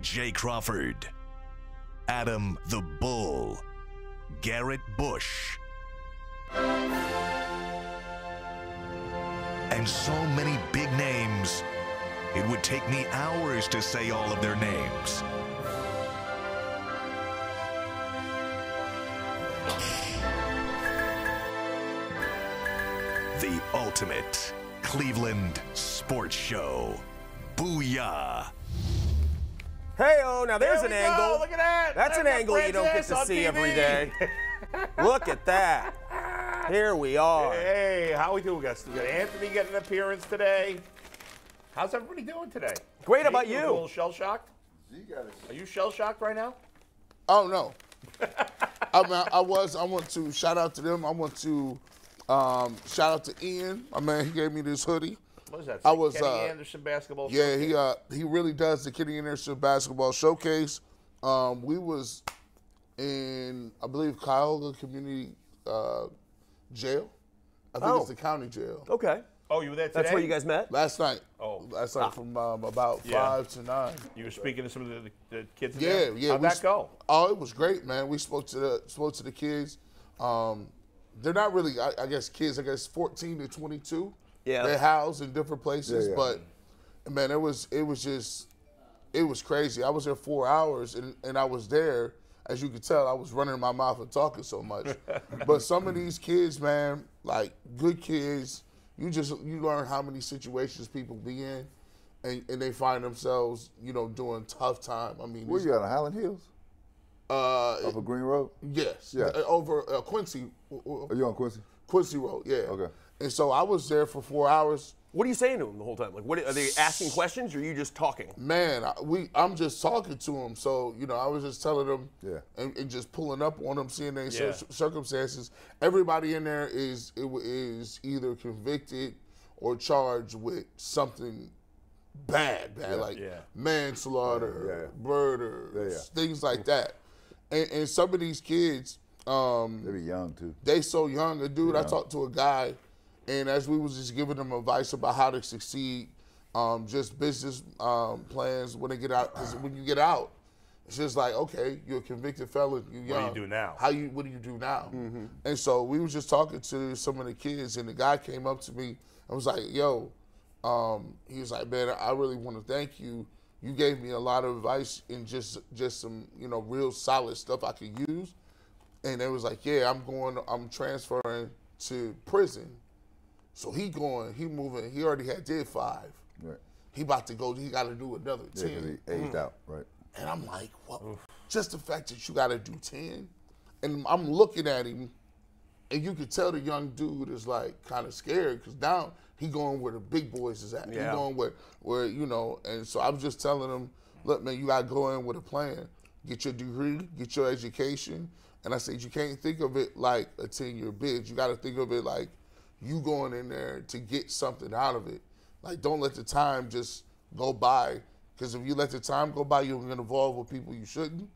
Jay Crawford, Adam the Bull, Garrett Bush, and so many big names, it would take me hours to say all of their names. The ultimate Cleveland sports show. Booyah! Hey, oh, now there's There an we angle. Go. Look at that. That's There's an the angle you don't get to see every TV. day. Look at that. Here we are. Hey, how are we doing? We got, we got Anthony getting an appearance today. How's everybody doing today? Great, how about Jake, you? A little shell shocked. Are you shell shocked right now? Oh no. I, mean, I was. I want to shout out to them. I want to um, shout out to Ian. My man, he gave me this hoodie. What is that? I was, Kenny uh, Anderson basketball. Yeah, showcase? he uh, he really does the Kenny Anderson basketball showcase. Um, we was in, I believe, Cuyahoga Community uh, Jail. I think Oh. it's the county jail. Okay. Oh, you were there today? That's where you guys met? Last night. Oh. last night from um, about Yeah. five to nine. You were speaking to some of the, the kids. In Yeah, there? yeah. How'd we that go? Oh, it was great, man. We spoke to the spoke to the kids. Um, they're not really, I, I guess, kids. I guess 14 to 22. Yeah. They're housed in different places, Yeah, yeah. but man, it was it was just it was crazy. I was there four hours, and and I was there. As you could tell, I was running my mouth and talking so much. but some of these kids, man, like good kids, you just you learn how many situations people be in, and, and they find themselves, you know, doing tough time. I mean, Where you at on Highland Hills? uh, Off of Green Road? yes, Yeah. Uh, over uh, Quincy, Are you on Quincy? Quincy Road, yeah. Okay. And so I was there for four hours. What are you saying to them the whole time? Like, what are they asking questions or are you just talking? Man, I, we I'm just talking to them. So you know, I was just telling them, Yeah. and, and just pulling up on them, seeing their Yeah. cir- circumstances. Everybody in there is it is either convicted or charged with something bad, bad like Yeah. manslaughter, Yeah. murder, Yeah, yeah. things like that. And, and some of these kids, um, They be young too. they so young. A dude, I talked to a guy, and as we was just giving them advice about how to succeed, um, just business um, plans when they get out. Because when you get out, it's just like, okay, you're a convicted felon. You young. What do you do now? How you? What do you do now? And so we was just talking to some of the kids, and the guy came up to me and was like, "Yo," um, he was like, "Man, I really want to thank you. You gave me a lot of advice and just just some you know real solid stuff I could use." and they was like, "Yeah, I'm going. I'm transferring to prison." So he going. He moving. He already had did five. Right. He about to go. He got to do another Yeah, ten. 'cause he aged mm. out, right? And I'm like, what? Just the fact that you got to do 10. And I'm looking at him, and you could tell the young dude is like kind of scared because now he going where the big boys is at. Yeah. He going where, where, you know, and so I'm just telling him, look, man, you got to go in with a plan. Get your degree, get your education. And I said, you can't think of it like a 10 year bid. You got to think of it like you going in there to get something out of it. Like, don't let the time just go by. Because if you let the time go by, you're going to involve with people you shouldn't.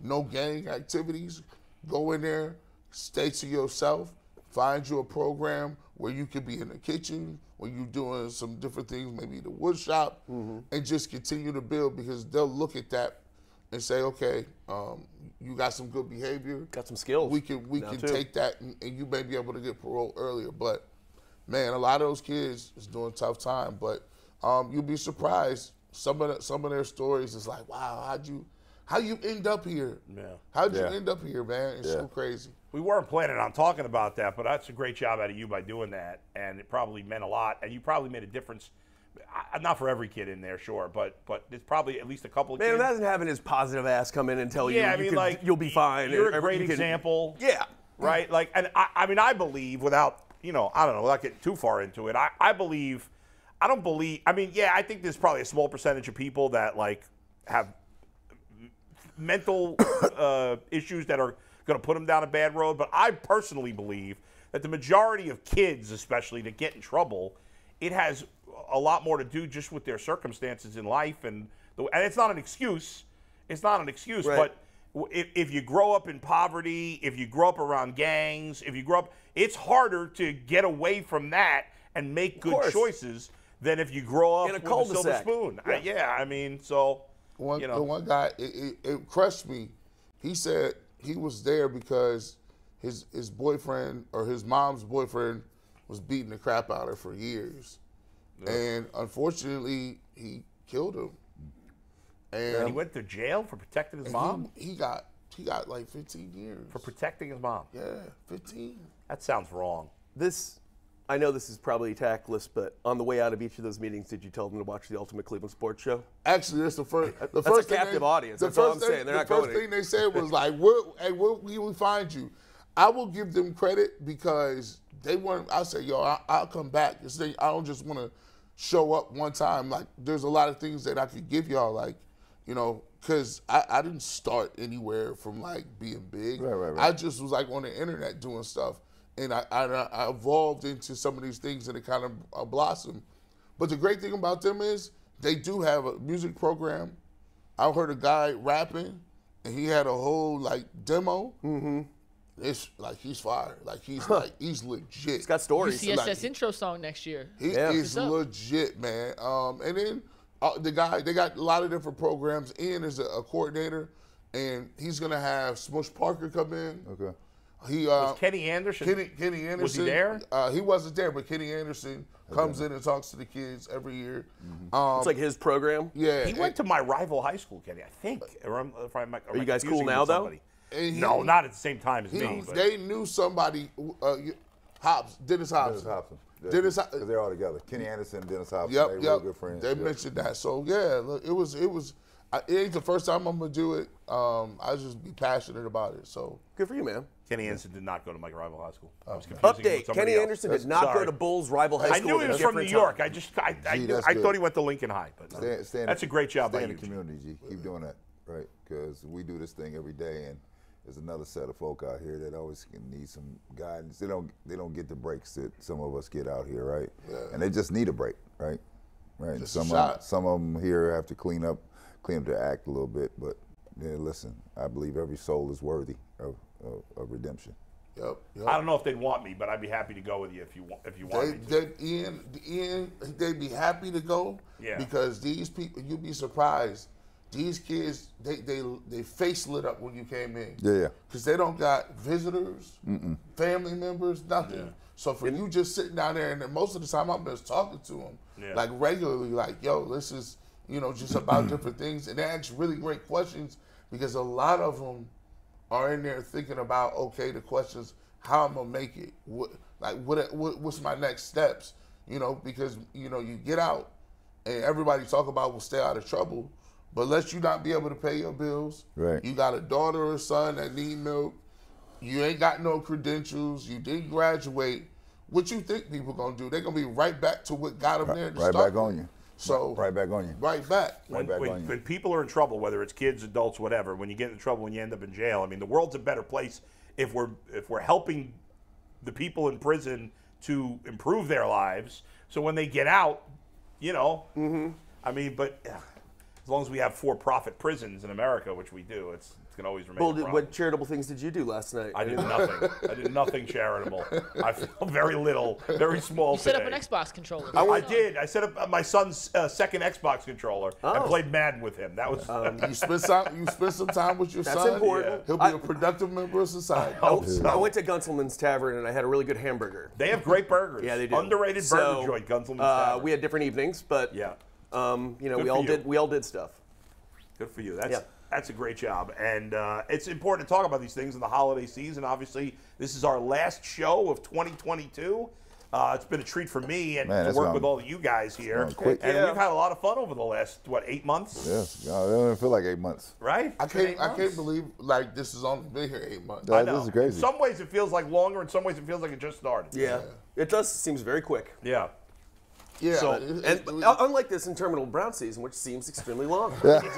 No gang activities. Go in there, stay to yourself, find you a program where you could be in the kitchen, where you're doing some different things, maybe the wood shop, and just continue to build because they'll look at that and say, okay, um, you got some good behavior. Got some skills We can we now, can too. take that and, and you may be able to get parole earlier. But man, a lot of those kids is doing tough time. But um, you'll be surprised. Some of the, some of their stories is like, wow, how'd you how you end up here? Yeah. How'd you Yeah. end up here, man? It's so crazy. We weren't planning on talking about that, but that's a great job out of you by doing that, and it probably meant a lot, and you probably made a difference. I- Not for every kid in there, sure, but but it's probably at least a couple of Man, kids. imagine having his positive ass come in and tell you, yeah, I you mean, can- like you'll be fine. You're a great you can- example. Yeah. right? Like, and I, I mean, I believe without, you know, I don't know, without getting too far into it, I, I believe, I don't believe, I mean, yeah, I think there's probably a small percentage of people that, like, have mental uh, issues that are going to put them down a bad road. But I personally believe that the majority of kids, especially, that get in trouble, it has a lot more to do just with their circumstances in life. And, the, and it's not an excuse. It's not an excuse, Right. but if, if you grow up in poverty, if you grow up around gangs, if you grow up, it's harder to get away from that and make good choices than if you grow up In a with a silver cul-de-sac. spoon. I- yeah, I mean, so one, you know. the one guy, it, it, it crushed me. He said he was there because his his boyfriend or his mom's boyfriend was beating the crap out of her for years, and unfortunately he killed him. And, And he went to jail for protecting his mom. He, he got he got like 15 years. For protecting his mom. yeah, 15. That sounds wrong. This, I know this is probably tactless, but on the way out of each of those meetings, did you tell them to watch the Ultimate Cleveland Sports Show? Actually, that's the first. The That's first a thing captive they, audience. The That's all first I'm thing, saying. They're the not first going to- thing they said was like, "Where, hey, where we will find you?" I will give them credit because they weren't. I say, "Yo, I, I'll come back." It's they, I don't just want to show up one time. Like, there's a lot of things that I could give y'all. Like, you know, because I, I didn't start anywhere from like being big. Right, right, right. I just was like on the internet doing stuff, and I I, I evolved into some of these things, and it kind of uh, blossomed. But the great thing about them is they do have a music program. I heard a guy rapping, and he had a whole like demo. Mm-hmm. It's like he's fire. Like he's like he's legit. He's got stories. UCS CSS intro song next year. He Yeah. is legit, man. Um, and then uh, the guy, they got a lot of different programs. Ian is a, a coordinator, and he's gonna have Smush Parker come in. Okay. He uh, Was Kenny Anderson? Kenny, Kenny Anderson. Was he there? Uh, he wasn't there, but Kenny Anderson comes in and talks to the kids every year. Um, It's like his program. yeah, He and- went to my rival high school, Kenny. I think. Or I'm, if I'm, Are you guys cool now, though? and he- No, not at the same time as he- me. But they knew somebody. Uh, Hobbs, Dennis Hobson. Dennis Hobson. Dennis Because they're all together. Kenny Anderson, and Dennis Hobson. Yep, they yep. real good friends. They Yep. mentioned that. So yeah, look, it was it was. I, it ain't the first time I'm gonna do it. Um, I just be passionate about it. So Good for you, man. Kenny Anderson did not go to my rival high school. I was confusing him with Update: somebody Kenny else. Anderson did not go to Bulls' rival high School. I knew he was from New York. time. I just I, I, Gee, knew, I thought he went to Lincoln High, but Stay, stay that's the, a great job stay by in you. the community, G. Keep doing that, right? Because we do this thing every day, and there's another set of folk out here that always need some guidance. They don't they don't get the breaks that some of us get out here, right? Yeah. And they just need a break, right? Right. Just a some shot. of, some of them here have to clean up clean up their act a little bit, but yeah, listen, I believe every soul is worthy of, of, of redemption. yep, yep. I don't know if they'd want me, but I'd be happy to go with you if you want. If you want They, me to. they, Ian, Ian, they'd be happy to go Yeah. because these people, you'd be surprised. These kids, they they they face lit up when you came in. Yeah, yeah. Because they don't got visitors, family members, nothing. So for you just sitting down there, and then most of the time I'm just talking to them, Yeah. like regularly, like, yo, this is, you know, just about different things. And they ask really great questions because a lot of them are in there thinking about, okay, the questions, how I'm gonna make it, what, like, what, what, what's my next steps, you know, because you know you get out, and everybody talk about will stay out of trouble, but let you not be able to pay your bills. Right. You got a daughter or son that need milk. You ain't got no credentials. You didn't graduate. What you think people gonna do? They're gonna be right back to what got them there. To Right start back on you. So Right back on you. right back. when, back when, on you. when people are in trouble, whether it's kids, adults, whatever, when you get in trouble and you end up in jail, I mean, the world's a better place if we're if we're helping the people in prison to improve their lives. So when they get out, you know, Mm-hmm. I mean, but uh, as long as we have for-profit prisons in America, which we do, it's it's gonna always remain. Bull, a did- problem. what charitable things did you do last night? I did nothing. I did nothing charitable. I feel very little, very small. You set up an Xbox controller. I did. I set up uh, my son's uh, second Xbox controller and Oh. played Madden with him. That was. You spend some. You spend some time with your That's son. That's important. He'll be I- a productive member of society. hope so. I went to Gunselman's Tavern and I had a really good hamburger. They have great burgers. Yeah, they do. Underrated So, burger joint, Gunselman's Uh, Tavern. we had different evenings, but Yeah. um, you know, Good we all you. did we all did stuff. Good for you. That's Yeah. That's a great job, and uh, it's important to talk about these things in the holiday season. Obviously, this is our last show of 2022. Uh, it's been a treat for me and Man, to work gone- with all of you guys here. quick. And Yeah. we've had a lot of fun over the last what eight months, Yes. God, it don't even feel like eight months. right? I can't. eight I can't believe like this has only been here eight months. Yeah. I This know. is crazy. In some ways, it feels like longer. In some ways, it feels like it just started. Yeah, it does seems very quick. Yeah. Yeah. So- And it- uh, unlike this interminable Brown season, which seems extremely long, doesn't it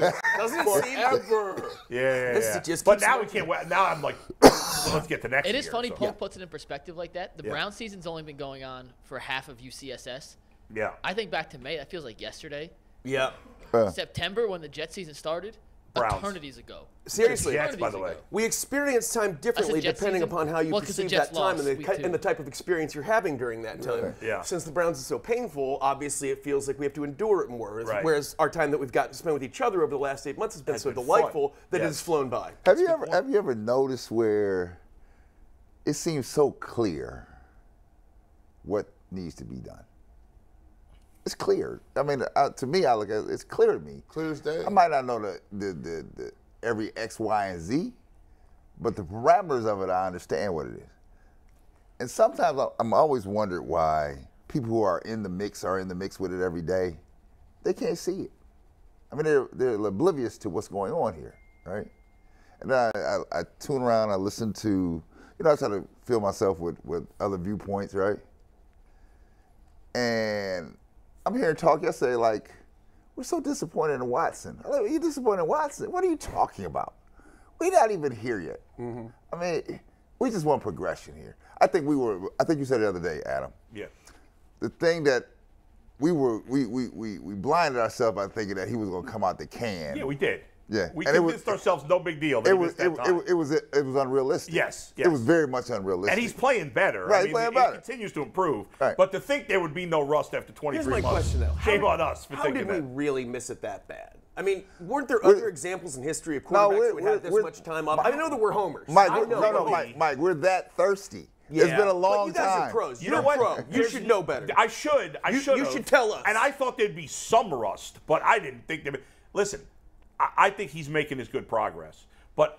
seem? forever. Yeah, yeah, This yeah. just but keeps now we can't. wait. Now I'm like, well, let's get the next It is year, funny. so- Polk puts it in perspective like that. The Yeah. Brown season's only been going on for half of UCSS. Yeah. I think back to May. That feels like yesterday. Yeah. September when the Jet season started. Browns. eternities ago. Seriously. Jets, by the way. ago. We experience time differently Jets depending season. upon how you Well, 'cause the perceive Jets that time and the, and the type of experience you're having during that time. Yeah. Since the Browns is so painful, obviously it feels like we have to endure it more. Whereas- Right. Whereas our time that we've gotten to spend with each other over the last eight months has been Has so been delightful fun. that it has flown by. Have you ever have you ever noticed where it seems so clear what needs to be done? It's clear. I mean, uh, to me, I look at it, it's clear to me. Clear as day. I might not know the, the, the, the every X, Y, and Z, but the parameters of it, I understand what it is. And sometimes I- I'm always wondered why people who are in the mix are in the mix with it every day. They can't see it. I mean, they're they're oblivious to what's going on here, right? And I, I, I tune around, I listen to, you know, I try to fill myself with, with other viewpoints, right? And I'm hearing talk yesterday like, we're so disappointed in Watson. Like, you disappointed in Watson? What are you talking about? We're not even here yet. Mm-hmm. I mean, we just want progression here. I think we were. I think you said the other day, Adam. Yeah. The thing that we were, we we we, we blinded ourselves by thinking that he was going to come out the can. Yeah, we did. Yeah, We and it was- convinced ourselves no big deal. that it was missed it, that it, time. it was it, was unrealistic. Yes, It was very much unrealistic. and he's playing better. Right, I he's playing it, better. it continues to improve. Right. But to think there would be no rust after 23 Here's my months. question though. Shame How- on us for How thinking did we that. really miss it that bad? I mean, weren't there We're- other examples in history of No, quarterbacks we're- who would have this much time off? I know that we're homers. Mike, I we're- know. no, no, Mike, Mike, we're that thirsty. Yeah. It's been a long but you guys time. are pros. You You're know what? pro. You should know better. I should. I should. you should tell us. And I thought there'd be some rust, but I didn't think there. Listen, I, I think he's making his good progress, but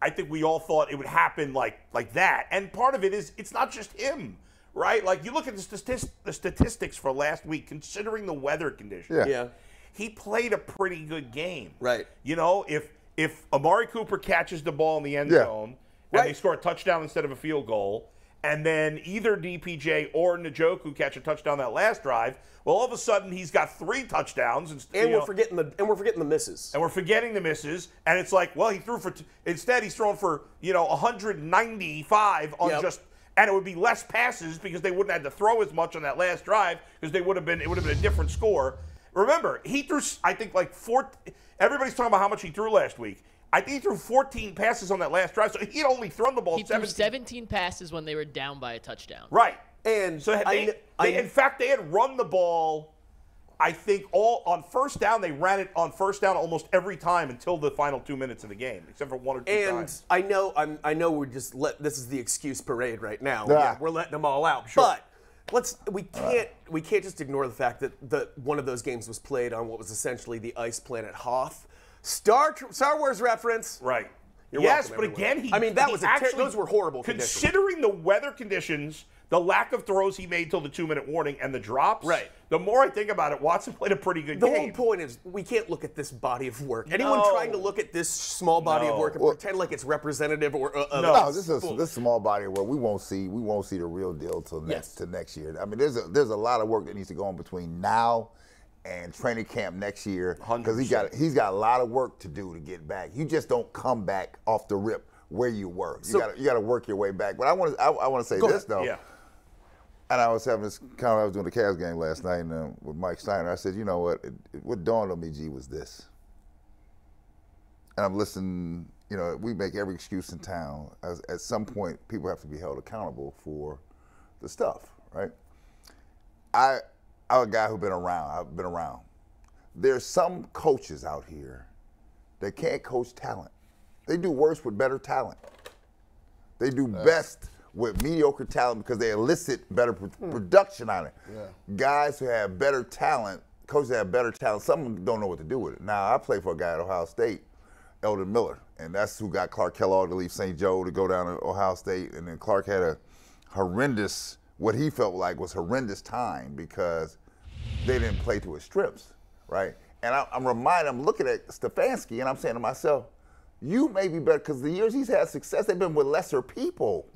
I think we all thought it would happen like like that. And part of it is it's not just him, right? Like you look at the, statist- the statistics for last week, considering the weather conditions. Yeah. Yeah. He played a pretty good game. Right. You know, if if Amari Cooper catches the ball in the end Yeah. zone and Right. they score a touchdown instead of a field goal, and then either DPJ or Njoku catch a touchdown that last drive, well, all of a sudden he's got three touchdowns, and, and we're know, forgetting the and we're forgetting the misses. and we're forgetting the misses, and it's like, well, he threw for t- instead he's throwing for you know 195 on Yep. just, and it would be less passes because they wouldn't have to throw as much on that last drive because they would have been it would have been a different score. Remember, he threw I think like four. Everybody's talking about how much he threw last week. I think he threw 14 passes on that last drive, so he had only thrown the ball He threw 17. 17 passes when they were down by a touchdown. Right. And So they, I kn- I they- in fact, they had run the ball. I think all on first down they ran it on first down almost every time until the final two minutes of the game, except for one or two And times. I know I'm, I know we're just let this is the excuse parade right now. Yeah. Yeah, we're letting them all out. But let's we can't we can't just ignore the fact that the one of those games was played on what was essentially the ice planet Hoth. Star Star Wars reference. Right. You're yes, welcome, but everyone. again, he. I mean, that was a ter- actually, those were horrible conditions. Considering the weather conditions, the lack of throws he made till the two-minute warning, and the drops. Right. The more I think about it, Watson played a pretty good The game. The whole point is we can't look at this body of work. Anyone No. trying to look at this small body of work and Well- pretend like it's representative or uh, of No. No, this is this small body of work. We won't see we won't see the real deal till next Yes. to next year. I mean, there's a there's a lot of work that needs to go on between now and training camp next year because he got he's got a lot of work to do to get back. You just don't come back off the rip where you were. You So- got you got to work your way back. But I want to I, I want to say this ahead. though. Yeah. And I was having this kind of I was doing the Cavs game last night and, uh, with Mike Steiner. I said, you know what? It, it, what dawned on me, G, was this. And I'm listening. You know, we make every excuse in town. As, at some point, people have to be held accountable for the stuff, right? I, I'm a guy who's been around. I've been around. There's some coaches out here that can't coach talent. They do worse with better talent. They do best with mediocre talent because they elicit better pr- hmm. production on it. Guys who have better talent, coaches that have better talent, some of them don't know what to do with it. Now, I play for a guy at Ohio State, Eldon Miller, and that's who got Clark Kellogg to leave St. Joe to go down to Ohio State. And then Clark had a horrendous, what he felt like was horrendous time because they didn't play to his strengths, right? And I, I'm reminded, I'm looking at Stefanski, and I'm saying to myself, you may be better because the years he's had success, they've been with lesser people.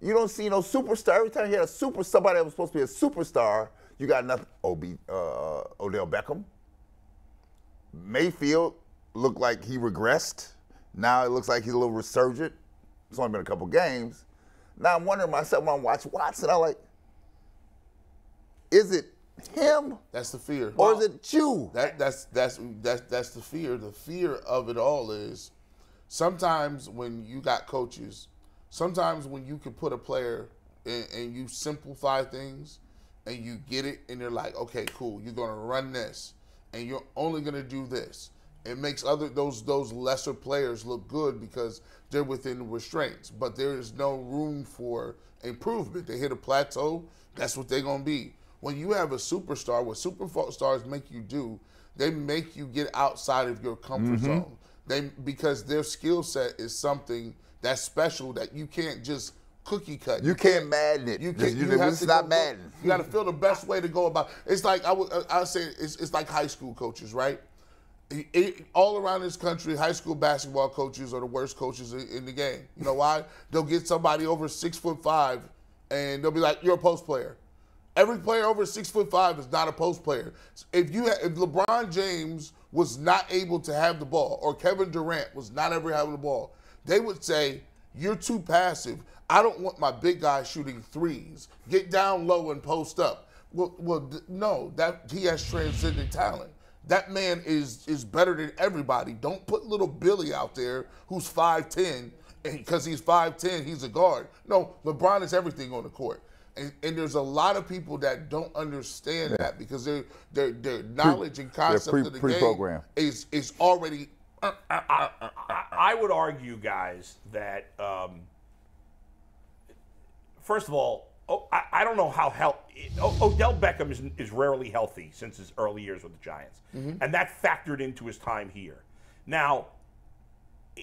You don't see no superstar. Every time you had a super somebody that was supposed to be a superstar, you got nothing. Ob, uh, Odell Beckham. Mayfield looked like he regressed. Now it looks like he's a little resurgent. It's only been a couple games. Now I'm wondering myself when I watch Watson, I'm like, is it him That's the fear. or is it you? That that's that's that's that's the fear. The fear of it all is sometimes when you got coaches, sometimes when you can put a player and, and you simplify things and you get it and they're like, okay, cool, you're gonna run this and you're only gonna do this. It makes other those those lesser players look good because they're within restraints, but there is no room for improvement. They hit a plateau, that's what they're gonna be. When you have a superstar, what superstars make you do, they make you get outside of your comfort mm-hmm. zone. They because their skill set is something that's special that you can't just cookie cut. You can't Madden it. You can't. you- You, have it's to not go- Madden. You got to feel the best way to go about. It's like I would. I say it's, it's like high school coaches, right? It- it- all around this country, high school basketball coaches are the worst coaches in, in the game. You know why? They'll get somebody over six foot five, and they'll be like, "You're a post player." Every player over six foot five is not a post player. If you if LeBron James was not able to have the ball, or Kevin Durant was not ever having the ball, they would say, "You're too passive. I don't want my big guy shooting threes. Get down low and post up." Well, well, no, that he has transcendent talent. That man is is better than everybody. Don't put little Billy out there who's five ten, and because he's five ten, he's a guard. No, LeBron is everything on the court. And, and there's a lot of people that don't understand that because their their their knowledge and concept pre- of the pre-programmed. game is is already. I, I would argue, guys, that um, first of all, oh, I, I don't know how hel- oh, Odell Beckham is, is rarely healthy since his early years with the Giants, mm-hmm. and that factored into his time here. Now,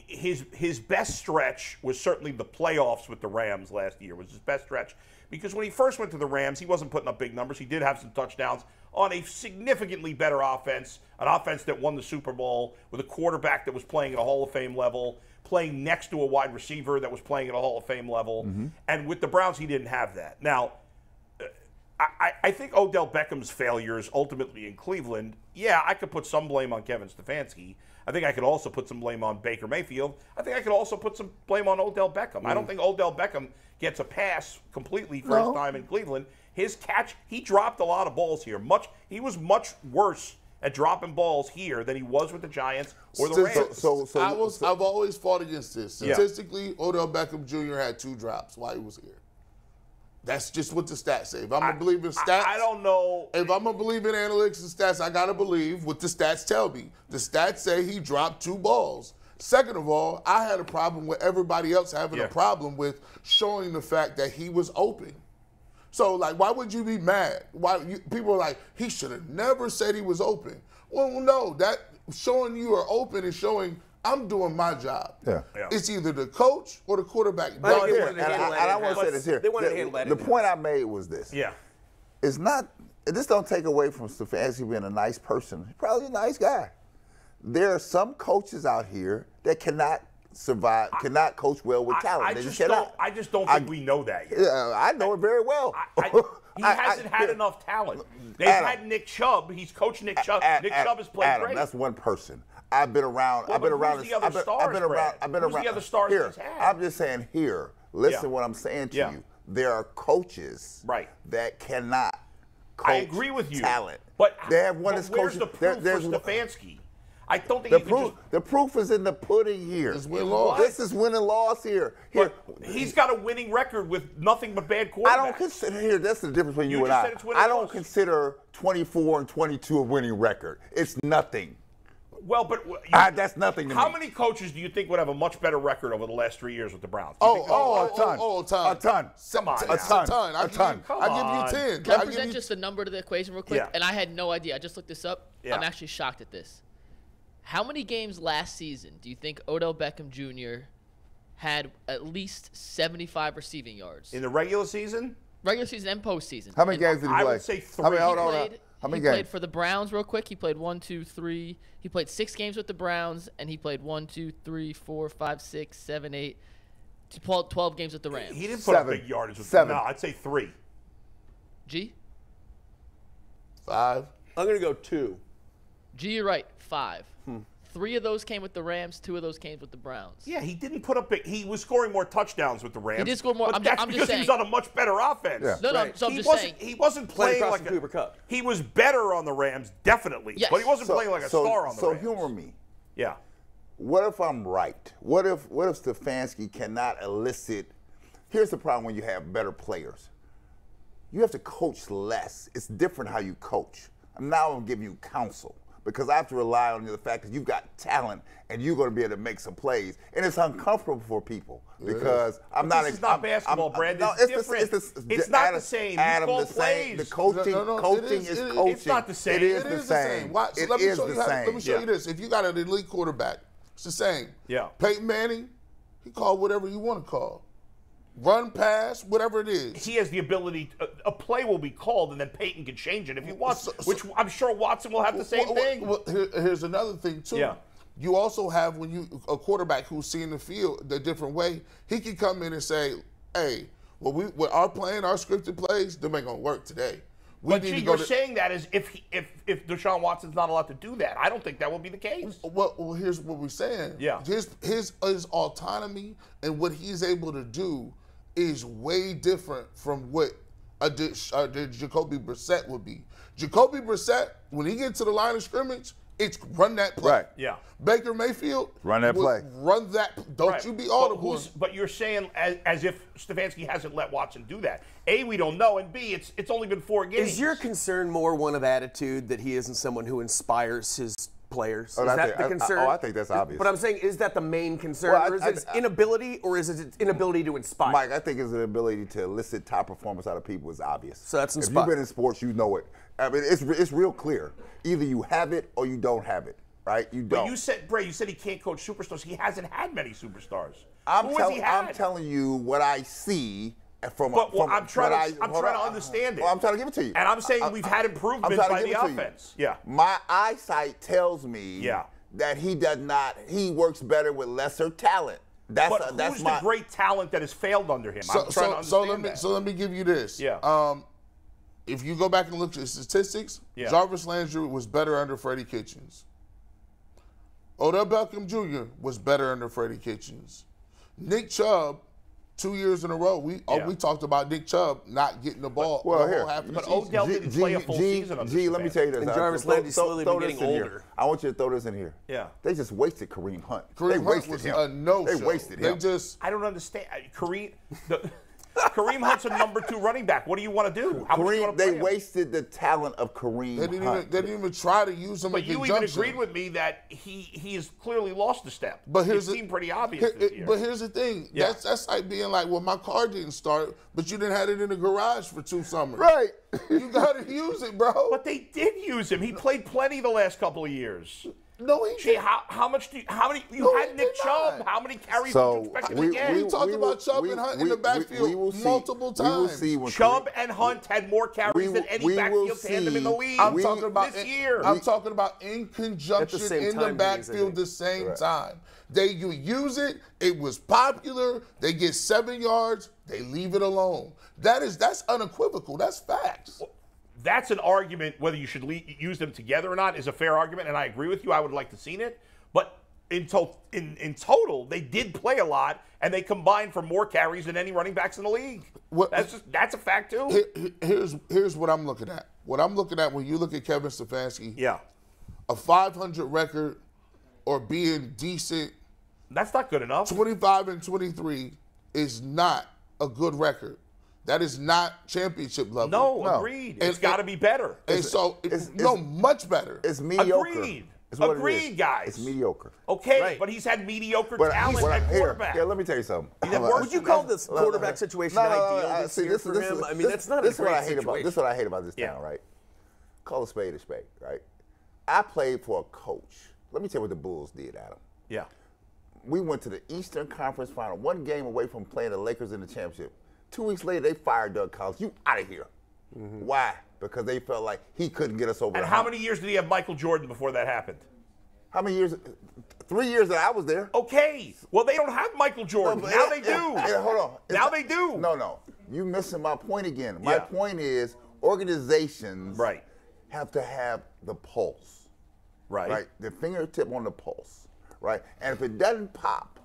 his his best stretch was certainly the playoffs with the Rams last year was his best stretch because when he first went to the Rams, he wasn't putting up big numbers. He did have some touchdowns on a significantly better offense, an offense that won the Super Bowl with a quarterback that was playing at a Hall of Fame level, playing next to a wide receiver that was playing at a Hall of Fame level. Mm-hmm. And with the Browns, he didn't have that. Now, uh, I, I think Odell Beckham's failures ultimately in Cleveland, yeah, I could put some blame on Kevin Stefanski. I think I could also put some blame on Baker Mayfield. I think I could also put some blame on Odell Beckham. I don't mm. think Odell Beckham gets a pass completely for his time in Cleveland. His catch, he dropped a lot of balls here. Much he was much worse at dropping balls here than he was with the Giants or the So- Rams. So, so I was I've always fought against this. Yeah. Statistically, Odell Beckham Jr. had two drops while he was here. That's just what the stats say. If I'm gonna believe in I- stats, I don't know. If I'm gonna believe in analytics and stats, I gotta believe what the stats tell me. The stats say he dropped two balls. Second of all, I had a problem with everybody else having Yeah. a problem with showing the fact that he was open. So, like, why would you be mad? Why you, people are like, he should have never said he was open. Well, no, that showing you are open is showing I'm doing my job. Yeah. Yeah. It's either the coach or the quarterback. I think Dog, here, and I, and I want to say this here. They wanted to The- handle that The in-house. point I made was this. yeah. It's not. This don't take away from Stefanski being a nice person. He's probably a nice guy. There are some coaches out here that cannot survive, cannot coach well with I, talent. I they just just don't. cannot. I just don't I- think we know that yet. Yeah, I know it very well. I, I, he I- I- hasn't had enough talent. They've Adam. had Nick Chubb. He's coached Nick Chubb. Ad- Nick Chubb has played Adam, great. That's one person. I've been around. Well, I've been around. this- the other I've been, I've been around. Brad? I've been Who's the around. other stars here, had? I'm just saying. Here, listen. Yeah. What I'm saying to Yeah. you. There are coaches. Right. That cannot. Coach I agree with you. Talent. But they have one but that's where's coaching. the proof there- for Stefanski? I don't think the you can proof. just. The proof is in the pudding here. It's win loss. This is win and loss here. Here, But he's got a winning record with nothing but bad quarterbacks. I don't consider here. That's the difference between you, You and I. said it's win I don't loss. consider 24 and 22 a winning record. It's nothing. Well, but you- that's nothing to How me. many coaches do you think would have a much better record over the last three years with the Browns? Oh, think- oh, a ton. Oh, oh, a ton. A ton. Come on A now. ton. ton. I A ton. you- Come I on. give you ten. Can I I present you just a number to the equation real quick? Yeah. And I had no idea. I just looked this up. Yeah. I'm actually shocked at this. How many games last season do you think Odell Beckham Jr. had at least 75 receiving yards? in the regular season, Regular season and postseason. How many And games did he play? I play? would say How many? three. Hold He on. hold played, How many he played for the Browns real quick. He played one, two, three. He played six games with the Browns, and he played one, two, three, four, five, six, seven, eight, to 12, 12 games with the Rams. he didn't put up Seven. big yardage. With Seven. No, I'd say three. G? five. I'm going to go two. G, you're right. Five. Three of those came with the Rams. Two of those came with the Browns. Yeah, he didn't put up. Big, he was scoring more touchdowns with the Rams. He did score more- But I'm ju- that's I'm just because he was on a much better offense. Yeah. No, no. Right. So I'm he just wasn't. saying. He wasn't Playing playing like a, Cooper Kupp. He was better on the Rams, definitely. Yes. But he wasn't So- playing like a so, star on the so Rams. humor me. Yeah. What if I'm right? What if what if Stefanski cannot elicit? Here's the problem when you have better players. You have to coach less. It's different how you coach. Now I'm giving you counsel because I have to rely on the fact that you've got talent and you're going to be able to make some plays, and it's uncomfortable for people because I'm But not. this is not I'm- basketball, I'm- Brad. No, It's it's, the- different. it's, the- It's not the same. You Adam, call the same. The coaching, No, no, no, coaching it is- is it is- coaching. It's not the same. It is It the is same. Watch, It let me is show the you how, same. Let me show Yeah. you this. If you got an elite quarterback, it's the same. Yeah. Peyton Manning, he called whatever you want to call. Run, pass, whatever it is. He has the ability. A, uh, a play will be called, and then Peyton can change it if he wants. So- so- which I'm sure Watson will have the same Well, thing. well, here- here's another thing too. Yeah. You also have when you a quarterback who's seeing the field the different way, he can come in and say, "Hey, well, we with our plan, our scripted plays, them ain't gonna work today. We but need gee, to go you're to." saying that is if he, if if Deshaun Watson's not allowed to do that. I don't think that will be the case. well, well, here's what we're saying. Yeah. His his his autonomy and what he's able to do is way different from what a, Di- uh, the Jacoby Brissett would be. Jacoby Brissett, when he gets to the line of scrimmage, it's run that play. Right. Yeah. Baker Mayfield, Run that play. Run that. Don't Right. you be audible. who's- But, you're saying as, as if Stefanski hasn't let Watson do that. A, we don't know, and B, it's it's only been four games. Is your concern more one of attitude that he isn't someone who inspires his players? Oh, is I that think- the I- I- concern? oh, I think that's obvious. But I'm saying, is that the main concern, Well, I- or is I- it I- inability, or is it inability to inspire? Mike, I think it's an ability to elicit top performance out of people is obvious. So that's If you've been in sports, you know it. I mean, it's it's real clear. Either you have it or you don't have it, right? You don't. But you said, Bray, you said he can't coach superstars. He hasn't had many superstars. I'm, tell-? I'm telling you what I see from. But well, from I'm trying what to, I, I'm hold trying to on. understand it. Well, I'm trying to give it to you. And I'm saying I- we've I- had I'm improvement trying to by give the it to you. offense. Yeah. My eyesight tells me Yeah. that he does not. He works better with lesser talent. That's But a, that's who's my the great talent that has failed under him? so, I'm trying to understand so let me that. so let me give you this. Yeah. Um, if you go back and look at the statistics, Yeah. Jarvis Landry was better under Freddie Kitchens. Odell Beckham Jr. was better under Freddie Kitchens. Nick Chubb, two years in a row, we oh, Yeah. we talked about Nick Chubb not getting the ball Well, the here. half of the But season. Odell didn't play a full season under G, let me tell you this. And I- Jarvis throw- Landry's slowly throw been getting older. Here. I want you to throw this in here. Yeah. They just wasted Kareem Hunt. Kareem they Hunt wasted was him. a no They show. wasted They just I don't understand. Uh, Kareem, the, Kareem Hunt's a number two running back. What do you want to do? How much do you Kareem, they him? wasted the talent of Kareem they didn't Hunt. even they didn't even try to use him But in you even agreed with me that he he has clearly lost a step. But here's it the- seemed pretty obvious Here- this it- year. But here's the thing. Yeah. That's that's like being like, well, my car didn't start, but you didn't have it in the garage for two summers. right. You gotta use it, bro. But they did use him. He played plenty the last couple of years. No, he Gee, didn't. how, how much do you, how many you No, had Nick Chubb? How many carries So did you expect we, to get? we, We talked we about Chubb we- and Hunt in the backfield we will see- multiple We will times. see when Chubb Kareem- and Hunt had more carries we than any we will backfield tandem in the league. I'm we- talking about this in- year. I'm talking about in conjunction same in the time phase, I backfield the same Right. time. They you use it. It was popular. They get seven yards. They leave it alone. That is that's unequivocal. That's facts. That's an argument. Whether you should le- use them together or not is a fair argument, and I agree with you. I would like to seen it, but in, to- in in total, they did play a lot, and they combined for more carries than any running backs in the league. What- that's just that's a fact too. Here- here's here's what I'm looking at. What I'm looking at when you look at Kevin Stefanski, yeah, a 500 record or being decent that's not good enough. 25 and 23 is not a good record. That is not championship level. No, No. agreed. And- it's got to be better. And so, it's- no, it's- much better. It's mediocre. Agreed. It's what it Agreed, is. guys. It's mediocre. Okay, Right. but he's had mediocre But talent I- at here, quarterback. here, let me tell you something. had worse Would you call this quarterback situation ideal this year for him? I mean, that's not this a is what I hate situation. about this is what I hate about this Yeah. town, right? Call a spade a spade, right? I played for a coach. Let me tell you what the Bulls did, Adam. yeah. We went to the Eastern Conference Final, one game away from playing the Lakers in the championship. Two weeks later, they fired Doug Collins. You out of here. Mm-hmm. Why? Because they felt like he couldn't get us over. And how hump. many years did he have Michael Jordan before that happened? How many years? Three years that I was there. Okay. Well, they don't have Michael Jordan. No, now it- they do. it- hold on. Now they do. No, no. You missing my point again. My Yeah. point is organizations Right. have to have the pulse. Right. Right. The fingertip on the pulse. Right. And if it doesn't pop,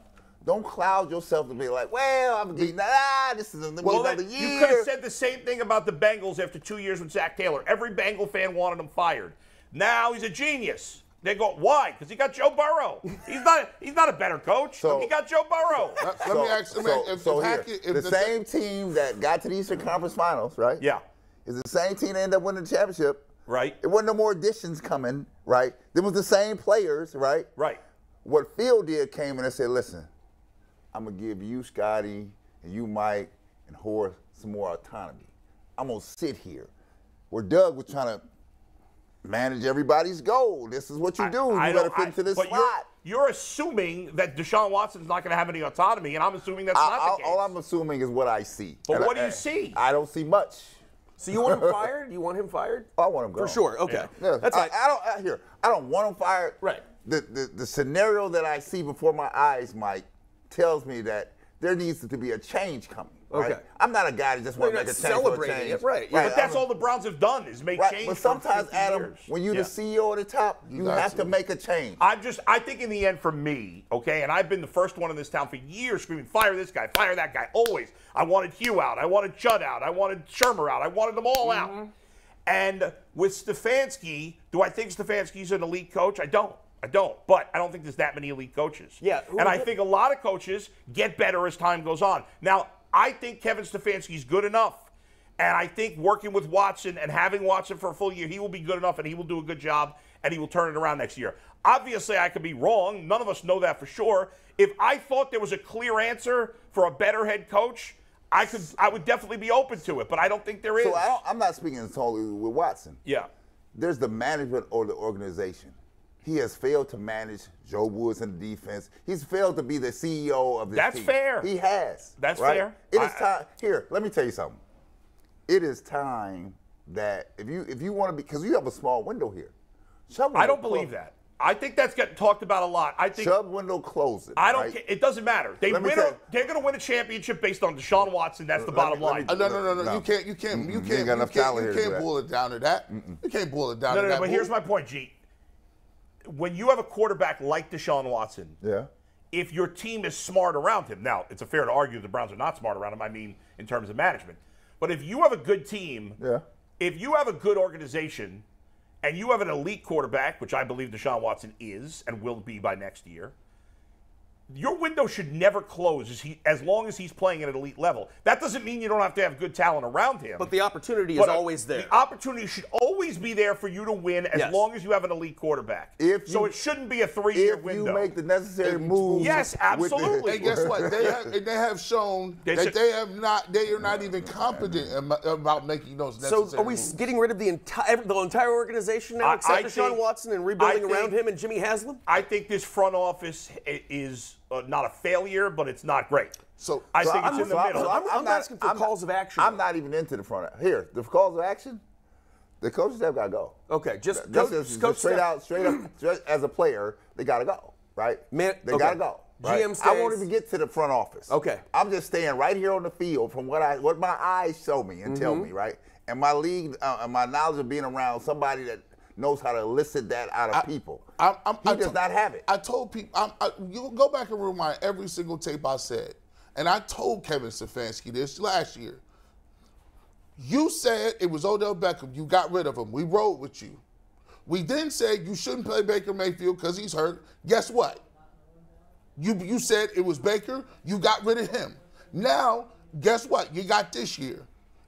don't cloud yourself to be like, well, I'm going getting ah, this is another Well, another then, year. you could have said the same thing about the Bengals after two years with Zac Taylor. Every Bengal fan wanted him fired. Now he's a genius. They go, why? Because he got Joe Burrow. He's not. He's not a better coach. So- he got Joe Burrow. Let, let me ask. Let me so, ask, if, so if here, Hackett, if the, the, same team that got to the Eastern Conference Finals, right? Yeah. Is the same team that ended up winning the championship. Right. It wasn't no more additions coming, right? There was the same players, right? Right. What Phil did came in and said, listen, I'm gonna give you, Scotty, and you, Mike, and Horace some more autonomy. I'm gonna sit here. Where Doug was trying to manage everybody's goal. This is what you do. I you don't- gotta fit I- into this slot. You're, you're assuming that Deshaun Watson's not going to have any autonomy, and I'm assuming that's I- not I- the case. all I'm assuming is what I see. But And what I- do you see? I don't see much. So you want him fired? You want him fired? Oh, I want him gone. For sure. Okay. Yeah, That's I, right. I don't I, here. I don't want him fired. Right. The, the the scenario that I see before my eyes, Mike, tells me that there needs to be a change coming. Right? Okay. I'm not a guy that just want to make a change celebrating change. it, right, yeah. but that's I'm- all the Browns have done is make Right, change. but sometimes, 50 Adam, years. when you're Yeah. the CEO at the top, you, have to. make a change. I'm just, I think in the end, for me, okay, and I've been the first one in this town for years screaming, fire this guy, fire that guy, always. I wanted Hue out, I wanted Chud out, I wanted Shurmur out, I wanted them all Mm-hmm. out. And with Stefanski, do I think Stefanski's an elite coach? I don't. I don't. But I don't think there's that many elite coaches. Yeah, And I think a lot of coaches get better as time goes on. Now, I think Kevin Stefanski's good enough. And I think working with Watson and having Watson for a full year, he will be good enough and he will do a good job and he will turn it around next year. Obviously, I could be wrong. None of us know that for sure. If I thought there was a clear answer for a better head coach, I could I would definitely be open to it, but I don't think there is. so I I'm not speaking solely with Watson. yeah. There's the management or the organization. He has failed to manage Joe Woods and the defense. He's failed to be the CEO of this That's team. fair. He has. That's right? fair. It is I- time. Here, let me tell you something. It is time that if you if you want to be because you have a small window here. Chubb I don't believe close- that. I think that's getting talked about a lot. I think Chubb window closes. I don't right? care. It doesn't matter. They Let win. tell A, they're going to win a championship based on Deshaun Watson. That's the Let bottom me- line. me- Uh, no, no, no, no, No. You can't. You can't. You Mm-mm. can't. You ain't got You can't, you can't do boil it down to that. You can't boil it down No, to no, no. that. But here's my point, G. When you have a quarterback like Deshaun Watson, Yeah. if your team is smart around him, now it's a fair to argue the Browns are not smart around him. I mean, in terms of management, but if you have a good team, Yeah. if you have a good organization, and you have an elite quarterback, which I believe Deshaun Watson is and will be by next year, your window should never close as, he, as long as he's playing at an elite level. That doesn't mean you don't have to have good talent around him. But the opportunity is But, uh, always there. The opportunity should always be there for you to win as Yes. long as you have an elite quarterback. If so you- it shouldn't be a three-year window. If you make the necessary moves. Yes, absolutely. And guess what? They have, they have shown They that should- they have not. They are not even competent about making those necessary. So are we moves. getting rid of the entire the entire organization now, I- except I Deshaun think- Watson, and rebuilding think- around him and Jimmy Haslam? I think this front office i- is uh, not a failure, but it's not great. So- I so think I'm- it's in the so I'm- middle. I'm- I'm asking for calls of action. I'm not even into the front. Here, the calls of action. The coaches have got to go. Okay, just, Just, coach, just- just just coach straight Steph- out, straight up, just as a player, they got to go, right? Man- they okay. got to go. Right? GM I won't even get to the front office. Okay. I'm just staying right here on the field from what I, what my eyes show me and tell Mm-hmm. me, right? And my league, uh, and my knowledge of being around somebody that knows how to elicit that out of people. I'm, I'm, he I does not have it. I told people, I'm, I, you go back and rewind every single tape I said, and I told Kevin Stefanski this last year. You said it was Odell Beckham. You got rid of him. We rode with you. We then said you shouldn't play Baker Mayfield because he's hurt. Guess what? You you said it was Baker. You got rid of him. Now, guess what? You got this year.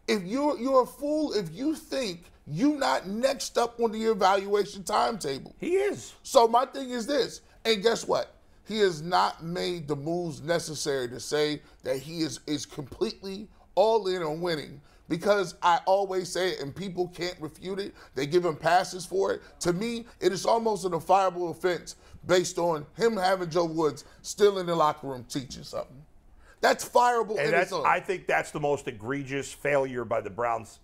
If you're you're a fool if you think you not next up on the evaluation timetable. he is. So my thing is this, and guess what? He has not made the moves necessary to say that he is is completely all in on winning. Because I always say it, and people can't refute it. They give him passes for it. To me, it is almost an defiable offense based on him having Joe Woods still in the locker room teaching something. That's fireable And that's. I think that's the most egregious failure by the Browns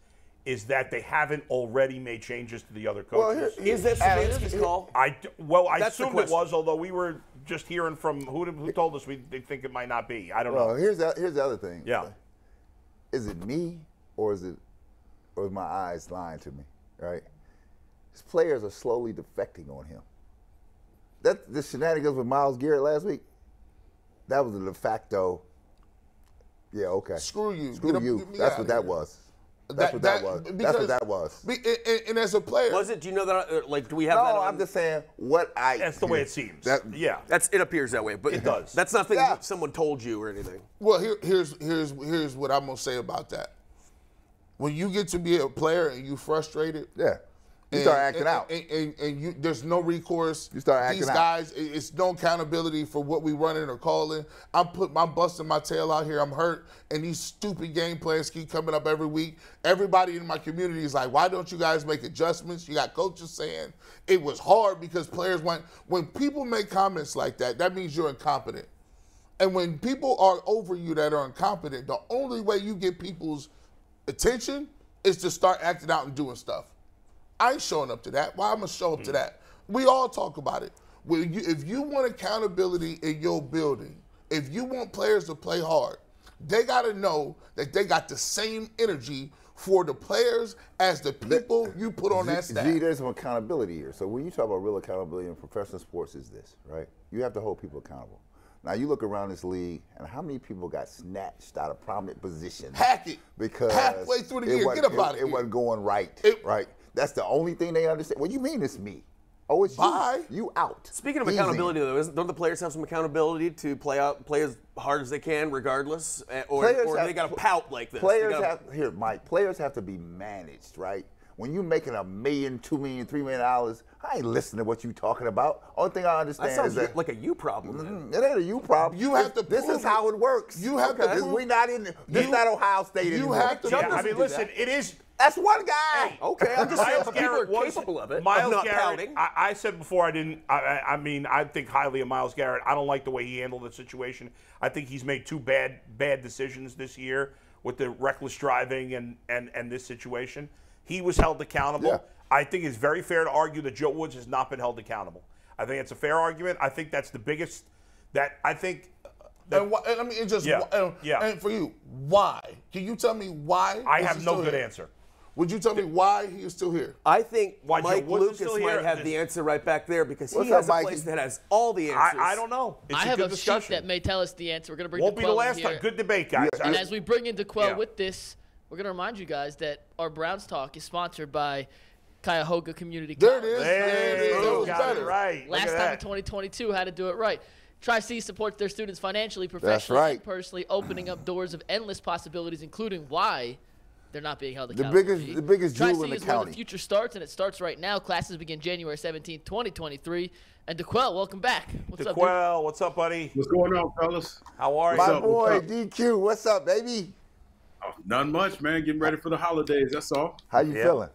is that they haven't already made changes to the other Well, coaches. here- Is that Adam, Stefanski's call? I d- well, I That's assumed it was, although we were just hearing from who, who told us we they think it might not be. I don't Well, know. here's the, here's the other thing. Yeah. Is it me or is it or is my eyes lying to me? Right? His players are slowly defecting on him. that the shenanigans with Myles Garrett last week, that was a de facto. Yeah, okay. Screw you. Screw Get you. get That's what that was. That's what that was. That's because- what that was. Be, and, and- and as a player, Was it? Do you know that? uh, Like, do we have No, that? On, I'm just saying what I. That's the way it seems. That- yeah. That's it appears that way, but It does. That's nothing Yeah. that someone told you or anything. Well, here, here's here's here's what I'm gonna say about that. When you get to be a player and you frustrated, Yeah. You start acting and, out. and, and, and you, there's no recourse. You start acting These guys, it- it's no accountability for what we running or calling. I'm put, I'm busting my tail out here. I'm hurt, and these stupid game plans keep coming up every week. Everybody in my community is like, "Why don't you guys make adjustments?" You got coaches saying it was hard because players went. When people make comments like that, that means you're incompetent. And when people are over you that are incompetent, the only way you get people's attention is to start acting out and doing stuff. I ain't showing up to that. Why I'm gonna show up to mm. that? We all talk about it. When you, if you want accountability in your building, if you want players to play hard, they gotta know that they got the same energy for the players as the people you put on that G, staff. G, there's some accountability here. So when you talk about real accountability in professional sports, is this right? You have to hold people accountable. Now you look around this league, and how many people got snatched out of prominent positions? Hack it. because Halfway through the year, wasn't- get up it- outta It here. wasn't going right, It- right? That's the only thing they understand. What do you mean it's me? Oh, it's Bye. you. You out. Speaking of Easy. accountability, though, isn't, don't the players have some accountability to play out, play as hard as they can, regardless, Eh, or, Players or have- they got to pout like this? Players gotta- have here, Mike. Players have to be managed, right? When you're making a million, two million, three million dollars, I ain't listening to what you talking about. Only thing I understand sounds is that like a you problem. Mm, It ain't a you problem. You have to This prove is how it. it works. You have to Because prove- we not in. This You- not Ohio State you anymore. have to Yeah, I mean, listen, that. it is. That's one guy. Oh, okay, I'm just saying Myles people are was capable of it. Myles of not Garrett. pouting. I, I said before I didn't. I, I- I mean, I think highly of Myles Garrett. I don't like the way he handled the situation. I think he's made two bad bad decisions this year with the reckless driving and and and this situation. He was held accountable. Yeah. I think it's very fair to argue that Joe Woods has not been held accountable. I think it's a fair argument. I think that's the biggest. That I think. Uh, that, And, why, and I mean, it just Yeah, and, yeah. and for you, why? Can you tell me why? I have no good here? answer. Would you tell me why he is still here? I think Why, Mike Woods is Lucas still might here? have the answer right back there because What's he up, has a Mikey? place that has all the answers. I, I don't know. It's I a have good a discussion. sheet that may tell us the answer. We're gonna bring Won't be the in last time. Good debate, guys. And as we bring in D'Qwell Yeah. with this, we're going to remind you guys that our Browns Talk is sponsored by Cuyahoga Community There it College. There it is. That Hey, was got it better. right. Last at time in 2022, how to do it right. Tri C supports their students financially, professionally, right. and personally, opening up doors of endless possibilities, including why they're not being held The accountable. biggest- G. the biggest jewel Tri-C in the is where county. the future starts, and it starts right now. Classes begin January 17th, 2023. And D'Qwell, welcome back. What's up, dude? D'Qwell, what's up, buddy? What's going on, fellas? How are you? My up? boy What's? DQ, what's up, baby? Oh, none much, man. Getting ready for the holidays. That's all. How you Yeah. feeling?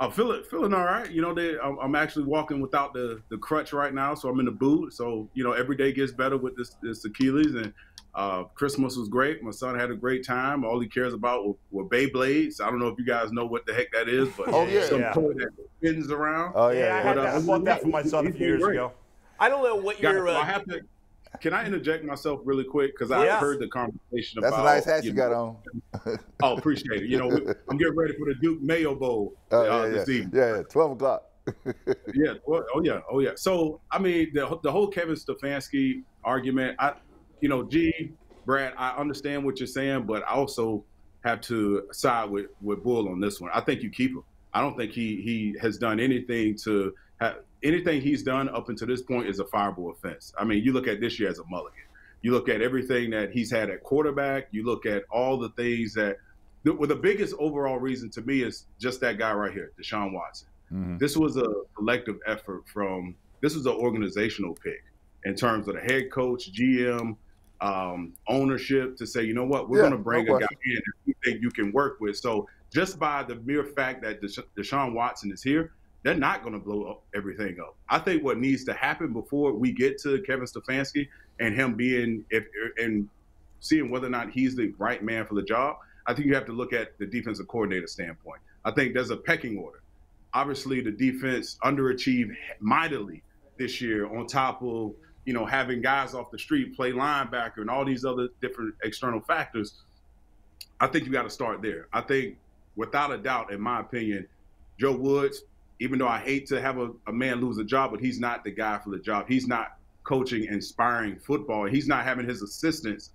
I'm feeling feeling all right. You know, they, I'm, I'm actually walking without the the crutch right now, so I'm in the boot. So you know, every day gets better with this this Achilles. And uh, Christmas was great. My son had a great time. All he cares about were, were Beyblades. I don't know if you guys know what the heck that is, but Oh, yeah. some Yeah. toy that spins around. Oh Yeah, I, yeah, had But, that. uh, I bought that for my son a few years great. ago. I don't know what Got- your. I Uh, have to. Can I interject myself really quick because I heard the conversation That's a nice hat you got know, on. Oh, appreciate it. You know, I'm getting ready for the Duke Mayo Bowl Oh uh, yeah, yeah. this evening. yeah, yeah. Twelve o'clock. Yeah. Well, oh yeah. Oh yeah. So I mean, the the whole Kevin Stefanski argument. I, you know, G, Brad, I understand what you're saying, but I also have to side with with Bull on this one. I think you keep him. I don't think he he has done anything to have anything he's done up until this point is a fireable offense. I mean, you look at this year as a mulligan. You look at everything that he's had at quarterback. You look at all the things that. The, well, the biggest overall reason to me is just that guy right here, Deshaun Watson mm-hmm. this was a collective effort from this was an organizational pick in terms of the head coach gm um, ownership to say you know what? We're Yeah, going to bring no a guy in that we think you can work with. So just by the mere fact that Desha- deshaun watson is here they're not going to blow up everything up. I think what needs to happen before we get to kevin stefanski and him being if and seeing whether or not he's the right man for the job i think you have to look at the defensive coordinator standpoint. I think there's a pecking order. Obviously the defense underachieved mightily this year on top of you know having guys off the street play linebacker and all these other different external factors i think you got to start there i think without a doubt in my opinion joe woods even though I hate to have a, a man lose a job, but he's not the guy for the job. He's not coaching, inspiring football. He's not having his assistants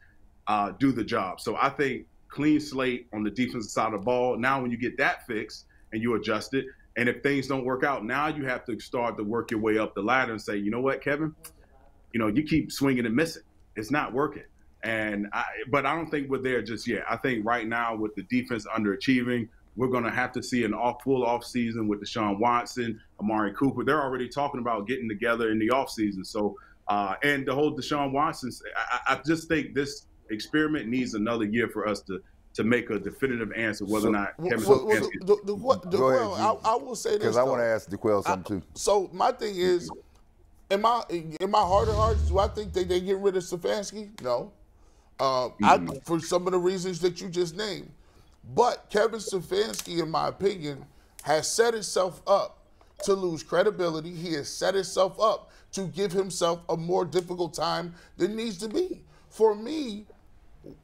uh, do the job. So I think clean slate on the defensive side of the ball. Now, when you get that fixed and you adjust it, and if things don't work out, now you have to start to work your way up the ladder and say, you know what, Kevin, you know you keep swinging and missing. It's not working. And I, but I don't think we're there just yet. I think right now with the defense underachieving, we're going to have to see an off full off season with Deshaun Watson, Amari Cooper. They're already talking about getting together in the off season. So uh, and the whole Deshaun Watson, I, I just think this experiment needs another year for us to to make a definitive answer whether so, or not Kevin well, well, the, the, the, the, Go ahead, I, I, will say this because I want to ask DeQuell something too. So my thing is, in my in my heart of hearts, do I think they they get rid of Stefanski? No. Mm-hmm. I, for some of the reasons that you just named. But Kevin Stefanski, in my opinion, has set himself up to lose credibility. He has set himself up to give himself a more difficult time than needs to be. For me,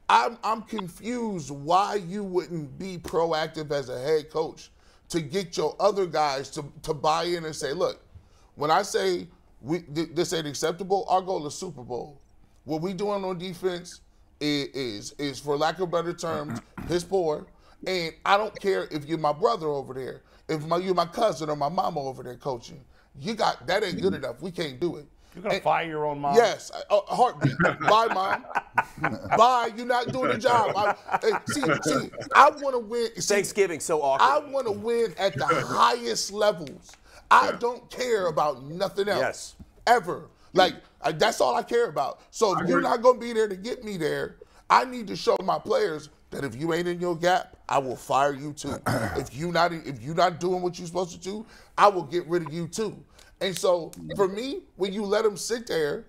I'm, I'm confused why you wouldn't be proactive as a head coach to get your other guys to, to buy in and say, look, when I say we, th- this ain't acceptable, our goal is Super Bowl. What we doing on defense is, is, is for lack of better terms, piss poor. And I don't care if you're my brother over there, if my, you're my cousin or my mama over there coaching. You got that ain't good enough. We can't do it. You're gonna and, fire your own mom. Yes, a, a oh, heartbeat. Bye, mom. Bye. You're not doing the job. I, see, see, I want to win. See, Thanksgiving so awkward. I want to win at the highest levels. I don't care about nothing else. Yes. Ever. Like I, that's all I care about. So if you're not gonna be there to get me there, I need to show my players that if you ain't in your gap, I will fire you too. if you not if you not doing what you're supposed to do, I will get rid of you too. And so for me, when you let them sit there,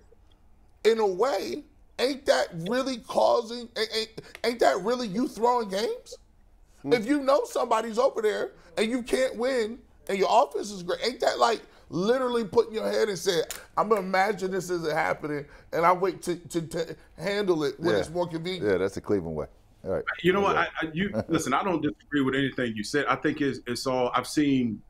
in a way, ain't that really causing? Ain't, ain't that really you throwing games? Mm. If you know somebody's over there and you can't win and your offense is great, ain't that like literally putting your head and saying, "I'm gonna imagine this isn't happening, and I wait to, to, to handle it when yeah. it's more convenient." Yeah, that's the Cleveland way. All right. You know what? I, I, you listen. I don't disagree with anything you said. I think it's, it's all. I've seen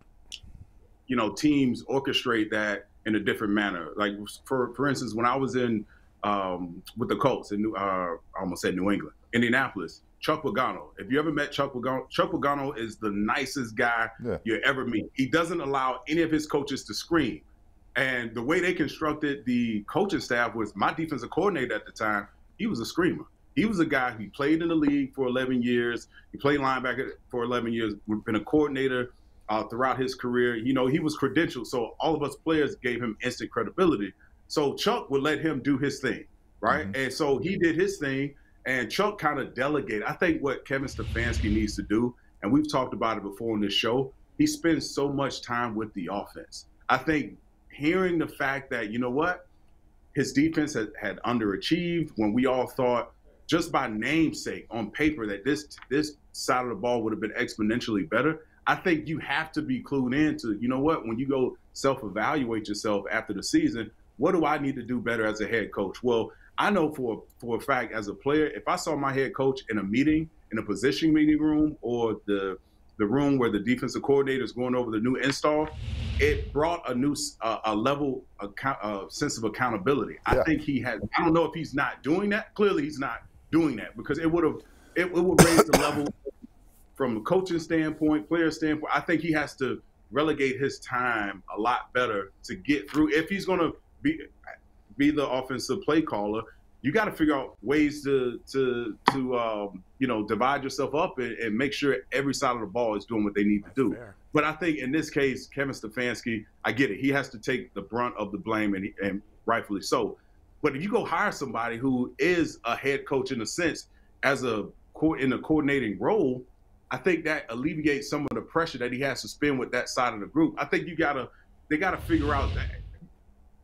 you know teams orchestrate that in a different manner. Like for for instance, when I was in um, with the Colts in New, uh, I almost said New England, Indianapolis. Chuck Pagano. If you ever met Chuck Pagano, Chuck Pagano is the nicest guy yeah. you ever meet. He doesn't allow any of his coaches to scream. And the way they constructed the coaching staff was my defensive coordinator at the time, he was a screamer. He was a guy who played in the league for 11 years. He played linebacker for 11 years, been a coordinator uh, throughout his career. You know, he was credentialed, so all of us players gave him instant credibility. So Chuck would let him do his thing, right? Mm-hmm. And so he did his thing, and Chuck kind of delegated. I think what Kevin Stefanski needs to do, and we've talked about it before on this show, he spends so much time with the offense. I think hearing the fact that, you know what, his defense had, had underachieved when we all thought just by namesake on paper that this this side of the ball would have been exponentially better. I think you have to be clued into, you know what, when you go self evaluate yourself after the season, what do I need to do better as a head coach? Well, I know for for a fact as a player, if I saw my head coach in a meeting, in a position meeting room, or the the room where the defensive coordinator is going over the new install, it brought a new uh, a level account, uh, sense of accountability. Yeah. I think he has. I don't know if he's not doing that. Clearly, he's not doing that because it would have it, it would raise the level from a coaching standpoint, player standpoint, I think he has to relegate his time a lot better to get through. If he's going to be be the offensive play caller, you got to figure out ways to to to um, you know divide yourself up and, and, make sure every side of the ball is doing what they need to do. Fair. But I think in this case, Kevin Stefanski, I get it. He has to take the brunt of the blame, and, and rightfully so. But if you go hire somebody who is a head coach in a sense, as a in a coordinating role, I think that alleviates some of the pressure that he has to spend with that side of the group. I think you gotta they gotta figure out that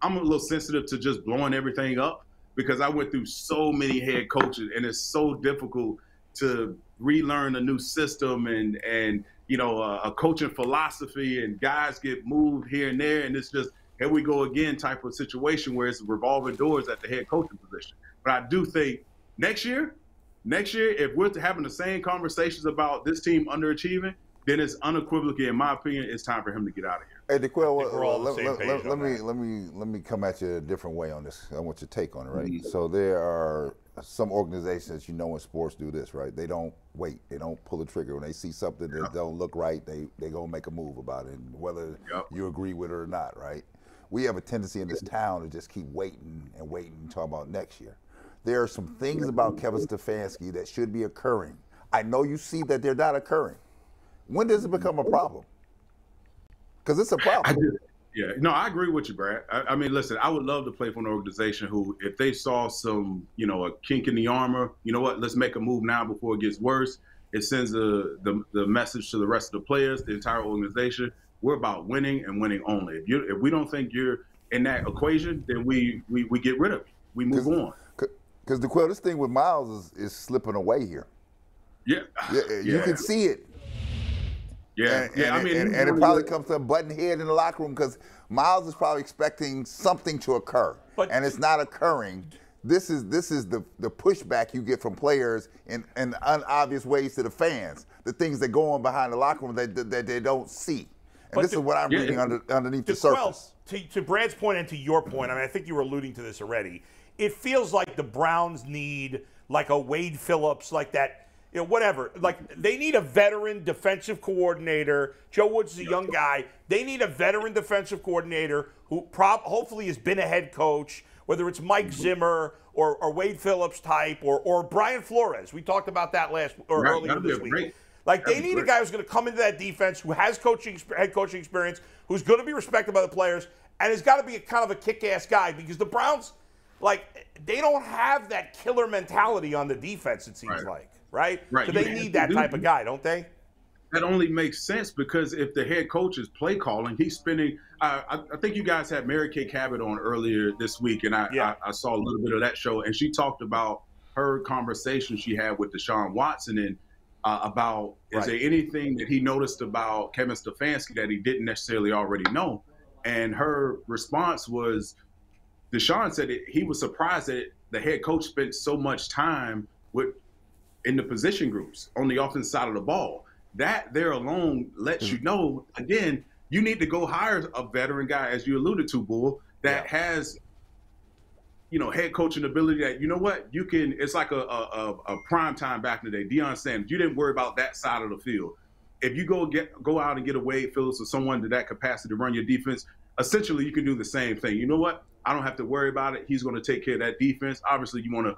I'm a little sensitive to just blowing everything up because I went through so many head coaches and it's so difficult to relearn a new system and and you know a, a coaching philosophy and guys get moved here and there and it's just here we go again type of situation where it's revolving doors at the head coaching position. But I do think next year next year, if we're having the same conversations about this team underachieving, then it's unequivocally, in my opinion, it's time for him to get out of here. Hey, D'Qwell, think we're all let, same let- page let- let me that. let me let me come at you a different way on this. I want your take on it, right? Mm-hmm. So there are some organizations you know in sports do this, right? They don't wait. They don't pull the trigger when they see something that don't look right. They they gonna make a move about it, and whether Yep. you agree with it or not, right? We have a tendency in this town to just keep waiting and waiting and talk about next year. There are some things about Kevin Stefanski that should be occurring. I know you see that they're not occurring. When does it become a problem? Because it's a problem. I just, yeah, no, I agree with you, Brad. I, I mean, listen, I would love to play for an organization who, if they saw some, you know, a kink in the armor, you know what, let's make a move now before it gets worse. It sends a, the the message to the rest of the players, the entire organization. We're about winning and winning only. If you if we don't think you're in that equation, then we we, we get rid of you. We move on. Because the this thing with Myles is, is slipping away here. Yeah, Yeah, you can see it. Yeah, And, yeah. and I mean, it, and, and it probably comes to a button head in the locker room because Myles is probably expecting something to occur, But- and it's not occurring. This is this is the the pushback you get from players in, in unobvious ways to the fans. The things that go on behind the locker room that, that, that they don't see, and this the- is what I'm Yeah, reading under, underneath the Well, surface. to, to Brad's point and to your point, I mean, I think you were alluding to this already. It feels like the Browns need like a Wade Phillips, like that, you know, whatever. Like they need a veteran defensive coordinator. Joe Woods is a young guy. They need a veteran defensive coordinator who prob- hopefully has been a head coach, whether it's Mike mm-hmm. Zimmer or, or Wade Phillips type or, or Brian Flores. We talked about that last or Right, earlier this week. great- Like they that'd be need a guy who's going to come into that defense who has coaching head coaching experience, who's going to be respected by the players, and has got to be a kind of a kick-ass guy because the Browns, like, they don't have that killer mentality on the defense. It seems Right. like, right? Right. So they need that type of guy, don't they? that only makes sense because if the head coach is play calling, he's spending. Uh, I, I think you guys had Mary Kay Cabot on earlier this week, and I, Yeah. I, I saw a little bit of that show, and she talked about her conversation she had with Deshaun Watson and uh, about is there anything that he noticed about Kevin Stefanski that he didn't necessarily already know, and her response was, Deshaun said it, he was surprised that the head coach spent so much time with in the position groups on the offense side of the ball. That there alone lets hmm. you know, again, you need to go hire a veteran guy, as you alluded to, Bull, that Yeah. has, you know, head coaching ability that, you know what, you can, it's like a, a, a, a prime time back in the day. Deion Sanders, you didn't worry about that side of the field. If you go get go out and get a Wade Phillips or someone to that capacity to run your defense, essentially you can do the same thing. You know what? I don't have to worry about it. He's going to take care of that defense. Obviously, you want to,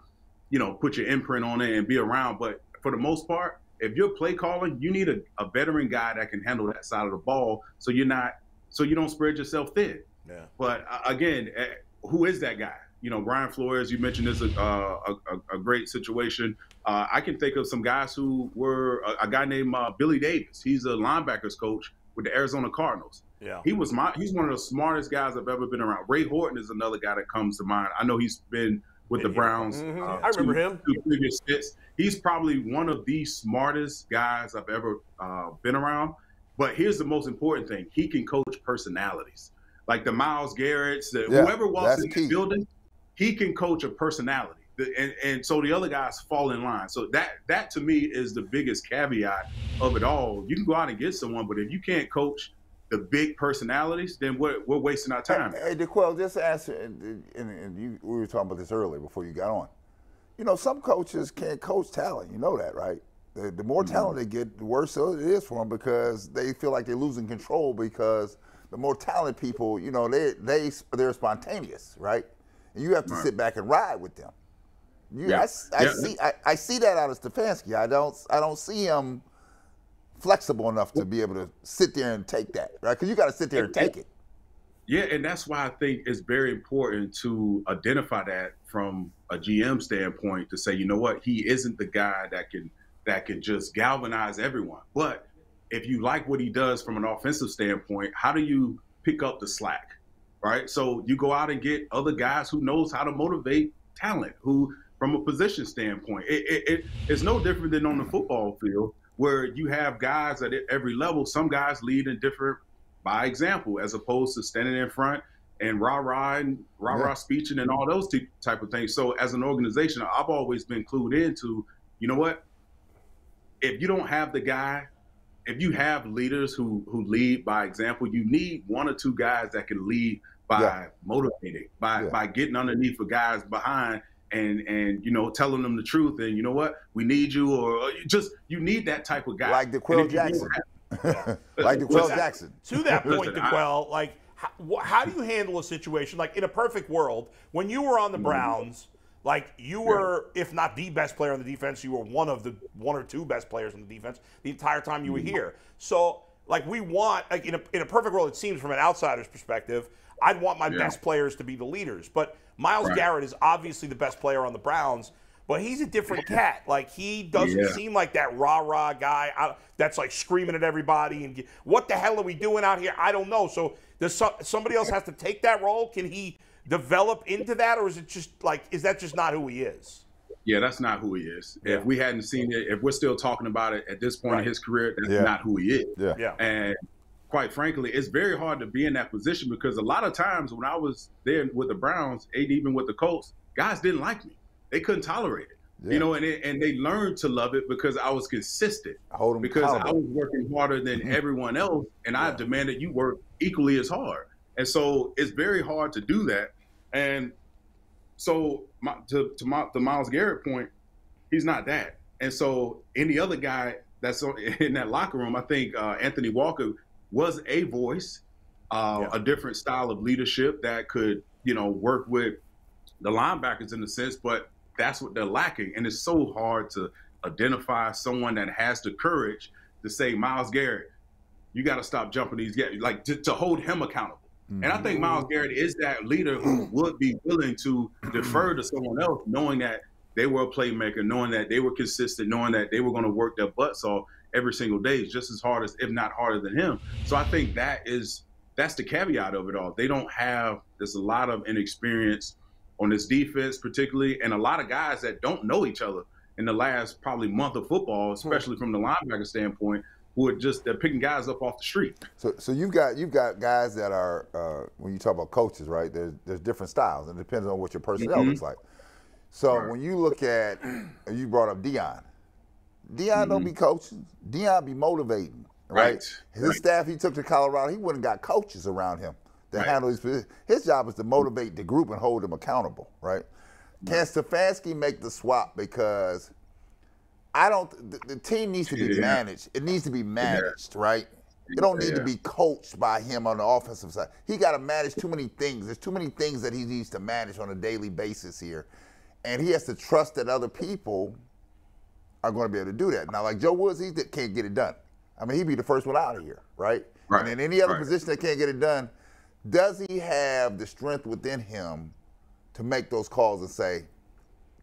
you know, put your imprint on it and be around. But for the most part, if you're play calling, you need a, a veteran guy that can handle that side of the ball, so you're not, so you don't spread yourself thin. Yeah. But uh, again, uh, who is that guy? You know, Brian Flores. You mentioned this is a, a, a, a great situation. Uh, I can think of some guys who were a, a guy named uh, Billy Davis. He's a linebackers coach with the Arizona Cardinals. Yeah. He was my he's one of the smartest guys I've ever been around. Ray Horton is another guy that comes to mind. I know he's been with the Yeah, Browns. Mhm. uh, I remember two- him. two previous stints. He's probably one of the smartest guys I've ever uh, been around. But here's the most important thing: he can coach personalities, like the Myles Garrett's, the, Yeah, whoever walks in the building. He can coach a personality, The- and, and so the other guys fall in line. So that that to me is the biggest caveat of it all. You can go out and get someone, but if you can't coach the big personalities, then we're, we're wasting our time. Hey, D'Qwell, just answer, and, and, and you, we were talking about this earlier before you got on. You know, some coaches can't coach talent. You know that, right? The, the more mm-hmm. talent they get, the worse it is for them because they feel like they're losing control because the more talented people, you know, they they they're spontaneous, right? And you have to Right. sit back and ride with them. You, Yeah. I, I Yeah. see I, I see that out of Stefanski. I don't I don't see him flexible enough to be able to sit there and take that, right? Because you got to sit there and take it. Yeah, and that's why I think it's very important to identify that from a GM standpoint to say, you know what, he isn't the guy that can that can just galvanize everyone. But if you like what he does from an offensive standpoint, how do you pick up the slack? Right? So you go out and get other guys who knows how to motivate talent, who from a position standpoint, it, it, it it's no different than on the football field where you have guys at every level. Some guys lead in different by example, as opposed to standing in front and rah rah and rah rah Yeah. speeching and all those t- type of things. So as an organization, I've always been clued into, you know what? If you don't have the guy if you have leaders who who lead by example, you need one or two guys that can lead by Yeah. motivating, by Yeah. by getting underneath the guys behind and and you know telling them the truth and you know what we need you or or you just you need that type of guy Like And D'Qwell if you don't Jackson. have- like D'Qwell Listen, Jackson. To that point, Listen, I- D'Qwell, like, how, how do you handle a situation like in a perfect world when you were on the Mm-hmm. Browns? Like you were, if not the best player on the defense, you were one of the one or two best players on the defense the entire time you were Mm-hmm. here. So, like, we want, like, in a, in a perfect world, it seems from an outsider's perspective, I'd want my Yeah. best players to be the leaders. But Myles Right. Garrett is obviously the best player on the Browns, but he's a different cat. Like, he doesn't Yeah. seem like that rah rah guy out, that's like screaming at everybody and what the hell are we doing out here? I don't know. So does so, somebody else has to take that role? Can he develop into that, or is it just like is that just not who he is? Yeah, that's not who he is. Yeah. If we hadn't seen it, if we're still talking about it at this point Right. in his career, that's Yeah. not who he is. Yeah. Yeah. And quite frankly, it's very hard to be in that position because a lot of times when I was there with the Browns, and even with the Colts, guys didn't like me. They couldn't tolerate it. Yeah. You know, and it, and they learned to love it because I was consistent. Hold 'em because I was working harder than Mhm. everyone else, and I demanded you work equally as hard. And so it's very hard to do that. And so my, to to my, the Myles Garrett point, he's not that. And so any other guy that's in that locker room, I think uh, Anthony Walker was a voice, uh, Yeah. a different style of leadership that could, you know, work with the linebackers in a sense, but that's what they're lacking. And it's so hard to identify someone that has the courage to say, Myles Garrett, you got to stop jumping these guys, like to, to hold him accountable. And I think Myles Garrett is that leader who would be willing to defer to someone else, knowing that they were a playmaker, knowing that they were consistent, knowing that they were going to work their butts off every single day, is just as hard as, if not harder than him. So I think that is that's the caveat of it all. They don't have there's a lot of inexperience on this defense, particularly, and a lot of guys that don't know each other in the last probably month of football, especially from the linebacker standpoint, who are just they're picking guys up off the street. So, so you've got you've got guys that are uh, when you talk about coaches, right? There's there's different styles, and it depends on what your personnel Mhm. looks like. So Right. when you look at, you brought up Deion. Deion don't mm-hmm. be coaching. Deion be motivating, right? Right. His Right. staff he took to Colorado, he wouldn't got coaches around him to Right. handle his position. His job is to motivate the group and hold them accountable, right? Can Stefanski make the swap because I don't. The, the team needs to be Yeah. managed. It needs to be managed, right? It don't need to be coached by him on the offensive side. He got to manage too many things. There's too many things that he needs to manage on a daily basis here, and he has to trust that other people are going to be able to do that. Now, like Joe Woods, he can't get it done. I mean, he'd be the first one out of here, right? Right. And in any other Right. position that can't get it done, does he have the strength within him to make those calls and say,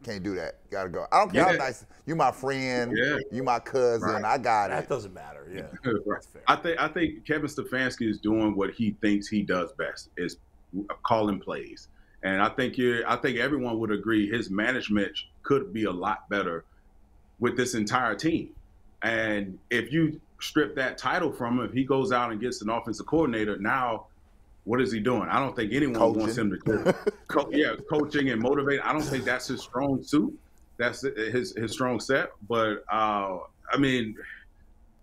"Can't do that. Got to go." I don't care how Yeah. nice you, my friend, Yeah. you my cousin. Right. I got That it. That doesn't matter. Yeah. Right. That's fair. I think I think Kevin Stefanski is doing what he thinks he does best is calling plays, and I think you I think everyone would agree his management could be a lot better with this entire team. And if you strip that title from him, if he goes out and gets an offensive coordinator, now what is he doing? I don't think anyone wants him to, co- yeah, coaching and motivate. I don't think that's his strong suit. That's his his strong set. But uh, I mean,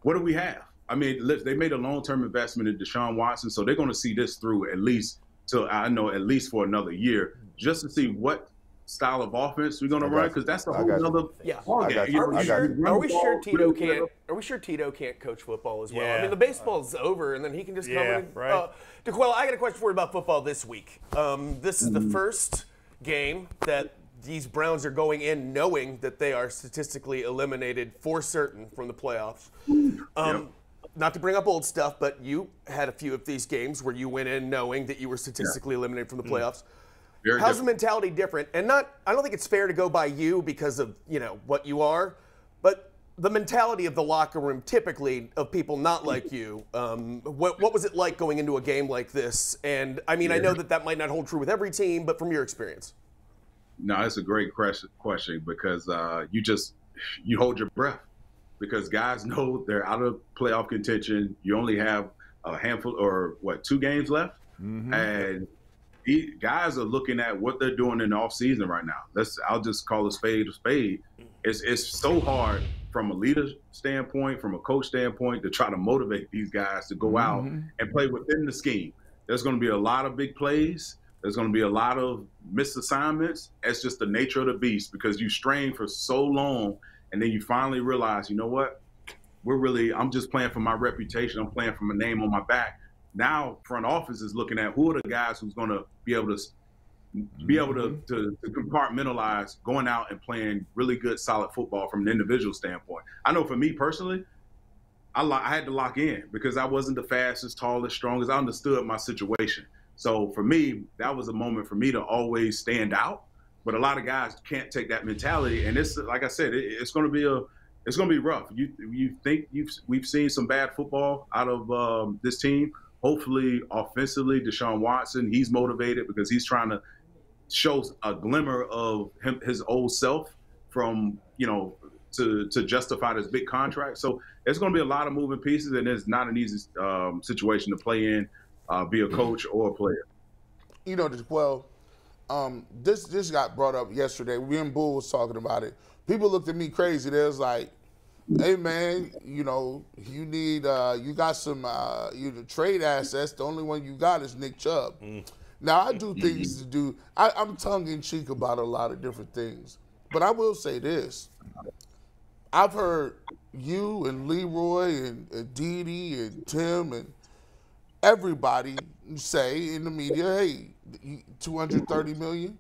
what do we have? I mean, they made a long term investment in Deshaun Watson, so they're going to see this through at least till I know at least for another year, just to see what style of offense we're going to run because that's a I whole got you. other Yeah. ball game. You you. know, Are we sure? Are we the sure Tito can't? Are we sure Tito can't coach football as well? I mean, the baseball's over, and then he can just come in. And, right. Uh, D'Qwell, I got a question for you about football this week. Um, this is the Mm-hmm. first game that these Browns are going in knowing that they are statistically eliminated for certain from the playoffs. Um, Not to bring up old stuff, but you had a few of these games where you went in knowing that you were statistically eliminated from the playoffs. Very How's the mentality different? And not, I don't think it's fair to go by you because of you know what you are, but the mentality of the locker room typically of people not like you. Um, what, what was it like going into a game like this? And I mean, I know that that might not hold true with every team, but from your experience, No, it's a great question question because uh, you just you hold your breath because guys know they're out of playoff contention. You only have a handful or what two games left, and the guys are looking at what they're doing in the off season right now. Let's I'll just call a spade a spade. It's it's so hard from a leader standpoint, from a coach standpoint, to try to motivate these guys to go Mm-hmm. out and play within the scheme. There's going to be a lot of big plays. There's going to be a lot of missed assignments. It's just the nature of the beast because you strain for so long, and then you finally realize, you know what? We're really. I'm just playing for my reputation. I'm playing for my name on my back. Now, front office is looking at who are the guys who's going to be able to be able to, to, to compartmentalize going out and playing really good, solid football from an individual standpoint. I know for me personally, I, lo- I had to lock in because I wasn't the fastest, tallest, strongest. I understood my situation. So for me, that was a moment for me to always stand out. But a lot of guys can't take that mentality, and it's like I said, it, it's going to be a it's going to be rough. You you think you've we've seen some bad football out of um, this team. Hopefully, offensively, Deshaun Watson, he's motivated because he's trying to show a glimmer of him, his old self from you know to to justify this big contract. So it's going to be a lot of moving pieces, and it's not an easy um, situation to play in, uh, be a coach or a player. you know, just well, um, this this got brought up yesterday. We and Bull was talking about it. People looked at me crazy. They was like, "Hey man, you know, you need uh, you got some uh, you know, trade assets. The only one you got is Nick Chubb." Now I do things to do. I, I'm tongue in cheek about a lot of different things, but I will say this: I've heard you and Leroy and, and Dee Dee and Tim and everybody say in the media, hey, 230 million.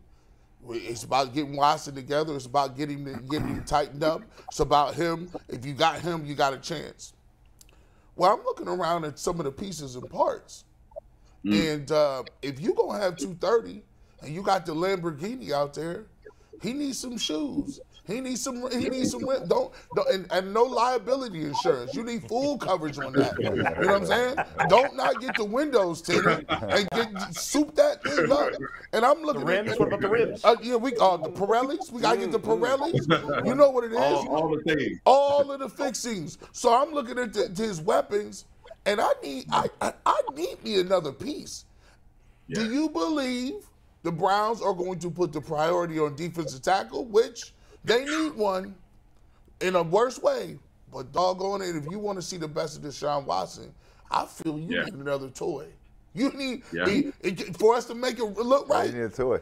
It's about getting Watson together. It's about getting getting him tightened up. It's about him. If you got him, you got a chance. Well, I'm looking around at some of the pieces and parts, and uh, if you gonna have 230 and you got the Lamborghini out there, he needs some shoes. He needs some. He needs some. rent. Don't, don't and, and no liability insurance. You need full coverage on that. You know what I'm saying? Don't not get the windows tinted and get soup that thing up. And I'm looking The rims? at What about the rims? Uh, yeah, we uh, the Pirellis. We gotta get the Pirellis. You know what it is? All, all the things. all of the fixings. So I'm looking at the, his weapons, and I need I, I, I need me another piece. Do you believe the Browns are going to put the priority on defensive tackle, which they need one in a worse way? But doggone it, if you want to see the best of Deshaun Watson, I feel you Yeah. need another toy. You need Yeah. he- it- for us to make it look right you need a toy.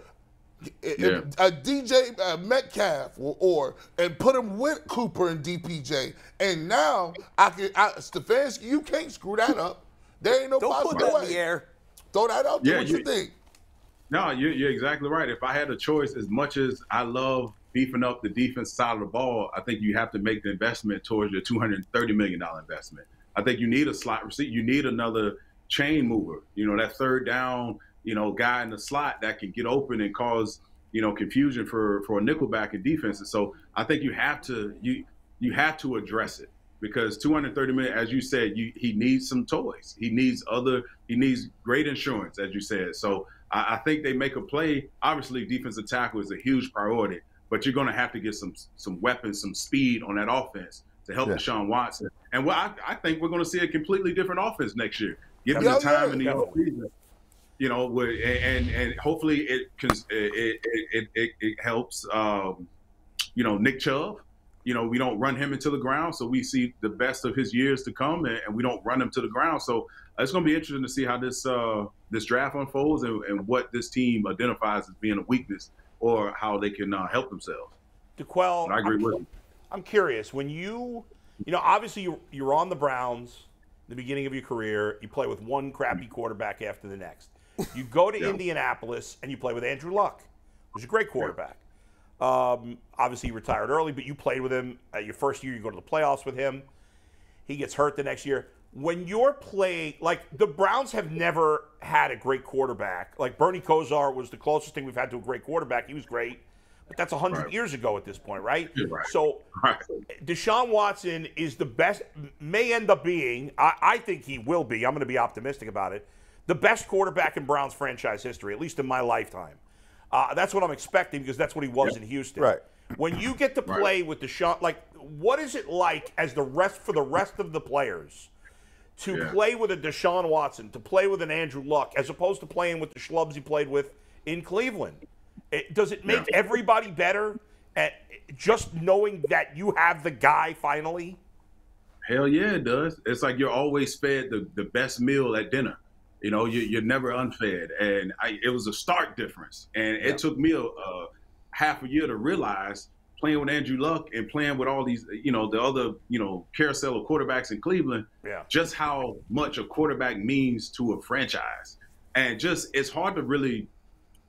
Yeah. a DJ uh, Metcalf or, or and put him with Cooper and DPJ. And now I can I, Stefanski, you can't screw that up. There ain't no Don't put possible that way. in the air. Throw that out there. Yeah, what you, you- think? No, you're, you're exactly right. If I had a choice, as much as I love beefing up the defense side of the ball, I think you have to make the investment towards your $230 million investment. I think you need a slot receipt. You need another chain mover. You know, that third down, you know, guy in the slot that can get open and cause, you know, confusion for for a nickelback in defenses. So I think you have to you you have to address it because 230 million, as you said, you he needs some toys. He needs other. He needs great insurance, as you said. So I, I think they make a play. Obviously, defensive tackle is a huge priority, but you're going to have to get some some weapons, some speed on that offense to help Yeah. Deshaun Watson. And well, I, I think we're going to see a completely different offense next year. Give him Yeah, the time yeah. in the offseason. You know, and and hopefully it it it, it, it, it helps. Um, you know, Nick Chubb. You know, we don't run him into the ground, so we see the best of his years to come, and, and we don't run him to the ground. So uh, it's going to be interesting to see how this uh, this draft unfolds and, and what this team identifies as being a weakness or how they can uh, help themselves. D'Qwell, And I agree I'm, with you. I'm curious when you, you know, obviously you you're on the Browns, the beginning of your career. You play with one crappy quarterback after the next. You go to Yeah. Indianapolis and you play with Andrew Luck, who's a great quarterback. Um, obviously, he retired early, but you played with him uh, your first year. You go to the playoffs with him. He gets hurt the next year. When you're playing, like the Browns have never had a great quarterback. Like Bernie Kosar was the closest thing we've had to a great quarterback. He was great, but that's 100 Right. years ago at this point, right? Right. So Right. Deshaun Watson is the best, may end up being, I, I think he will be, I'm going to be optimistic about it, the best quarterback in Browns franchise history, at least in my lifetime. Uh, that's what I'm expecting because that's what he was in Houston. Right. When you get to play with Deshaun, like, what is it like as the rest for the rest of the players to Yeah. play with a Deshaun Watson, to play with an Andrew Luck, as opposed to playing with the schlubs he played with in Cleveland? It, does it make Yeah. everybody better? at just knowing that you have the guy finally. Hell yeah, it does. It's like you're always fed the, the best meal at dinner. You know, you, you're never unfed, and I, it was a stark difference. And it took me a, a half a year to realize playing with Andrew Luck and playing with all these, you know, the other, you know, carousel of quarterbacks in Cleveland, Yeah. just how much a quarterback means to a franchise. And just it's hard to really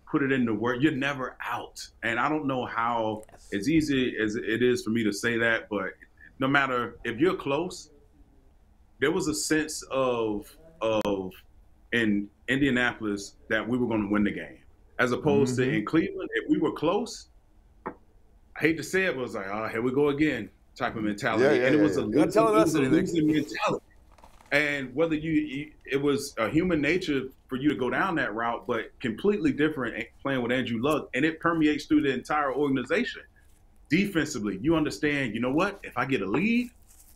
put it into word. You're never out. And I don't know how as easy as it is for me to say that, but no matter if you're close, there was a sense of of in Indianapolis that we were going to win the game, as opposed to mm-hmm. in Cleveland, if we were close. I hate to say it, but it was like, oh, here we go again, type of mm-hmm. mentality, Yeah, yeah, and it yeah, was a yeah. losing, it us was a anything. losing mentality. And whether you, you, it was a human nature for you to go down that route, but completely different playing with Andrew Luck, and it permeates through the entire organization. Defensively, you understand. You know what? If I get a lead,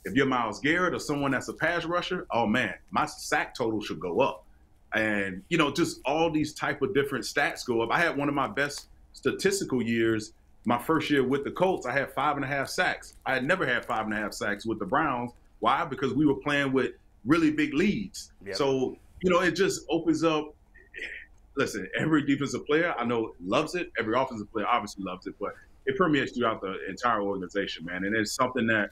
if you're Myles Garrett or someone that's a pass rusher, oh man, my sack total should go up. And you know, just all these type of different stats go up. I had one of my best statistical years. My first year with the Colts, I had five and a half sacks. I had never had five and a half sacks with the Browns. Why? Because we were playing with really big leads. Yep. So you know, it just opens up. Listen, every defensive player I know loves it. Every offensive player obviously loves it, but it permeates throughout the entire organization, man. And it's something that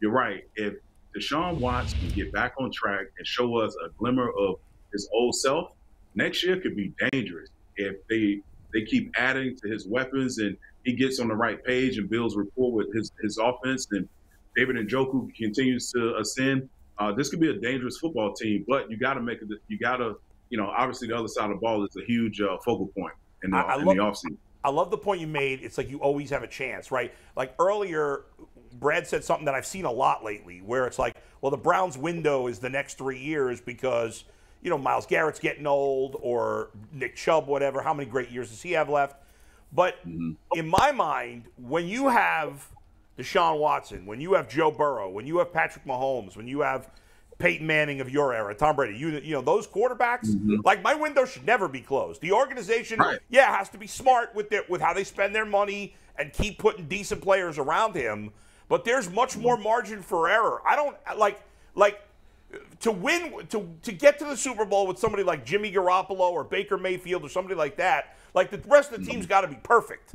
you're right. If Deshaun Watts can get back on track and show us a glimmer of his old self, next year could be dangerous. If they they keep adding to his weapons and he gets on the right page and builds rapport with his his offense, and David and Njoku continues to ascend, uh, this could be a dangerous football team. But you got to make it. You got to, you know, obviously the other side of the ball is a huge uh, focal point in the, I- I in love- the offseason. I love the point you made. It's like you always have a chance, right? Like earlier, Brad said something that I've seen a lot lately, where it's like, well, the Browns' window is the next three years because you know Myles Garrett's getting old, or Nick Chubb, whatever. How many great years does he have left? But mm-hmm. in my mind, when you have Deshaun Watson, when you have Joe Burrow, when you have Patrick Mahomes, when you have Peyton Manning of your era, Tom Brady, you you know those quarterbacks, mm-hmm. like my window should never be closed. The organization, Right. yeah, has to be smart with their with how they spend their money and keep putting decent players around him. But there's much mm-hmm. more margin for error. I don't like like to win to to get to the Super Bowl with somebody like Jimmy Garoppolo or Baker Mayfield or somebody like that. Like the rest of the team's mm-hmm. got to be perfect.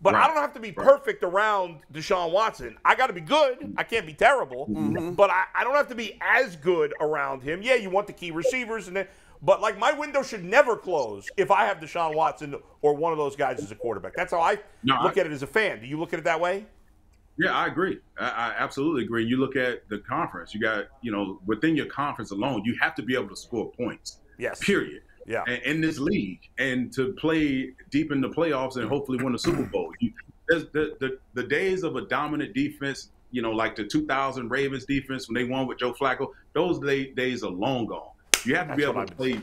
But I don't have to be perfect around Deshaun Watson. I got to be good. Mm-hmm. I can't be terrible. Mm-hmm. But I, I don't have to be as good around him. Yeah, you want the key receivers and then, but like my window should never close if I have Deshaun Watson or one of those guys as a quarterback. That's how I No, look I- at it as a fan. Do you look at it that way? Yeah, I agree. I, I absolutely agree. You look at the conference. You got, you know, within your conference alone, you have to be able to score points. Yes. Period. Yeah. And in this league, and to play deep in the playoffs and hopefully win the Super Bowl. You, the, the the days of a dominant defense, you know, like the 2000 Ravens defense when they won with Joe Flacco. Those day, days are long gone. You have to be able to play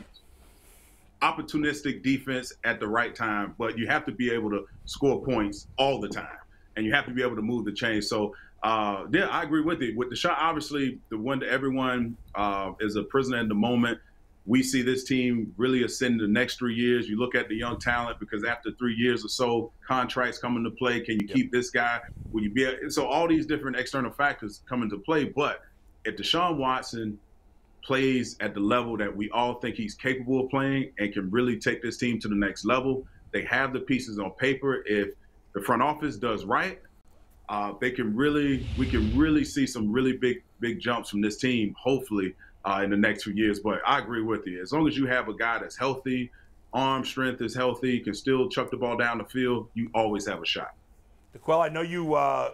opportunistic defense at the right time, but you have to be able to score points all the time, and you have to be able to move the chain. So, uh, yeah, I agree with it. With the shot, obviously, the one that everyone uh, is a prisoner in the moment. We see this team really ascend the next three years. You look at the young talent because after three years or so, contracts come into play. Can you keep this guy? Will you be? So all these different external factors come into play. But if Deshaun Watson plays at the level that we all think he's capable of playing and can really take this team to the next level. They have the pieces on paper. If the front office does right, uh, they can really, we can really see some really big, big jumps from this team. Hopefully, uh, in the next few years. But I agree with you. As long as you have a guy that's healthy, arm strength is healthy, can still chuck the ball down the field, you always have a shot. Well, I know you. Uh,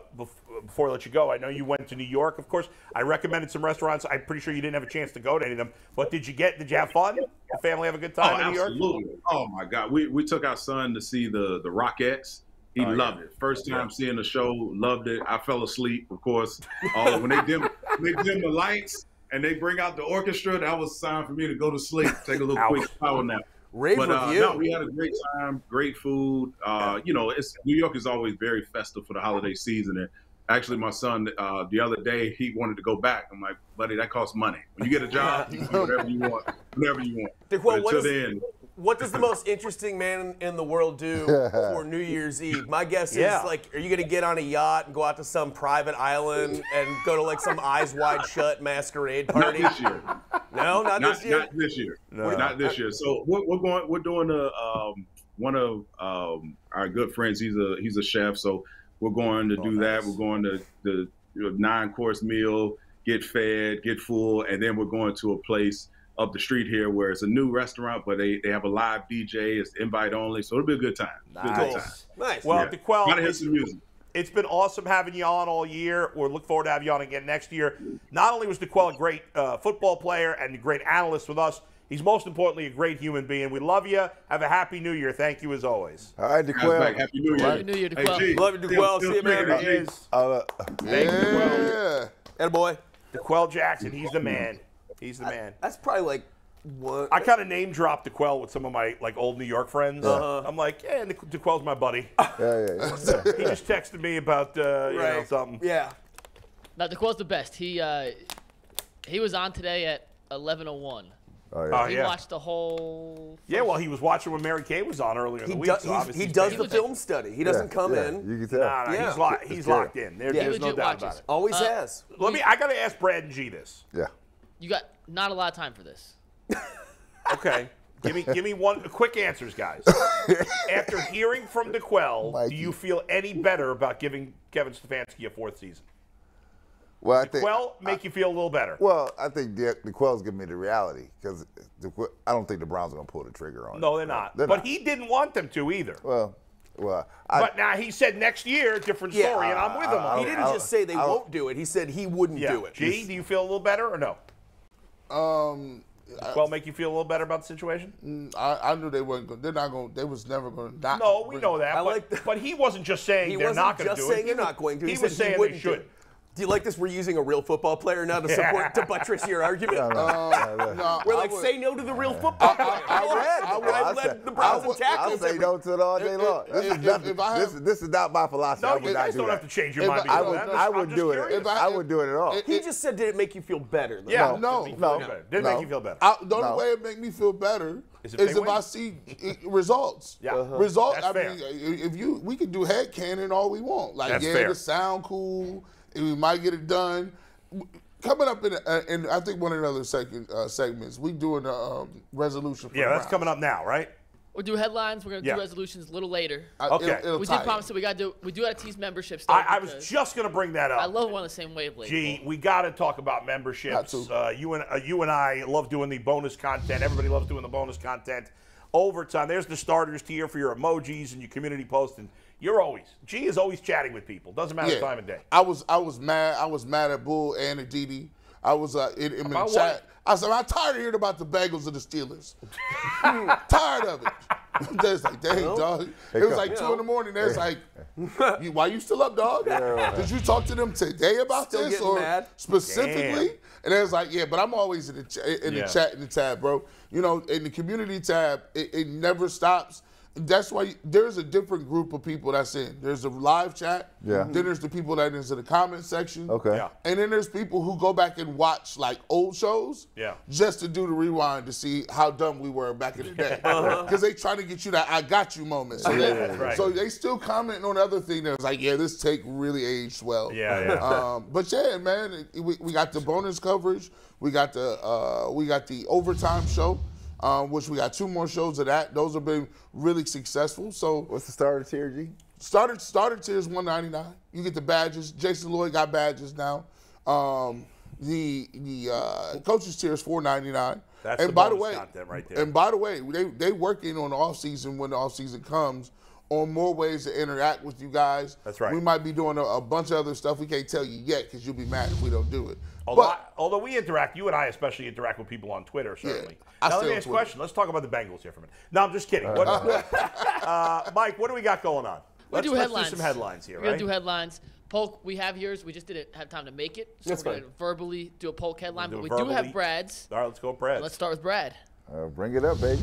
before I let you go, I know you went to New York. Of course, I recommended some restaurants. I'm pretty sure you didn't have a chance to go to any of them. But did you get? Did you have fun? The family have a good time oh, in New York? absolutely. Oh my God, we we took our son to see the the Rockettes. He Oh, yeah. loved it. First time seeing the show, loved it. I fell asleep, of course. Uh, when they dim they dim the lights and they bring out the orchestra, that was a sign for me to go to sleep, take a little quick power nap. Rave But uh, no, we had a great time, great food. Uh, you know, it's New York is always very festive for the holiday season. And actually, my son uh, the other day he wanted to go back. I'm like, buddy, that costs money. When you get a job, you can do whatever you want, whenever you want. Well, but until is- then, what does the most interesting man in the world do for New Year's Eve? My guess Yeah. is like, are you gonna get on a yacht and go out to some private island and go to like some eyes wide shut masquerade party? Not party? this year. No, not, not, this year. not this year. Not this year. So we're, we're going. We're doing a um, one of um, our good friends. He's a he's a chef. So we're going to do that. We're going to the you know, nine course meal, get fed, get full, and then we're going to a place up the street here where it's a new restaurant, but they, they have a live DJ. It's invite only, so it'll be a good time. Good time. Nice. Nice. Well, Yeah. D'Qwell, Gotta hear it's, some music. it's been awesome having you on all year. We'll look forward to having you on again next year. Not only was D'Qwell a great uh, football player and a great analyst with us, he's most importantly a great human being. We love you. Have a happy new year. Thank you as always. All right, Guys, back. D'Qwell. Happy New Year. Happy New Year, Hey, D'Qwell. G, Love you, D'Qwell. See you, man. drinking, Uh, thank you, D'Qwell. Yeah. And boy, D'Qwell Jackson. He's the man. He's the man. that's probably like what I kind of name dropped D'Qwell with some of my like old New York friends. I'm like, yeah, De- D'Qwell's my buddy. yeah, yeah, yeah. he just texted me about uh, you know something. Yeah. Now D'Qwell's the best. He uh, he was on today at 11:01. Oh, yeah. Oh, He yeah. watched the whole. Yeah, well, he was watching when Mary Kay was on earlier in He, the week. does. so he's- obviously he does paying the film study. He doesn't Yeah, come yeah, in. You can tell. Nah, nah, Yeah. he's, lo- he's locked in. There- He there's no doubt watches. about it. Always Uh, has. Let me. I got to ask Brad and G this. Yeah. You got not a lot of time for this. Okay. give me give me one quick answers, guys. After hearing from D'Qwell, do you feel any better about giving Kevin Stefanski a fourth season? Well, I think. Well, make you feel a little better. Well, I think the, D'Qwell's giving me the reality because I don't think the Browns are going to pull the trigger on it. No, they're not. They're but not. he didn't want them to either. Well, well, I, but now he said next year, different Yeah, story, and I'm with him. I- on He didn't just say they I- won't do it. He said he wouldn't yeah. do it. G, do you feel a little better or no? Um, Well, make you feel a little better about the situation? I, I knew they weren't going. They're not going. They was never going to not. No, we know that. I but, like the- but he wasn't just saying He they're wasn't not going to just do saying it. you're not going to. He, He, was said saying he they wouldn't do should. It. Do you like this? We're using a real football player now to support to buttress your argument. no, no, no, no. No, We're I like, would- say no to the real football player. I Go would- I would- guy I'll led say- the Browns I'll- in tackles. I'll say every- no to it all day If- long. This if- is nothing. if I this, this is not my philosophy. I No, would you not guys do don't that. have to change your If mind. I- because I of would, that. I'm just- I I'm would do it. curious. If I- I would do it at all. He just said, did it make you feel better? though? Yeah, No, didn't make you no, better. Didn't make you feel better. The only way it make me feel better Is is if if, they win. I see results. Yeah. Uh-huh. Results. That's I mean, if you, we can do head canon all we want. Like, That's yeah, fair. it sound cool. And we might get it done. Coming up in, uh, in I think one of the other second uh, segments, we doing a um, resolution. For Yeah, that's Browns. coming up now, right? We'll do headlines. We're gonna Yeah. do resolutions a little later. I- Okay. it'll- it'll we did in. promise that we got to. We do have to tease membership stuff. I, I was just going to bring that up. I love one on the same wavelength. Gee, we got to talk about memberships. Got. Uh, you and uh, you and I love doing the bonus content. Everybody loves doing the bonus content. Overtime. There's the starters tier for your emojis and your community posts, and you're always G is always chatting with people. Doesn't matter time of day. I was I was mad. I was mad at Bull and at Didi. I was uh, in, in the chat. what? I said I'm tired of hearing about the Bengals and the Steelers. tired of it. There's like, dang, dog. It was like two in the morning. There's like, you, why you still up, dog? Did you talk to them today about Still this or mad? specifically? Damn. And it was like, yeah, but I'm always in the ch- in Yeah. the chat in the tab, bro. You know, in the community tab, it, it never stops. That's why there's a different group of people that's in. There's a live chat. Yeah. Then there's the people that is in the comment section. Okay. Yeah. And then there's people who go back and watch like old shows. Yeah. Just to do the rewind to see how dumb we were back in the day. Because they trying to get you that I got you moment. So, they, right. so they still commenting on other thing that was like, yeah, this take really aged well. Yeah, yeah. Um, but yeah, man, we, we got the bonus coverage. We got the uh, we got the overtime show, um, which we got two more shows of that. Those have been really successful. So What's the starter tier, G? Starter starter tier is 199. You get the badges. Jason Lloyd got badges now. Um, the the uh, coaches tier is 499. That's and the by the way, content right there. and by the way, they they working on the off season when the off season comes on more ways to interact with you guys. That's right. We might be doing a, a bunch of other stuff we can't tell you yet because you'll be mad if we don't do it. Although, but I- although we interact, you and I especially interact with people on Twitter, certainly. I now, let me ask a question. Let's talk about the Bengals here for a minute. No, I'm just kidding. What- uh, Mike, what do we got going on? We'll Let's, do let's headlines. do some headlines here, We're gonna do headlines. Polk, we have yours. We just didn't have time to make it, so That's we're gonna verbally do a Polk headline. We'll But we do do have Brad's. All right, let's go, Brad. Let's start with Brad. Uh, bring it up, baby.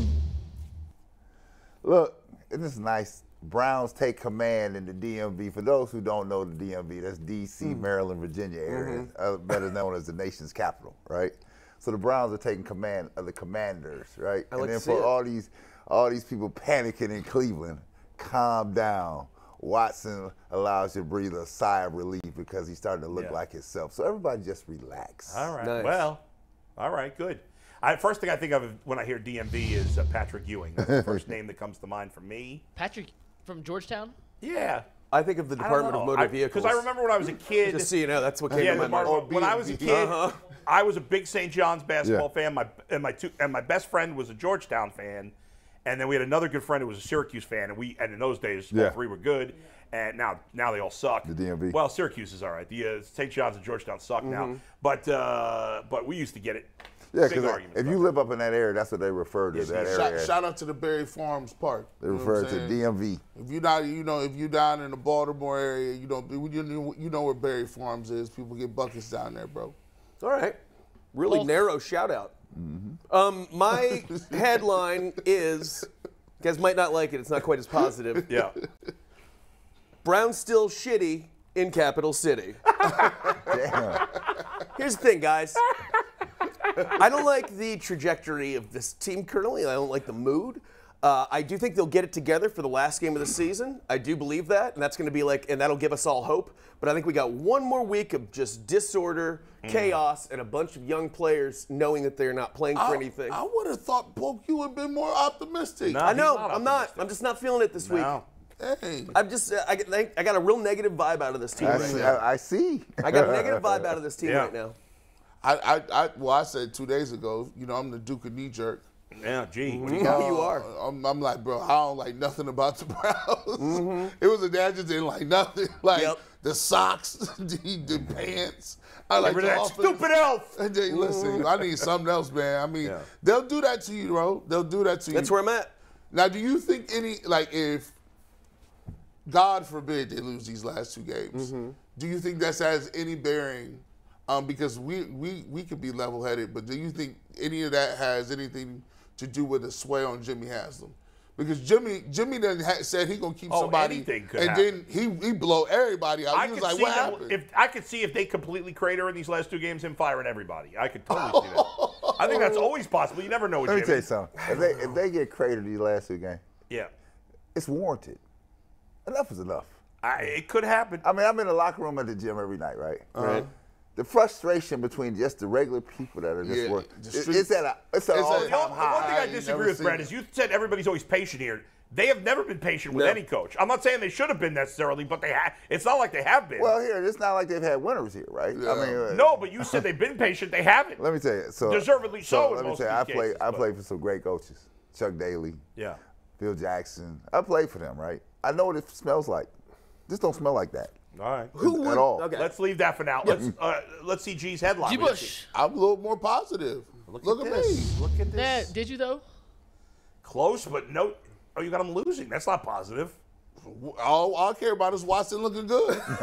Look, isn't this nice? Browns take command in the DMV. For those who don't know the DMV, that's D.C., Maryland, Virginia area, uh, better known as the nation's capital, right? So the Browns are taking command of the Commanders, right? like and to then see for it. all these all these people panicking in Cleveland. Calm down. Watson allows you to breathe a sigh of relief because he's starting to look Yeah. like himself. So everybody just relax. All right. Nice. Well, all right, good. I, first thing I think of when I hear DMV is uh, Patrick Ewing. That's the first name that comes to mind for me. Patrick from Georgetown. Yeah. I think of the Department of Motor Vehicles. Because I remember when I was a kid. Just so you know, that's what came yeah, to my the mind. Mar- when I was a kid, Uh-huh. I was a big St. John's basketball Yeah. fan. My and my two and my best friend was a Georgetown fan, and then we had another good friend who was a Syracuse fan. And we and in those days, all three were good. And now now they all suck. The DMV. Well, Syracuse is all right. The uh, St. John's and Georgetown suck Mm-hmm. now. But uh, but we used to get it. Yeah, because if you live up in that area, that's what they refer to Yes, that yes. area. Shout, shout out to the Barry Farms Park. they You know what refer to saying? DMV. If you not, you know, if you down in the Baltimore area, you don't, you know, you know where Barry Farms is. People get buckets down there, bro. All right. Really Well- narrow shout out. Um, my headline is, you guys might not like it, it's not quite as positive. Yeah. Brown still shitty in Capital City. Damn. Here's the thing, guys. I don't like the trajectory of this team currently. I don't like the mood. Uh, I do think they'll get it together for the last game of the season. I do believe that, and that's going to be like, and that'll give us all hope. But I think we got one more week of just disorder, chaos, and a bunch of young players knowing that they're not playing for I, anything. I would have thought Polk you would have been more optimistic. No. I know. not I'm not. I'm just not feeling it this week. No. Hey, I'm just. uh, I, get- I got a real negative vibe out of this team I right see. now. I, I see. I got a negative vibe out of this team Yeah. right now. I, I, I, well, I said two days ago, you know, I'm the Duke of knee jerk. Yeah. Gee. What do you You know you are. I'm, I'm like, bro, I don't like nothing about the Browns. Mm-hmm. It was a day I just didn't like nothing. Like Yep. the socks, the, the mm-hmm. pants. I like Remember that offense. stupid elf? And listen, mm-hmm. I need something else, man. I mean, Yeah. they'll do that to you, bro. They'll do that to you. That's where I'm at. Now, do you think any like if God forbid they lose these last two games, Mm-hmm. do you think that has any bearing? Um, because we we we could be level headed, but do you think any of that has anything to do with the sway on Jimmy Haslam? Because Jimmy Jimmy done ha- said he gonna keep Oh, somebody, anything could and happen. then he he blow everybody out. I he was could like, see "What them, happened?" if I could see if they completely crater in these last two games, him firing everybody. I could totally see that. I think that's always possible. You never know with Let me tell you something. If they if they get cratered these last two games, Yeah, it's warranted. Enough is enough. I, it could happen. I mean, I'm in the locker room at the gym every night, right? Right. The frustration between just the regular people that are just Yeah, working, the it- it's at a it's at an all-time The only- the one thing high. I disagree with, Brad, is you said everybody's always patient here. They have never been patient with No. any coach. I'm not saying they should have been necessarily, but they ha- It's not like they have been. Well, here it's not like they've had winners here, right? I mean, uh, no, but you said they've been patient. They haven't. Let me tell you. So Deservedly so in let me most tell you, I these played. I but- played for some great coaches. Chuck Daly, yeah. Phil Jackson. I played for them, right? I know what it smells like. This don't smell like that All right. Who at would? all. Okay. Let's leave that for now. Let's uh, let's see G's headline. G. What do you Bush. I'm a little more positive. Look, at, this. me. Look at Yeah, this. did you though? Close, but no. Oh, you got him losing. That's not positive. All, all I care about is Watson looking good.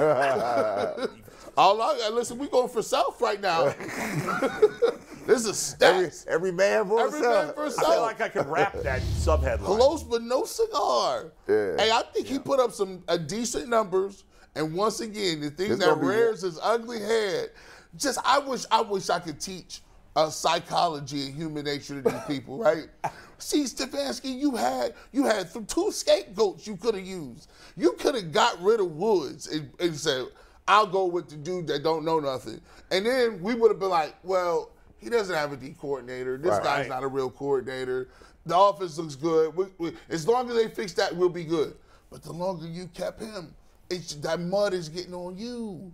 all I listen, we going for self right now. this is Every, stats. every man for Every man himself. for I himself. feel like I can wrap that sub headline. Close but no cigar. Yeah. Hey, I think he put up some uh, decent numbers. And once again, the thing This that rears his ugly head. Just I wish I wish I could teach uh, psychology and human nature to these people, right? See, Stefanski, you had you had two scapegoats you could have used. You could have got rid of Woods and, and said, "I'll go with the dude that don't know nothing," and then we would have been like, "Well, he doesn't have a D coordinator. This Right. guy's not a real coordinator. The offense looks good. We, we, as long as they fix that, we'll be good." But the longer you kept him, it's that mud is getting on you.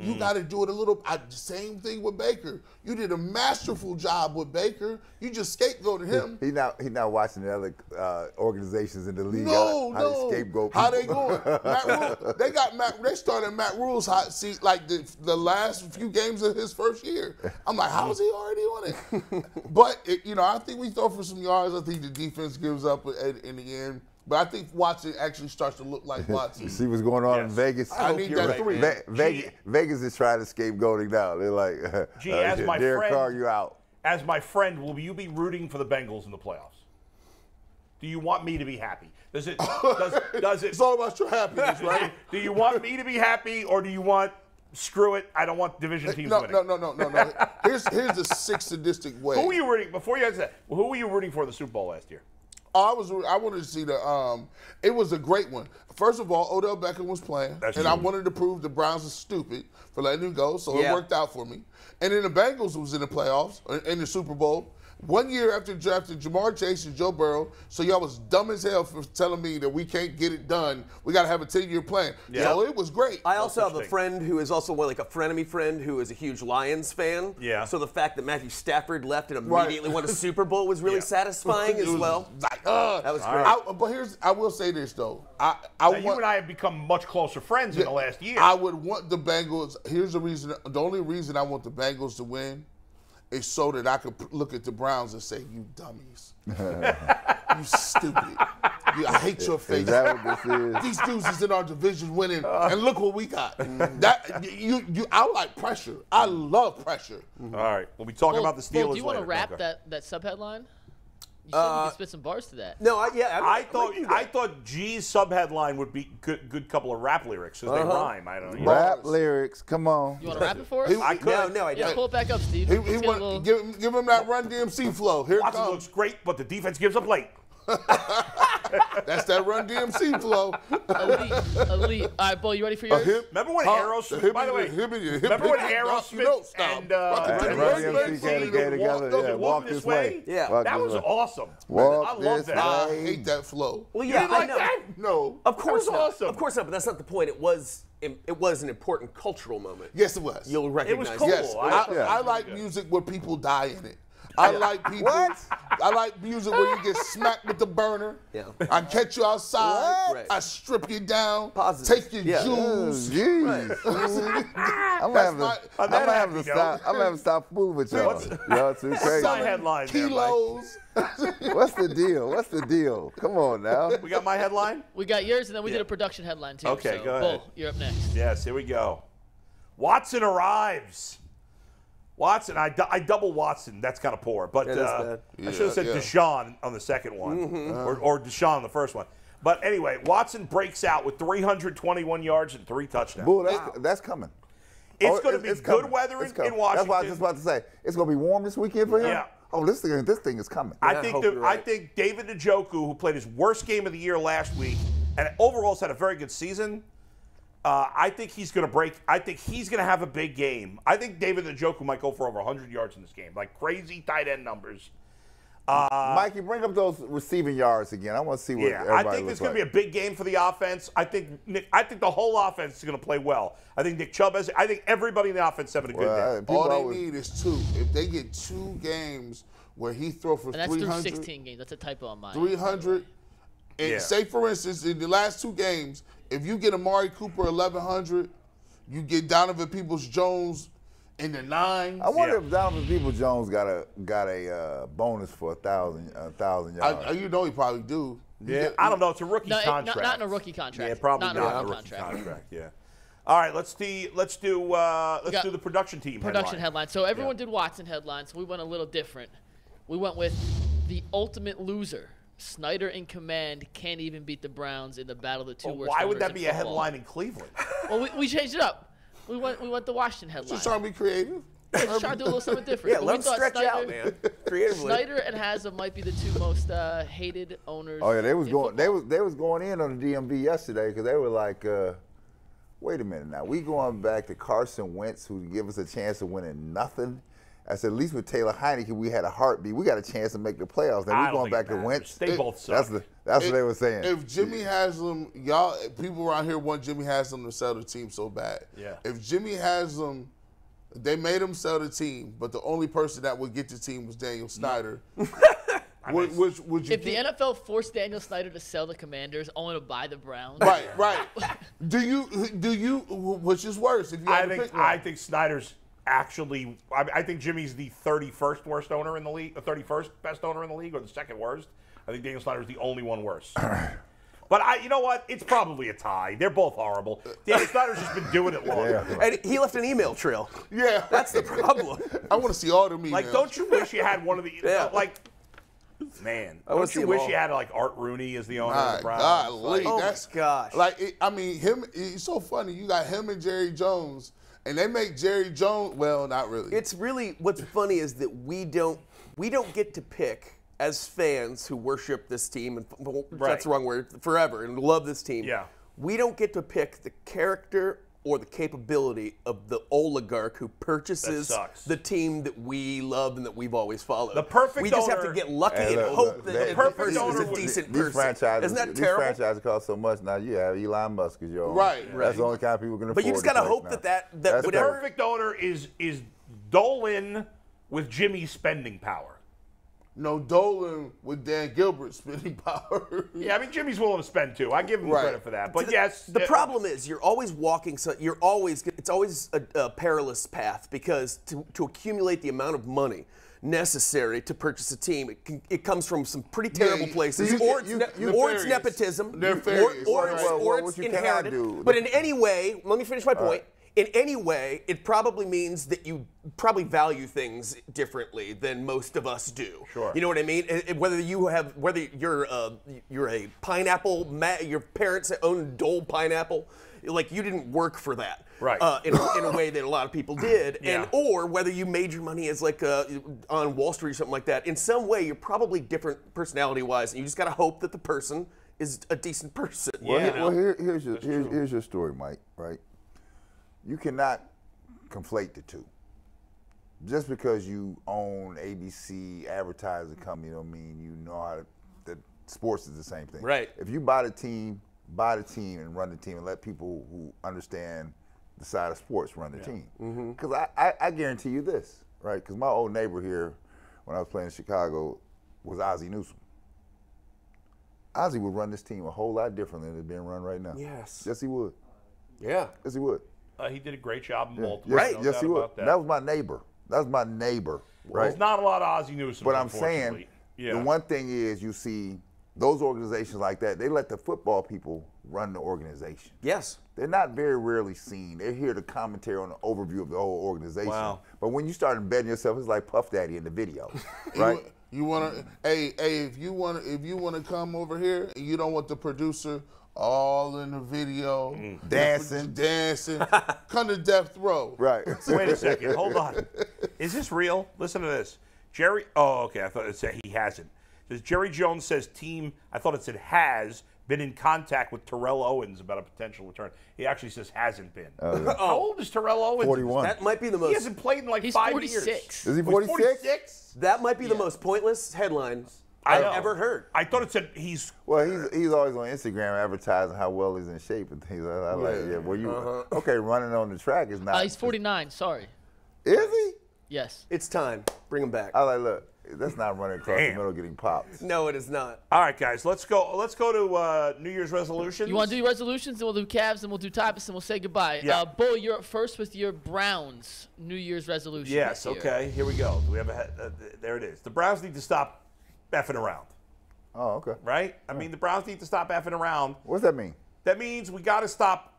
You got to do it a little. I, same thing with Baker. You did a masterful job with Baker. You just scapegoated him. He now he now watching the other uh, organizations in the league. No, how, how no. they scapegoat How they going? Matt Rhule, they got Matt. They started Matt Rhule's hot seat like the the last few games of his first year. I'm like, how is he already on it? but it, you know, I think we throw for some yards. I think the defense gives up at, in the end. But I think Watson actually starts to look like Watson. You see what's going on in Vegas? I hope need that right, three. Ve- Vegas, Vegas is trying to scapegoat him now. They're like, Gee, uh, as my Derek friend- Carr, you out. As my friend, will you be rooting for the Bengals in the playoffs? Do you want me to be happy? Does it? Does, does it? It's all about your happiness, right? do you want me to be happy, or do you want screw it? I don't want division teams No, winning. no, no, no, no, no. Here's here's the six sadistic way. Who were you rooting before you answer that? Who were you rooting for in the Super Bowl last year? Oh, I was. I wanted to see the. Um, it was a great one. First of all, Odell Beckham was playing, That's and I wanted to prove the Browns are stupid for letting him go, so Yeah. it worked out for me. And then the Bengals was in the playoffs, uh, in the Super Bowl. One year after drafting Ja'Marr Chase and Joe Burrow, so y'all was dumb as hell for telling me that we can't get it done. We got to have a ten-year plan. Yeah. So it was great. I also have a friend who is also one like a frenemy friend who is a huge Lions fan. Yeah. So the fact that Matthew Stafford left and Right. immediately won a Super Bowl was really Yeah. satisfying as well. Like, uh, That was great. I, but here's, I will say this though. I, I Now, you and I have become much closer friends in the last year. I would want the Bengals. Here's the reason. The only reason I want the Bengals to win is so that I could look at the Browns and say, "You dummies, you stupid, you, I hate your face." Is that what this is? These dudes is in our division winning, uh. and look what we got. Mm-hmm. That you, you, I like pressure. I mm-hmm. love pressure. All right, we'll be talking Bull, about the Steelers Bull, do you want to wrap Okay. that, that sub headline? You said Uh, you could spit some bars to that. No, I, yeah, I, I thought I thought G's subheadline would be good, good couple of rap lyrics because they rhyme. I don't know. Rap lyrics, come on. You want to rap it for us? He- I could. no, no, I yeah, don't. pull it back up, Steve. He, he want, little- give, him- give him that Run DMC flow. Here it Watson comes. looks great, but the defense gives up late. That's that Run DMC flow. elite, elite. All right, Bull, you ready for A yours? hip, Remember when hop, Aerosmith- the by the way, hippie, hippie, hippie, remember when Aerosmith you don't and, uh, Rock Run Run DMC DMC came together, together, walk yeah, the- walk this way. Yeah. Walk That this was way. awesome. Walk I love this that. I hate that flow. Well, You yeah, didn't I like know. that? No. Of course was not. awesome. Of course not. But that's not the point. It was. It was an important cultural moment. Yes, it was. You'll recognize. cool. it. Yes, I I, I like music where people die in it. I like people. What? I like music where you get smacked with the burner. Yeah. I catch you outside. What? Right. I strip you down. Positive. Take your Yeah. Jewels. jeez. I'm gonna have to. I'm gonna have to stop. I'm gonna have to stop fooling with y'all. Y'all too crazy. my headline there, What's the deal? What's the deal? Come on now. We got my headline? We got yours, and then we Yeah. did a production headline too. Okay, so, go ahead. Bull, you're up next. Yes, here we go. Watson arrives. Watson, I, I double Watson. That's kind of poor, but Yeah, uh. I should have said Yeah, yeah. Deshaun on the second one, or, or Deshaun on the first one. But anyway, Watson breaks out with 321 yards and three touchdowns. Bull, that's, that's coming. It's Oh, going to be good coming. weather in, in Washington. That's what I was just about to say. It's gonna be warm this weekend for him. Yeah. Oh, this thing, this thing is coming. I Yeah, I think hope the, you're I think David Njoku, who played his worst game of the year last week, and overall has had a very good season. Uh, I think he's going to break. I think he's going to have a big game. I think David Njoku might go for over 100 yards in this game, like crazy tight end numbers. Uh, Mikey, bring up those receiving yards again. I want to see what yeah, everybody I think looks there's going like. to be a big game for the offense. I think Nick, I think the whole offense is going to play well. I think Nick Chubb has. I think everybody in the offense is having a good Well, day. All they always- need is two. If they get two games where he throw for And that's through 300, 16 games. That's a typo on mine. 300, and Yeah. say for instance, in the last two games, if you get Amari Cooper 1100, you get Donovan Peoples Jones in the nine. I wonder Yeah. if Donovan People Jones got a got a uh, bonus for a thousand a thousand yards. I, I- you know he probably do. You Yeah, get- I don't know. It's a rookie No, it- contract. not, not in a rookie contract. Yeah, probably not. not, in a a rookie rookie contract. contract. Yeah. All right, let's do let's do uh, let's do the production team Production headline. headline. So everyone did Watson headlines. So we went a little different. We went with the ultimate loser. Snyder in command can't even beat the Browns in the battle of the two Well, worst. why would that in be a football. headline in Cleveland? Well, we, we changed it up. We went we went the Washington headline. Just trying to be creative. Just trying to do a little something different. Yeah, But let we him thought stretch out, man. Creatively. Snyder and Haslam might be the two most uh, hated owners. oh yeah, they was in going they was they was going in on the DMV yesterday because they were like, uh, wait a minute now, we going back to Carson Wentz who give us a chance of winning nothing. I said at least with Taylor Heinicke we had a heartbeat. We got a chance to make the playoffs. Now we don't going back it to matters. Wentz. They both suck. That's the that's what they were saying. If Jimmy Haslam, y'all people around here want Jimmy Haslam to sell the team so bad. Yeah. If Jimmy Haslam, they made him sell the team, but the only person that would get the team was Daniel Snyder. would, would, would you If the get- NFL forced Daniel Snyder to sell the Commanders only to buy the Browns, Right, right. do you do you which is worse if you I think? I think Snyder's actually. I, I think Jimmy's the 31st worst owner in the league, the 31st best owner in the league, or the second worst. I think Daniel Snyder's the only one worse. But I, you know what? It's probably a tie. They're both horrible. Daniel Snyder's just been doing it longer. Yeah. And he left an email trail. yeah, That's the problem. I want to see all the emails. Like, don't you wish you had one of the Yeah. Uh, like? Man, I wanna don't see you 'em wish all. you had like Art Rooney as the owner of the Browns? God, Like, Lee, Oh my that's gosh. Like, it, I mean, him. It's so funny. You got him and Jerry Jones, and they make Jerry Jones. Well, not really. It's really what's funny is that we don't we don't get to pick as fans who worship this team, and well, Right. that's the wrong word, forever, and love this team, Yeah. we don't get to pick the character or the capability of the oligarch who purchases the team that we love and that we've always followed. The perfect We just have to get lucky Hey, and look, hope that that- the perfect person is owner a decent These person. franchises, Isn't that these terrible? franchises cost so much now. You have Elon Musk as your owner. Right, That's right. the only kind of people can afford. But you just gotta hope now. that that- that That's whatever- fair. Perfect owner is is Dolan with Jimmy's spending power. No Dolan with Dan Gilbert spending power. Yeah, I mean Jimmy's willing to spend too. I give him Right. credit for that. But the, yes, the uh, problem is you're always walking. So you're always it's always a, a perilous path because to, to accumulate the amount of money necessary to purchase a team, it, can, it comes from some pretty terrible you- places, you- or, it's you- ne- you- or it's nepotism, or, Nefarious, or, right. it's, Well, or well, it's what you cannot inherited. But in any way, let me finish my point. In any way, it probably means that you probably value things differently than most of us do. Sure. You know what I mean? It- it- whether you have, whether you're uh, you're a pineapple, ma- your parents own Dole pineapple, like you didn't work for that, Right. Uh, in, a- in a way that a lot of people did, Yeah. and or whether you made your money as like uh, on Wall Street or something like that. In some way, you're probably different personality-wise, and you just got to hope that the person is a decent person. Well, Yeah. here- well here, here's your here's, here's your story, Mike. Right? You cannot conflate the two. Just because you own ABC advertising company don't mean you know how to, that sports is the same thing. Right. If you buy the team, buy the team and run the team and let people who understand the side of sports run the team. Mm-hmm. Because I, I, I guarantee you this, right? Because my old neighbor here, when I was playing in Chicago, was Ozzie Newsome. Ozzie would run this team a whole lot differently than it's being run right now. Yes. Yes, he would. Yeah. Yes, he would. Uh, he did a great job in Yeah. Baltimore. Yes, no yes, he would. That. That. was my neighbor. That was my neighbor. Right. There's not a lot of Ozzie Newsome. but I'm saying yeah. the one thing is you see those organizations like that, they let the football people run the organization. Yes. They're not very rarely seen. They're here to commentary on the overview of the whole organization. Wow. But when you start embedding yourself, it's like Puff Daddy in the video, You- right? You, want to, hey, hey, if you want to, if you want to come over here and you don't want the producer all in the video, mm. Dancing. dancing, come to Death Row. right. Wait a second. Hold on. Is this real? Listen to this. Jerry. Oh, okay. I thought it said he hasn't. It says Jerry Jones says team. I thought it said has been in contact with Terrell Owens about a potential return. He actually says hasn't been. Oh, How old is Terrell Owens? 41. That might be the most. He most. hasn't played in like He's five 46. years. Is he Oh, he's 46? 46? That might be the most pointless headline I I've ever heard. I thought it said he's. Well, he's he's always on Instagram advertising how well he's in shape and things like that. I'm like, yeah, well, you okay? Running on the track is not. Uh, he's 49. Sorry. Is he? Yes. It's time. Bring him back. I like look. That's not running across Damn. the middle getting popped. no, it is not. All right, guys. Let's go. Let's go to uh, New Year's resolutions. You want to do your resolutions, and we'll do Cavs, and we'll do Typus, and we'll say goodbye. Yeah. Uh, Bull, you're up first with your Browns New Year's resolution. Yes. year. Okay. Here we go. Do we have a? he- Uh, there it is. The Browns need to stop effing around. Oh, okay. Right? I mean, the Browns need to stop effing around. What does that mean? That means we got to stop.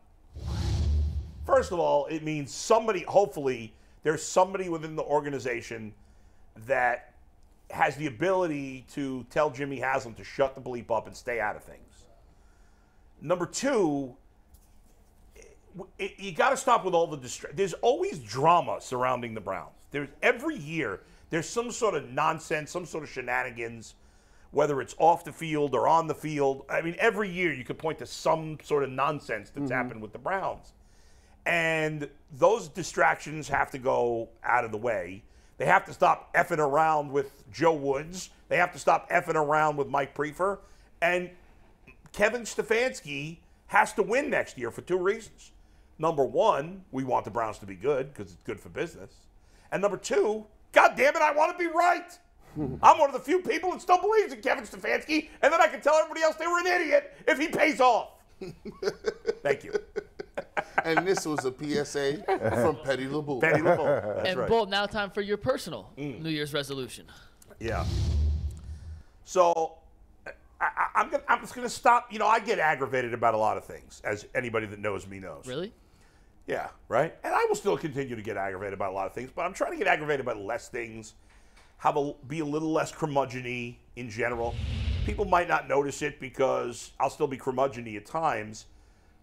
First of all, it means somebody, hopefully, there's somebody within the organization that has the ability to tell Jimmy Haslam to shut the bleep up and stay out of things. Number two, it, you got to stop with all the distra- There's always drama surrounding the Browns. There's every year there's some sort of nonsense, some sort of shenanigans, whether it's off the field or on the field. I mean, every year you could point to some sort of nonsense that's mm-hmm. happened with the Browns, and those distractions have to go out of the way. They have to stop effing around with Joe Woods. They have to stop effing around with Mike Priefer, and Kevin Stefanski has to win next year for two reasons. Number one, we want the Browns to be good because it's good for business. And number two, God damn it, I want to be right. I'm one of the few people that still believes in Kevin Stefanski, and then I can tell everybody else they were an idiot if he pays off. Thank you. And this was a PSA from Petty LeBeau. Betty LeBeau. That's and right. Bull, now time for your personal mm. New Year's resolution. Yeah. So I, I, I'm gonna, I'm just gonna stop. You know, I get aggravated about a lot of things, as anybody that knows me knows. Really? Yeah, right. And I will still continue to get aggravated about a lot of things, but I'm trying to get aggravated about less things. Have a be a little less curmudgeony in general. People might not notice it because I'll still be curmudgeony at times,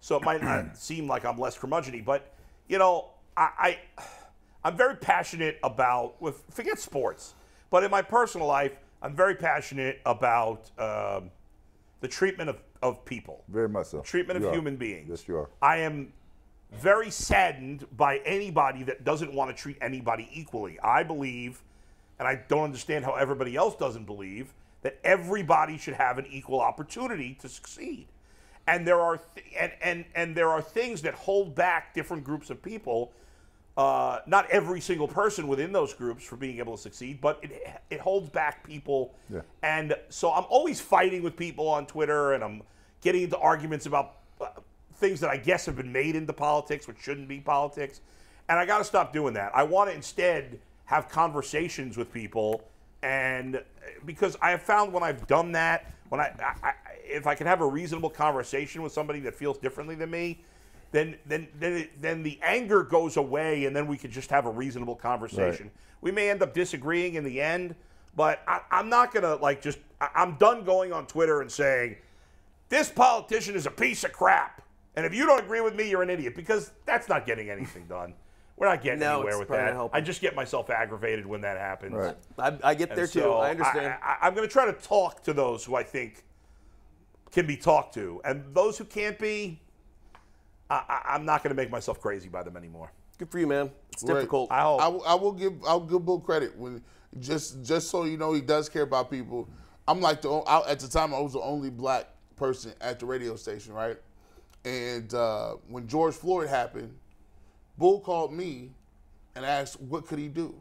so it might not seem like I'm less curmudgeony. But you know, I, I I'm very passionate about with forget sports, but in my personal life, I'm very passionate about um, the treatment of, of people, Very much so. treatment You of are. human beings. Yes, you are. I am very saddened by anybody that doesn't want to treat anybody equally. I believe, and I don't understand how everybody else doesn't believe, that everybody should have an equal opportunity to succeed. And there are th- and, and and there are things that hold back different groups of people. Uh, not every single person within those groups for being able to succeed, but it it holds back people. Yeah. And so I'm always fighting with people on Twitter, and I'm getting into arguments about uh, things that I guess have been made into politics, which shouldn't be politics. And I got to stop doing that. I want to instead have conversations with people, and because I have found when I've done that, when I, I, I if I can have a reasonable conversation with somebody that feels differently than me, then then then it, then the anger goes away, and then we can just have a reasonable conversation. We may end up disagreeing in the end, but I, I'm not gonna like just. I, I'm done going on Twitter and saying this politician is a piece of crap, and if you don't agree with me, you're an idiot because that's not getting anything done. We're not getting No, anywhere with that. helping. I just get myself aggravated when that happens. Right. I, I get And there too. so I understand. I, I, am going to try to talk to those who I think can be talked to, and those who can't be, I, I, I'm not going to make myself crazy by them anymore. Good for you, man. It's Right. difficult. I hope. I, will- I will give I'll give Bill credit when just just so you know he does care about people. I'm like the o- I, at the time I was the only black person at the radio station, right? And uh, when George Floyd happened, Bull called me and asked what could he do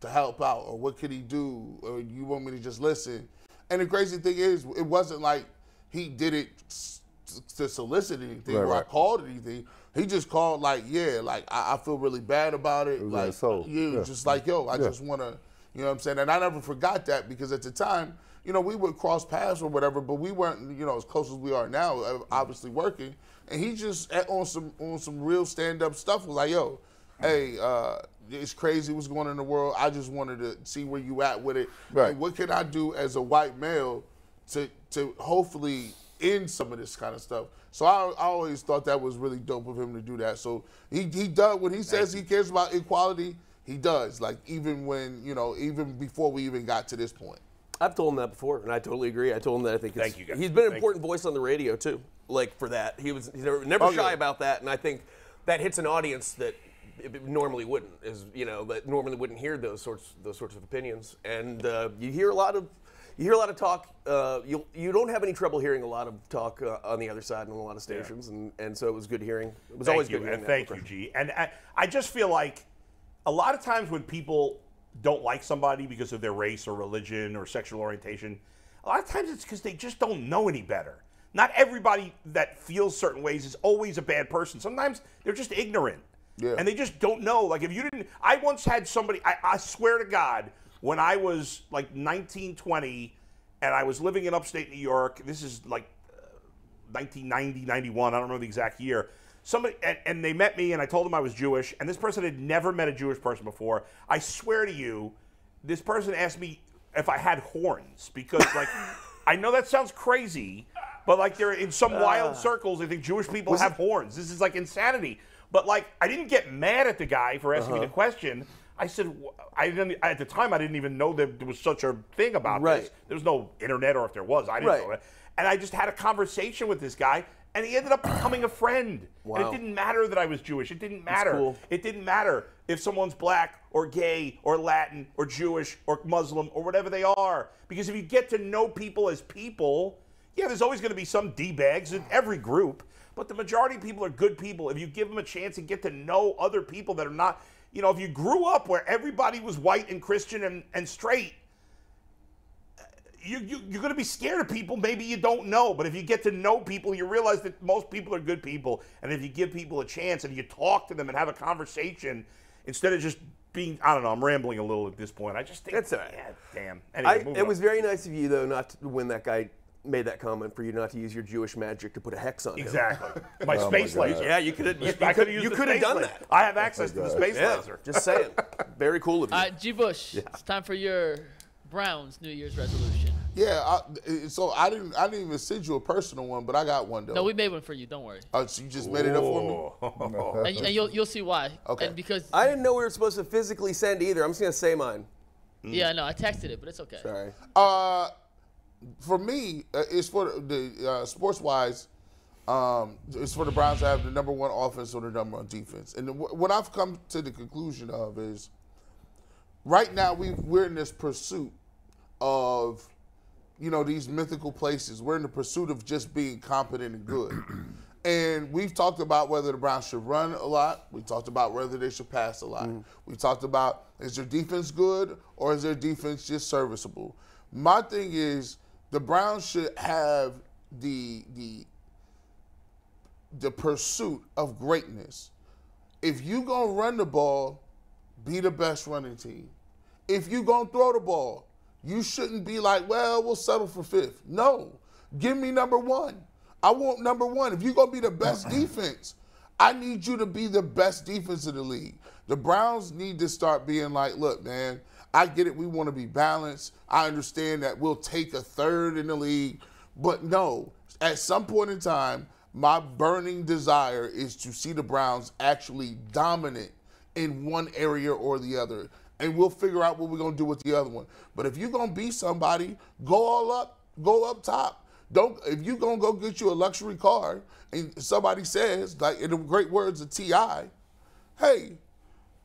to help out, or what could he do, or you want me to just listen? And the crazy thing is, it wasn't like he did it to solicit anything Right, or I called anything. He just called like, yeah, like I, I feel really bad about it. was like, soul. Yeah. just like, yo, I Yeah. just want to, you know what I'm saying? And I never forgot that because at the time, you know, we would cross paths or whatever, but we weren't, you know, as close as we are now, uh, obviously working. And he just uh, on some on some real stand up stuff was like, yo, hey, uh, it's crazy what's going on in the world. I just wanted to see where you at with it. Right. And what can I do as a white male to to hopefully end some of this kind of stuff. So I, I always thought that was really dope of him to do that. So he he does when he says he cares about equality, he does. Like even when you know even before we even got to this point. I've told him that before, and I totally agree. I told him that I think it's, Thank you, guys. he's been an Thank important voice on the radio too. Like for that, he was he's never, never Oh, shy yeah. about that, and I think that hits an audience that normally wouldn't. Is you know that normally wouldn't hear those sorts those sorts of opinions, and uh, you hear a lot of. You hear a lot of talk. Uh, you you don't have any trouble hearing a lot of talk uh, on the other side on a lot of stations, and, and so it was good hearing. It was Thank always you, good hearing and that. thank you, G. And I, I just feel like a lot of times when people don't like somebody because of their race or religion or sexual orientation, a lot of times it's because they just don't know any better. Not everybody that feels certain ways is always a bad person. Sometimes they're just ignorant. Yeah. And they just don't know. Like if you didn't, I once had somebody. I, I swear to God, when I was like 19, 20, and I was living in upstate New York. This is like 1990, 91. I don't know the exact year. Somebody and, and they met me, and I told them I was Jewish, and this person had never met a Jewish person before. I swear to you, this person asked me if I had horns because, like, I know that sounds crazy, but like they're in some wild circles, they think Jewish people have horns. This is like insanity. But like, I didn't get mad at the guy for asking me the question. I said I didn't at the time. I didn't even know that there was such a thing about Right. this. There was no internet, or if there was, I didn't Right. know it. And I just had a conversation with this guy, and he ended up becoming a friend. And it didn't matter that I was Jewish. It didn't matter. cool. It didn't matter if someone's black or gay or Latin or Jewish or Muslim or whatever they are. Because if you get to know people as people, yeah, there's always going to be some D bags in every group, but the majority of people are good people. If you give them a chance and get to know other people that are not, you know, if you grew up where everybody was white and Christian and, and straight, you, you, you're going to be scared of people maybe you don't know. But if you get to know people, you realize that most people are good people. And if you give people a chance and you talk to them and have a conversation instead of just being, I don't know, I'm rambling a little at this point. I just think, That's all right. yeah, damn. Anyway, I, it on. was very nice of you, though, not to, when that guy made that comment for you not to use your Jewish magic to put a hex on him. Exactly. My Oh space God. laser. Yeah, you could have. You, I you could could have used you could have done laser. that. I have access oh to the space Yeah, laser. just saying. Very cool of you. All right, G. Bush, it's time for your Browns New Year's resolution. Yeah, I, so I didn't I didn't even send you a personal one, but I got one though. No, we made one for you. Don't worry. Oh, so you just made it up for me. And, and you'll you'll see why. Okay. And because I didn't know we were supposed to physically send either. I'm just gonna say mine. Yeah, no, I texted it, but it's okay. Sorry. Uh, for me, uh, it's for the uh, sports wise. Um, it's for the Browns to have the number one offense or the number one defense. And wh- what I've come to the conclusion of is, right now we we're in this pursuit of, you know, these mythical places. We're in the pursuit of just being competent and good. And we've talked about whether the Browns should run a lot. We talked about whether they should pass a lot. Mm-hmm. We talked about is their defense good or is their defense just serviceable. My thing is the Browns should have the the the pursuit of greatness. If you gonna run the ball, be the best running team. If you gonna throw the ball, you shouldn't be like, well, we'll settle for fifth. No, give me number one. I want number one. If you're gonna be the best defense, I need you to be the best defense in the league. The Browns need to start being like, look, man, I get it. We want to be balanced. I understand that we'll take a third in the league, but no, at some point in time, my burning desire is to see the Browns actually dominant in one area or the other. And we'll figure out what we're gonna do with the other one. But if you're gonna be somebody, go all up, go up top. Don't if you're gonna go get you a luxury car and somebody says, like in the great words of T.I., hey,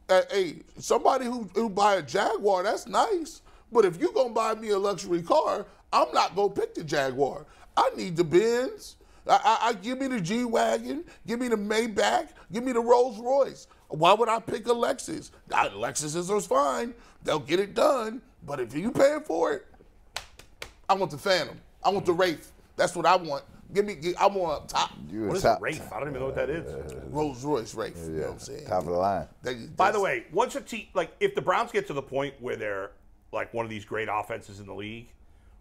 hey, somebody who who buy a Jaguar, that's nice. But if you're gonna buy me a luxury car, I'm not gonna pick the Jaguar. I need the Benz. I, I, I give me the G wagon, give me the Maybach, give me the Rolls Royce. Why would I pick a Lexus? Uh, Lexuses are fine; they'll get it done. But if you paying for it, I want the Phantom. I want the Wraith. That's what I want. Give me. I want up top. You What a is top, a Wraith? I don't even know what that is. Rolls Royce Wraith. You know Yeah, what I'm saying? top of the line. They- By the way, once a team like if the Browns get to the point where they're like one of these great offenses in the league,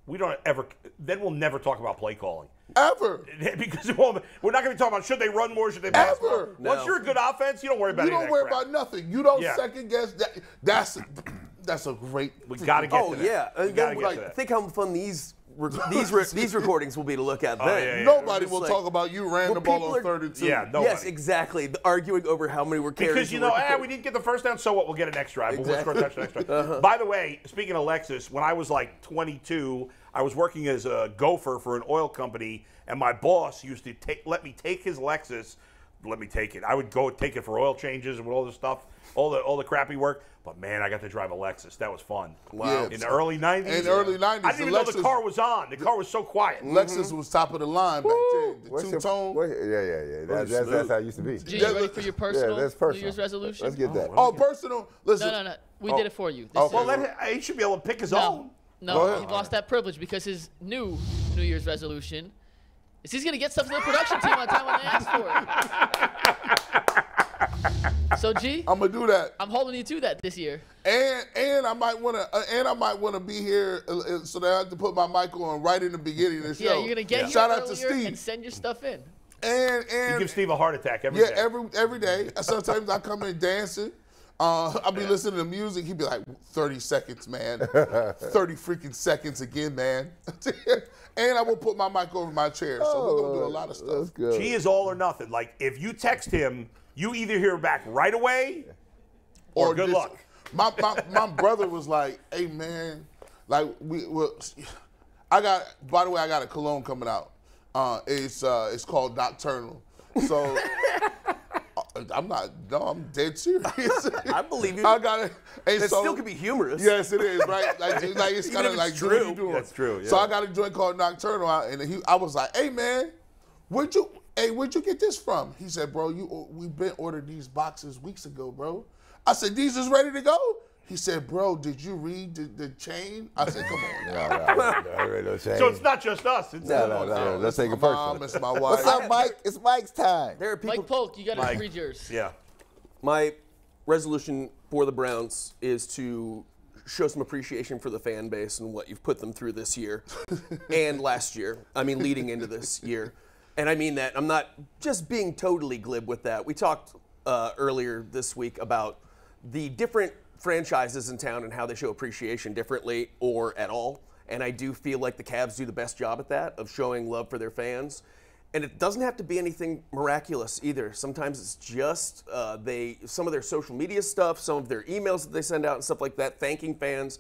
we don't ever. Then we'll never talk about play calling ever. because it won't, we're not going to be talking about should they run more, should they pass more. Ever. Once No. you're a good offense, you don't worry about You don't worry crap. about nothing. You don't Yeah. second guess that. That's that's a great. We got to get Oh to that. yeah, We and then, get like, to that. think how fun these re- these re- these recordings will be to look at then. Oh, yeah, yeah. Nobody will like- talk about you ran Well, the ball on are- third and two. Yeah, no. Yes, exactly. The arguing over how many were carries. Because you know, what ah, we didn't get the first down, so what? We'll get an extra drive. We'll score a Exactly. touchdown extra. By the way, speaking of Lexus, when I was like 22, I was working as a gopher for an oil company, and my boss used to take let me take his Lexus. Let me take it. I would go take it for oil changes and all this stuff, all the all the crappy work. But man, I got to drive a Lexus. That was fun. Wow. In the early 90s. In the early 90s, I didn't the even know the car was on. The car was so quiet. Lexus mm-hmm. was top of the line back then. The What's two your- tone. yeah, yeah, yeah. That, that's, that's how it used to be. G, you ready for your personal, yeah, that's New. Year's resolution? Let's get oh, that. Oh, personal. Listen. No, no, no. We Oh. did it for you. This Oh, Well, let him, he should be able to pick his own. no, Go no, he lost that privilege because his new New Year's resolution is he's gonna get stuff to the production team on time when they ask for it. so G, I'm gonna do that. I'm holding you to that this year. And and I might wanna uh, and I might wanna be here uh, uh, so that I have to put my mic on right in the beginning of the show. Yeah, you're gonna get here Shout out to earlier Steve. and send your stuff in. And and You give Steve a heart attack every yeah, day. every every day. Sometimes I come in dancing. Uh, I'll be listening to music. He'd be like, 30 seconds, man. 30 freaking seconds again, man. and I will put my mic over my chair. So we're going to do a lot of stuff. That's good. He is all or nothing. Like if you text him, you either hear back right away or, good just- luck. My, my my brother was like, "Hey man, like we, well, I got. By the way, I got a cologne coming out. Uh, it's uh, it's called Nocturnal. So I'm not. No, I'm dead serious. I believe you. I got it. And That so, still could be humorous. Yes, it is, right? Like, like it's kind of like do what true. you doing. That's true, So. I got a joint called Nocturnal out, and he, I was like, "Hey man, where'd you, hey, where'd you get this from?" He said, "Bro, you, we've been ordered these boxes weeks ago, bro." I said, "These is ready to go." He said, "Bro, did you read the, the chain?" I said, "Come on." No, Now. no, no, no, no, So it's not just us. It's No, no, no, no. Let's take my it mom, personal. it's my wife. What's up, Mike? It's Mike's time. There are people. Mike Polk, you gotta Mike. read yours. Yeah. My resolution for the Browns is to show some appreciation for the fan base and what you've put them through this year and last year. I mean, leading into this year. And I mean that. I'm not just being totally glib with that. We talked uh, earlier this week about the different franchises in town and how they show appreciation differently or at all. And I do feel like the Cavs do the best job at that, of showing love for their fans. And it doesn't have to be anything miraculous either. Sometimes it's just uh, they some of their social media stuff, some of their emails that they send out and stuff like that, thanking fans.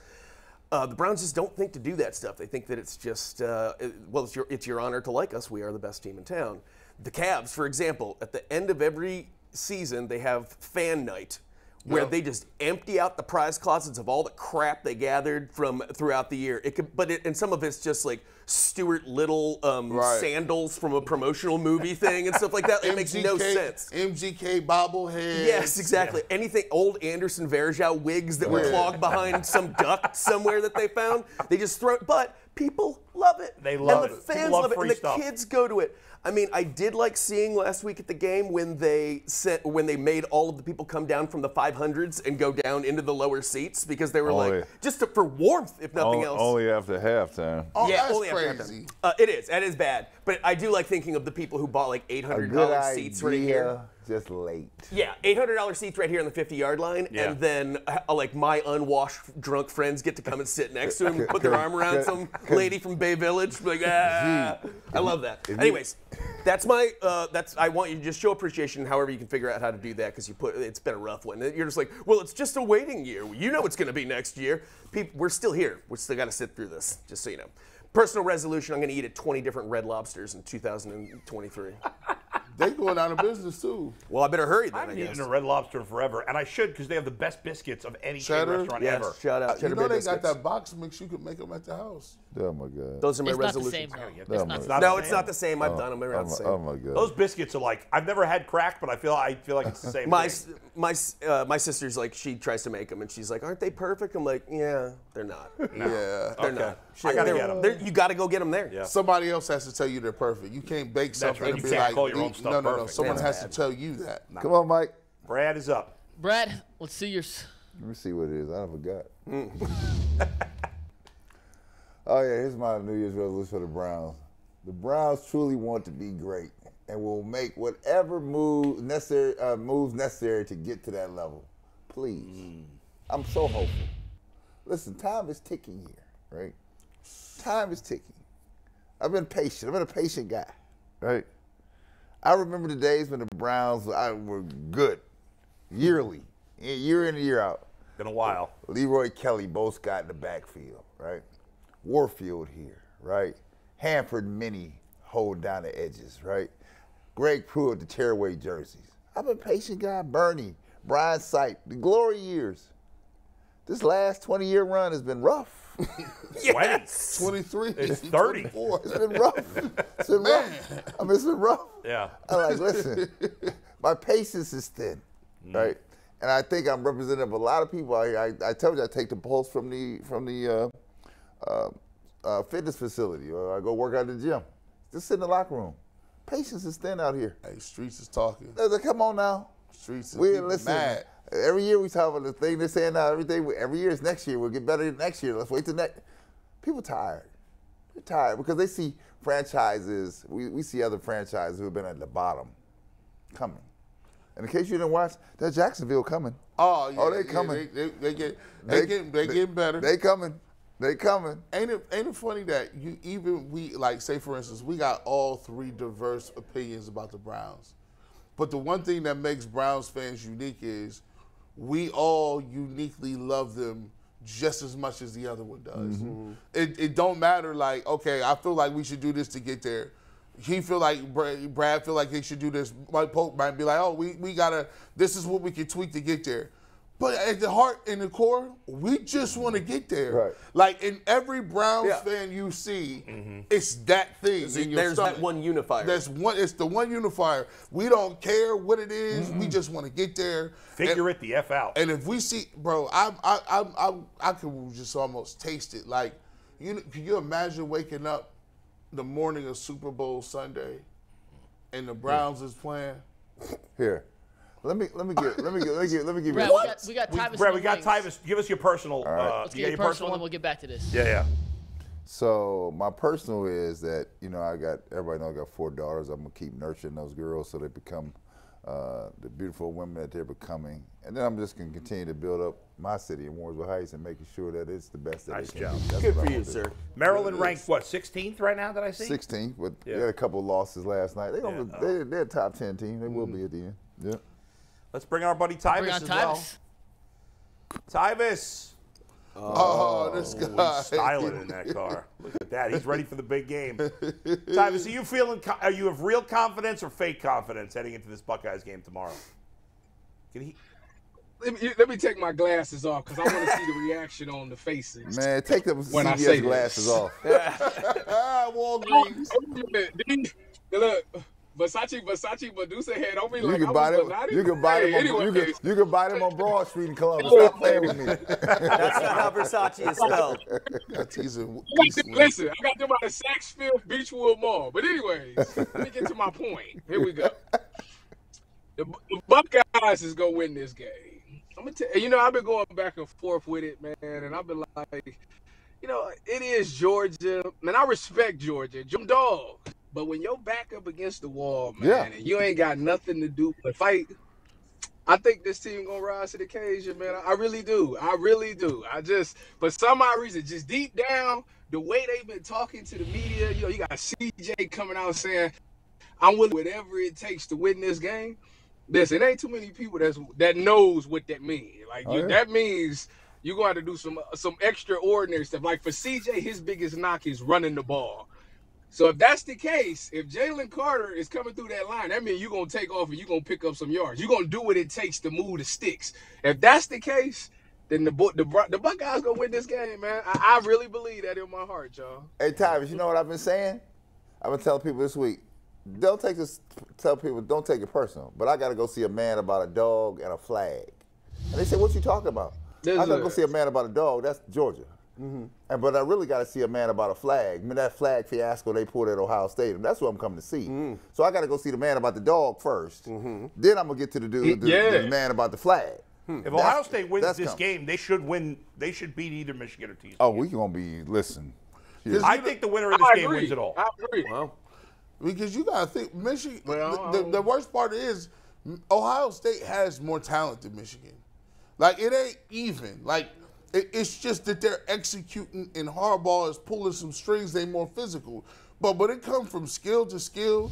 Uh, the Browns just don't think to do that stuff. They think that it's just, uh, it- well, it's your, it's your honor to like us. We are the best team in town. The Cavs, for example, at the end of every season, they have fan night where they just empty out the prize closets of all the crap they gathered from throughout the year. It could, but it, and some of it's just like Stuart Little um, Right. sandals from a promotional movie thing and stuff like that. It makes no sense. MGK bobblehead. Yes, exactly. Anything old Anderson Varejao wigs that were clogged behind some duct somewhere that they found, they just throw it. But people love it. They love and the it. Fans love love it, and the stuff. kids go to it. I mean, I did like seeing last week at the game when they sent when they made all of the people come down from the 500s and go down into the lower seats because they were Only- like just to, for warmth, if nothing Only, else. only after halftime. Oh, yeah, that's only after halftime. crazy. Uh, it is. That is bad. But I do like thinking of the people who bought like $800 seats right here. Just late. Yeah, eight hundred dollars seats right here on the fifty yard line, Yeah. and then uh, like my unwashed drunk friends get to come and sit next to him, put their arm around some lady from Bay Village, like ah, I love that. Anyways, that's my uh, that's I want you to just show appreciation, however you can figure out how to do that, because you put it's been a rough one. You're just like, well, it's just a waiting year. You know it's going to be next year. People, we're still here. We're still got to sit through this, just so you know. Personal resolution: I'm going to eat at 20 different Red Lobsters in 2023. They going out of business too. Well, I better hurry I then. I, haven't guess. eaten a Red Lobster forever, and I should because they have the best biscuits of any chain Cheddar? restaurant Yes, ever. shout out. Uh, You Cheddar know Bay they got biscuits. that box mix. You could make them at the house. Oh my God. Those are my It's not the resolutions. same though. Yeah, It's not the same. No, it's not the same. I've done them oh, around the my, same. oh my God. Those biscuits are like I've never had crack, but I feel I feel like it's the same. My thing. my uh, my sister's like she tries to make them and she's like, aren't they perfect? I'm like, yeah, they're not. They're Yeah. Okay. not. I gotta They're- get 'em. they're- You got to go get them there. Yeah. Somebody else has to tell you they're perfect. You can't bake something right. and You be can't like, call your own "The- stuff no, no, no. perfect. Someone That's has bad. to tell you that. Come on, Mike. Brad is up. Brad, let's see your. s- Let me see what it is. I forgot. Mm. oh yeah, here's my New Year's resolution for the Browns. The Browns truly want to be great and will make whatever move necessary uh, moves necessary to get to that level. Please, Mm. I'm so hopeful. Listen, time is ticking here, right? Time is ticking. I've been patient. I've been a patient guy, right? I remember the days when the Browns I, were good, yearly, year in and year out. Been a while. Leroy Kelly, Bo Scott in the backfield, right? Warfield here, right? Hanford Minnie hold down the edges, right? Greg Pruitt, the tearaway jerseys. I'm a patient guy. Bernie, Brian Sipe, the glory years. This last 20 year run has been rough. Yes. 23. It's 30. 24. It's been rough. It's been rough. I mean, it's been rough. Yeah. I'm like, listen, my patience is thin, right? And I think I'm representative of a lot of people. I, I, I told you I take the pulse from the from the uh, uh, uh, fitness facility, or I go work out in the gym. Just sit in the locker room. Patience is thin out here. Hey, streets is talking. Like, Come on now. Streets is We people listen. mad. Every year we talk about the thing they're saying now. Everything every year is next year. We'll get better next year. Let's wait till next. People tired. They're tired because they see franchises. We, we see other franchises who have been at the bottom coming. And in case you didn't watch, there's Jacksonville coming. Oh, oh yeah. Oh, they yeah, coming. They, they, they get, they, get, they, getting better. They coming. They coming. Ain't it, ain't it funny that you even we like say for instance we got all three diverse opinions about the Browns, but the one thing that makes Browns fans unique is we all uniquely love them just as much as the other one does. Mm-hmm. It, it don't matter like okay I feel like we should do this to get there. He feel like Brad feel like he should do this. Mike Pope might be like oh we we gotta this is what we can tweak to get there. But at the heart and the core, we just want to get there. Right. Like in every Browns Yeah. fan you see, mm-hmm. it's that thing in your There's that stomach. one unifier. That's one. It's the one unifier. We don't care what it is, We mm-hmm. just want to get there. Figure and, it the f out. And if we see, bro, I I I I, I can just almost taste it. Like, you can you imagine waking up the morning of Super Bowl Sunday, and the Browns is playing. Here. Let me let me get let me get let me get let me give you Brad, we got we got We, Brad, we got wings. Tyvus. Give us your personal. Uh, Let's you get got your personal, and then we'll get back to this. Yeah, yeah. So my personal is that you know I got everybody know I got four daughters. I'm gonna keep nurturing those girls so they become uh, the beautiful women that they're becoming, and then I'm just gonna continue to build up my city in Warrensville Heights and making sure that it's the best that Nice it can job. be. That's Good for you, sir. Maryland ranked what 16th right now? Did I see? 16th, but Yeah. they had a couple of losses last night. They gonna Yeah. they, they're a top ten team. They will be at the end. Yeah. Let's bring our buddy Tyvus Bring on as well. Tyvus. Tyvus. Oh, this He's guy. styling in that car. Look at that. He's ready for the big game. Tyvus, are you feeling? Are you have real confidence or fake confidence heading into this Buckeyes game tomorrow? Can he? Let me, let me take my glasses off because I want to see the reaction on the faces. Man, take the When I say CBS glasses this. off. Ah, Walgreens. Look, Versace, Versace, Medusa head on me You like can I buy was them. Versace. You can buy Hey, them. On, anyway, you, can, you can buy them on Broad Street in Columbus. Stop playing with me. That's not how Versace is spelled. That's easy. I got them- Listen, I got them out of Saxfield Beachwood Mall. But anyways, let me get to my point. Here we go. The, the Buckeyes is gonna win this game. I'm gonna tell you know I've been going back and forth with it, man, and I've been like, you know, it is Georgia, man. I respect Georgia, Jim Dog, but when you're back up against the wall, man, Yeah. and you ain't got nothing to do but fight. I think this team gonna rise to the occasion, man. I really do. I really do. I just, for some odd reason, just deep down, the way they've been talking to the media, you know, you got CJ coming out saying, "I'm willing whatever it takes to win this game." Listen, it ain't too many people that's that knows what that means. Like Oh, you, yeah. that means you're going to have to do some uh, some extraordinary stuff. Like for CJ, his biggest knock is running the ball. So if that's the case, if Jalen Carter is coming through that line, that means you're gonna take off and you're gonna pick up some yards. You're gonna do what it takes to move the sticks. If that's the case, then the the, the Buckeyes gonna win this game, man. I, I really believe that in my heart, y'all. Hey, Tyvus, you know what I've been saying? I've been telling people this week. Don't take this. Tell people don't take it personal. But I got to go see a man about a dog and a flag. And they say, "What you talking about?" This I got to is- go see a man about a dog. That's Georgia. Mm-hmm. And but I really got to see a man about a flag. I mean, that flag fiasco they pulled at Ohio Stadium. That's what I'm coming to see. So I got to go see the man about the dog 1st Then I'm gonna get to the dude, the, Yeah. the man about the flag. If That's- Ohio State wins this coming. game, they should win. They should beat either Michigan or TCU. Oh, we gonna be listen. I think the winner of this game wins it all. I agree. Well, Because you gotta think Michigan. Well, the, the, the worst part is Ohio State has more talent than Michigan. Like it ain't even. Like it, it's just that they're executing, and Harbaugh is pulling some strings. They more physical. But when it comes from skill to skill,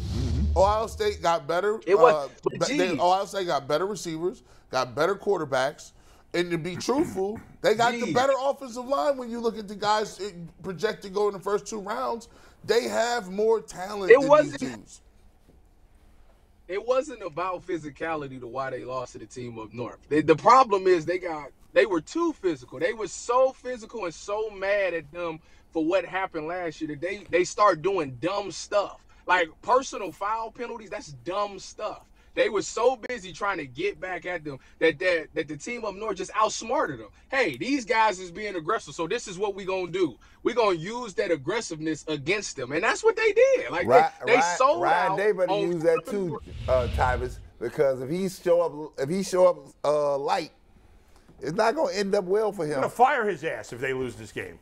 Ohio State got better. It was- uh, they- Ohio State got better receivers, got better quarterbacks. And to be truthful, they got the better offensive line when you look at the guys projected to go in the first two rounds. They have more talent It than wasn't- these dudes. it wasn't about physicality to why they lost to the team up north. They, the problem is they got they were too physical. They were so physical and so mad at them for what happened last year that they they start doing dumb stuff like personal foul penalties. That's dumb stuff. They were so busy trying to get back at them that that, that the team up north just outsmarted them. Hey, these guys is being aggressive, so this is what we gonna do. we gonna use that aggressiveness against them, and that's what they did. Like Ryan, they, they Ryan, sold Ryan out Day better use that too, uh, Tyvus, because if he show up, if he show up uh, light, it's not gonna end up well for I'm him. gonna fire his ass if they lose this game.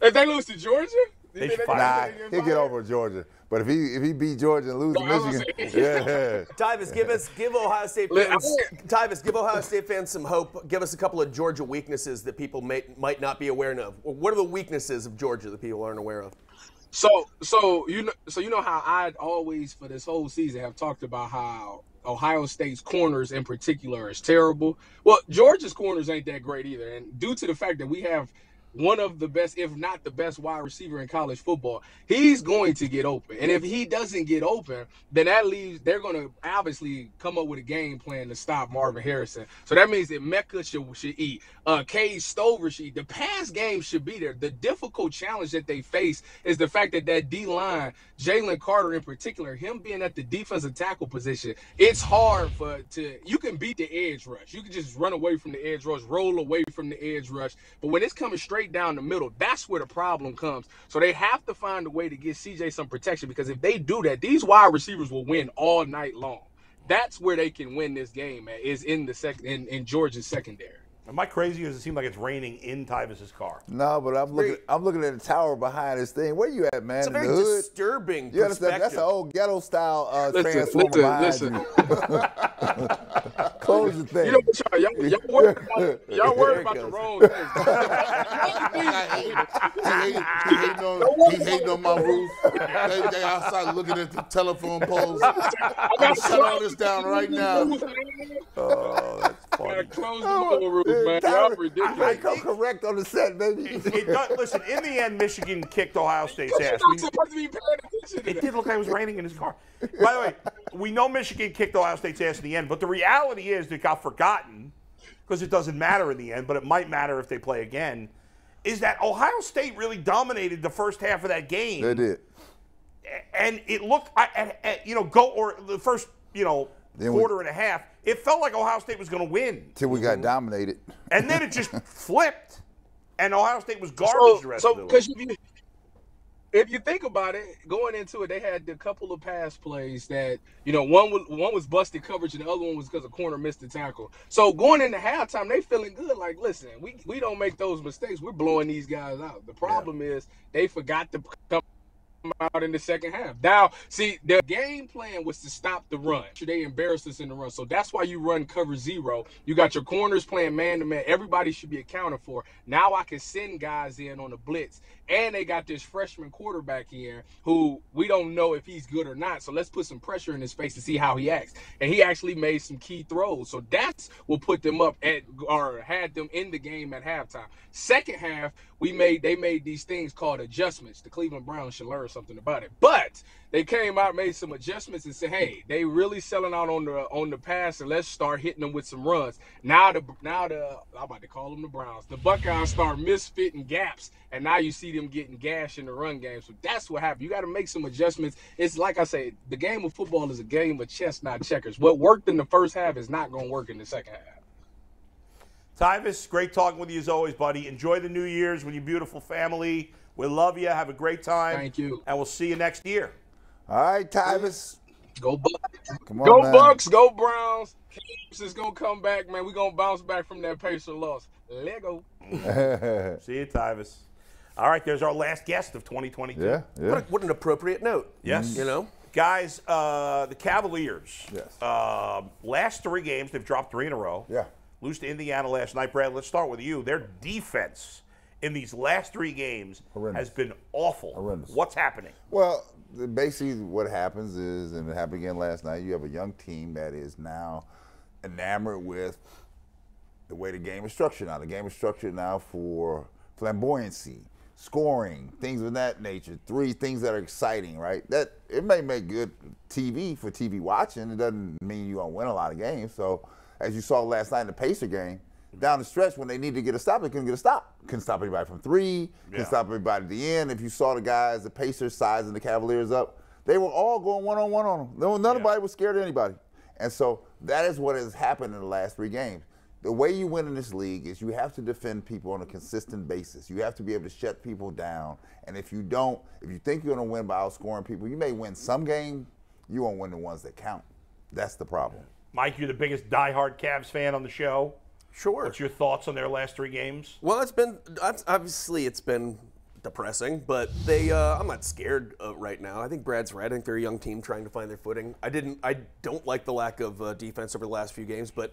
If they lose to Georgia, you They think should they Nah, he'll get over Georgia. But if he if he beat Georgia and lose to No, I Michigan, saying- yeah. Tyvus, give us give Ohio State fans. want- Tyvus, give Ohio State fans some hope. Give us a couple of Georgia weaknesses that people may, might not be aware of. What are the weaknesses of Georgia that people aren't aware of? So, so you know, so you know how I always for this whole season have talked about how Ohio State's corners in particular is terrible. Well, Georgia's corners ain't that great either, and due to the fact that we have one of the best, if not the best, wide receiver in college football, he's going to get open. And if he doesn't get open, then that leaves they're going to obviously come up with a game plan to stop Marvin Harrison. So that means that Mecca should, should eat, uh, Cade Stover should eat. The pass game should be there. The difficult challenge that they face is the fact that that D line, Jalen Carter in particular, him being at the defensive tackle position, it's hard for to you can beat the edge rush. You can just run away from the edge rush, roll away from the edge rush. But when it's coming straight down the middle, that's where the problem comes. So they have to find a way to get CJ some protection because if they do that, these wide receivers will win all night long. That's where they can win this game is in the second in, in Georgia's secondary. Am I crazy? Or does it seem like it's raining in Tyvus's car? No, but I'm looking. I'm looking at the tower behind this thing. Where you at, man? It's a In very the hood? disturbing You understand? That's perspective. an old ghetto style uh, Listen, transformer listen, behind listen. you. Close the thing. You know what, y'all, y'all, y'all worried about, y'all worried about the goes. wrong thing. He, hate, he, hating on, he hating on my roof. They, they outside looking at the telephone poles. I'm shut all this down right now. oh, that's Gotta close the bubble rules, man. Y'all ridiculous. I come correct on the set, baby. It does, listen, in the end, Michigan kicked Ohio State's ass. not We- supposed to be paying attention It that. did look like it was raining in his car. By the way, we know Michigan kicked Ohio State's ass in the end, but the reality is it got forgotten because it doesn't matter in the end, but it might matter if they play again. Is that Ohio State really dominated the first half of that game? They did. and it looked, I- at, at, you know, go or the first, you know, Then we- quarter and a half. It felt like Ohio State was going to win, Till we got dominated. and then it just flipped, and Ohio State was garbage the So, rest so of the way. because you, if you think about it, going into it, they had a couple of pass plays that you know one was one was busted coverage and the other one was because a corner missed the tackle. So going into halftime, they feeling good. Like, listen, we we don't make those mistakes. We're blowing these guys out. The problem is they forgot to come out in the second half. Now, see, the game plan was to stop the run. They embarrassed us in the run. So that's why you run cover zero. You got your corners playing man to man. Everybody should be accounted for. Now I can send guys in on the blitz. And they got this freshman quarterback here who we don't know if he's good or not. So let's put some pressure in his face to see how he acts. And he actually made some key throws. So that's what put them up at or had them in the game at halftime. Second half, we made they made these things called adjustments. The Cleveland Browns should learn something about it. But they came out, made some adjustments, and said, "Hey, they really selling out on the on the pass, and let's start hitting them with some runs." Now the now the I'm about to call them the Browns. The Buckeyes start misfitting gaps, and now you see them getting gashed in the run game. So that's what happened. You got to make some adjustments. It's like I say, the game of football is a game of chess, not checkers. What worked in the first half is not going to work in the second half. Tyvis, great talking with you as always, buddy. Enjoy the New Year's with your beautiful family. We love you. Have a great time. Thank you. And we'll see you next year. All right, Tyvis. Go Bucks. Come on, Go man. Bucks. Go Browns. Chiefs is gonna come back, man. We're gonna bounce back from that Pacer loss. Lego. See you, Tyvis. All right, there's our last guest of 2022. yeah, What, yeah. a, what an appropriate note. Yes. You know? Guys, uh, the Cavaliers. Yes. Uh, last three games, they've dropped three in a row. Yeah. Lose to Indiana last night. Brad, let's start with you. Their defense in these last three games Horrendous. has been awful. Horrendous. What's happening? Well, the- basically, what happens is, and it happened again last night. You have a young team that is now enamored with the way the game is structured now. The game is structured now for flamboyancy, scoring, things of that nature. Three things that are exciting, right? That it may make good TV for TV watching. It doesn't mean you don't win a lot of games. So, as you saw last night in the Pacer game, down the stretch when they needed to get a stop, they couldn't get a stop. Couldn't stop anybody from three. Couldn't stop everybody at the end. If you saw the guys, the Pacers sizing the Cavaliers up, they were all going one on one on them. No, nobody was scared of anybody. And so that is what has happened in the last three games. The way you win in this league is you have to defend people on a consistent basis. You have to be able to shut people down. And if you don't, if you think you're going to win by outscoring people, you may win some game. You won't win the ones that count. That's the problem. Mike, you're the biggest diehard Cavs fan on the show. Sure. What's your thoughts on their last three games? Well, it's been obviously it's been depressing, but they uh, I'm not scared uh, right now. I think Brad's right. I think they're a young team trying to find their footing. I didn't I don't like the lack of uh, defense over the last few games, but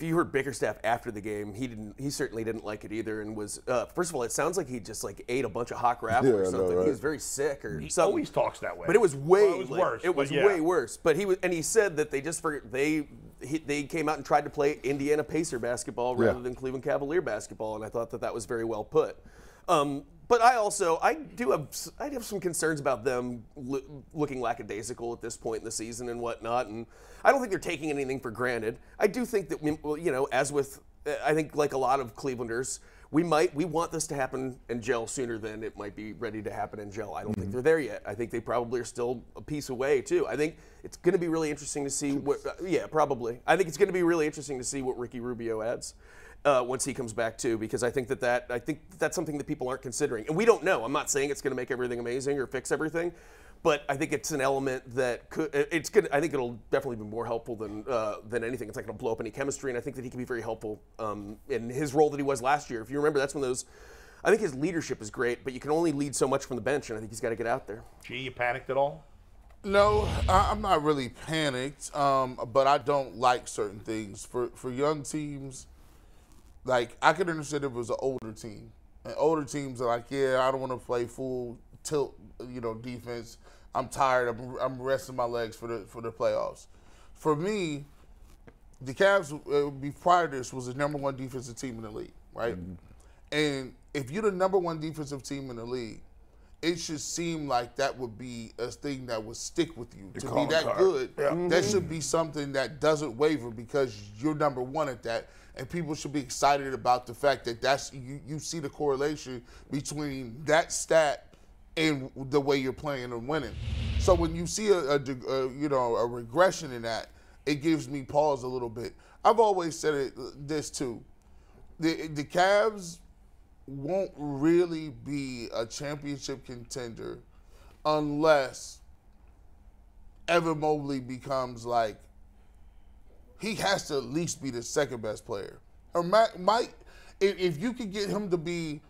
if you heard Bickerstaff after the game, he didn't he certainly didn't like it either, and was uh, first of all it sounds like he just like ate a bunch of hot gravel Yeah, I or know, something. right? He was very sick or something. He something. always talks that way. But it was way Well, it was like- worse, It was yeah. way worse. But he was, and he said that they just for they he, they came out and tried to play Indiana Pacer basketball Yeah. rather than Cleveland Cavalier basketball, and I thought that that was very well put. Um, but I also I do have I have some concerns about them loo- looking lackadaisical at this point in the season and whatnot, and I don't think they're taking anything for granted. I do think that we- well, you know, as with uh, I think like a lot of Clevelanders, we might we want this to happen and gel sooner than it might be ready to happen and gel. I don't think they're there yet. I think they probably are still a piece away too. I think it's going to be really interesting to see what. Uh, yeah, probably. I think it's going to be really interesting to see what Ricky Rubio adds. Uh, once he comes back too, because I think that, that I think that's something that people aren't considering, and we don't know. I'm not saying it's going to make everything amazing or fix everything, but I think it's an element that could. It's good. I think it'll definitely be more helpful than uh, than anything. It's not going to blow up any chemistry, and I think that he can be very helpful um, in his role that he was last year. If you remember, that's when those. I think his leadership is great, but you can only lead so much from the bench, and I think he's got to get out there. Gee, you panicked at all? No, I, I'm not really panicked, um, but I don't like certain things. For for young teams, like I could understand if it was an older team. And older teams are like, yeah, I don't want to play full tilt, you know, defense. I'm tired. I'm, I'm resting my legs for the for the playoffs. For me, the Cavs uh, be prior to this was the number one defensive team in the league, right? And if you're the number one defensive team in the league, it should seem like that would be a thing that would stick with you. to be that card. good, that should be something that doesn't waver because you're number one at that. And people should be excited about the fact that that's you, you see the correlation between that stat and the way you're playing and winning. So when you see a, a, uh, you know a regression in that, it gives me pause a little bit. I've always said it this too. The the Cavs won't really be a championship contender unless Evan Mobley becomes like he has to at least be the second best player. Or Mike, if you could get him to be,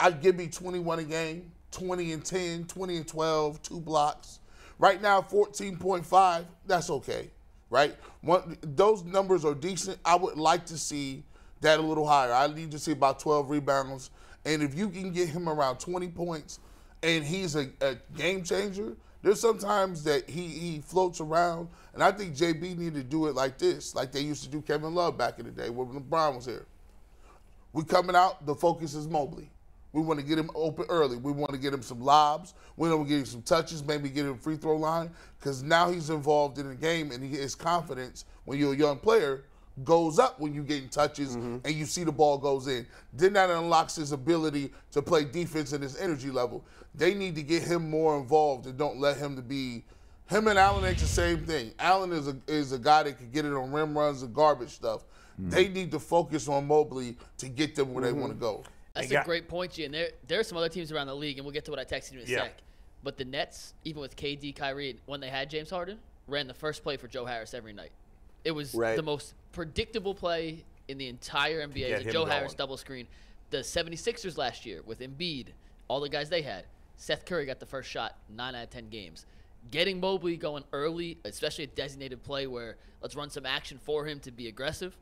I'd give me 21 a game, 20 and 10, 20 and 12, two blocks. Right now, 14.5, that's okay, right? One, those numbers are decent. I would like to see that a little higher. I need to see about 12 rebounds. And if you can get him around 20 points and he's a, a game changer, there's sometimes that he, he floats around. And I think JB needed to do it like this, like they used to do Kevin Love back in the day when LeBron was here. We coming out, the focus is Mobley. We want to get him open early. We want to get him some lobs. We want to get him some touches, maybe get him free throw line, because now he's involved in the game and he, his confidence when you're a young player goes up when you getting touches mm-hmm. and you see the ball goes in. Then that unlocks his ability to play defense and his energy level. They need to get him more involved and don't let him to be. Him and Allen ain't the same thing. Allen is a is a guy that can get it on rim runs and garbage stuff. Mm-hmm. They need to focus on Mobley to get them where they mm-hmm. want to go. That's They got- a great point, G. And there, there are some other teams around the league, and we'll get to what I texted you in a Yeah. sec. But the Nets, even with KD, Kyrie, when they had James Harden, ran the first play for Joe Harris every night. It was Right. the most predictable play in the entire NBA. get The Joe going. Harris double screen. The 76ers last year with Embiid, all the guys they had. Seth Curry got the first shot, 9 out of 10 games. Getting Mobley going early, especially a designated play where let's run some action for him to be aggressive,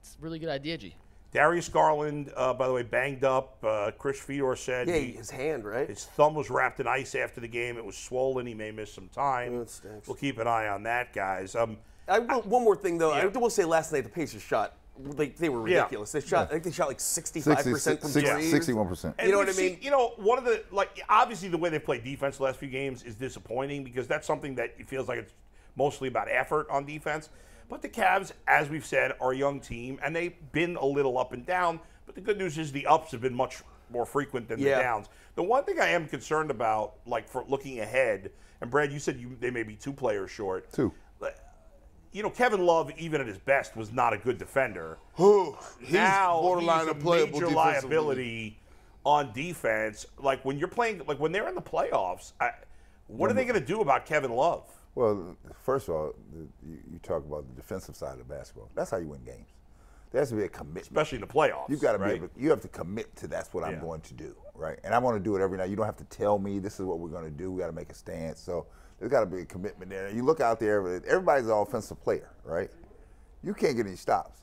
it's a really good idea, G. Darius Garland, uh, by the way, banged up. Uh, Chris Fedor said Yeah, he- his hand, right? his thumb was wrapped in ice after the game. It was swollen. He may miss some time. Oh. We'll keep an eye on that, guys. Um, I, will- one more thing though, Yeah. I will say last night the Pacers shot. They, they were Yeah. ridiculous. They shot. I think they shot like 65 percent from 60, three. 61%. And You know what I mean? seen- you know, one of the like obviously the way they played defense the last few games is disappointing because that's something that it feels like it's mostly about effort on defense. But the Cavs, as we've said, are a young team and they've been a little up and down. But the good news is the ups have been much more frequent than Yeah. the downs. The one thing I am concerned about, like for looking ahead, and Brad, you said you they may be two players short. Two. You know, Kevin Love, even at his best, was not a good defender he's now borderline he's a major liability on defense. Like when you're playing, like when they're in the playoffs, I, what are they going to do about Kevin Love? Well, first of all, the, you, you talk about the defensive side of basketball. That's how you win games. There has to be a commitment. Especially in the playoffs, You've got to right? be able, you have to commit to that's what I'm going to do, right? And I want to do it every night. You don't have to tell me this is what we're going to do. We got to make a stance. So there's got to be a commitment there. You look out there, everybody's an offensive player, right? You can't get any stops.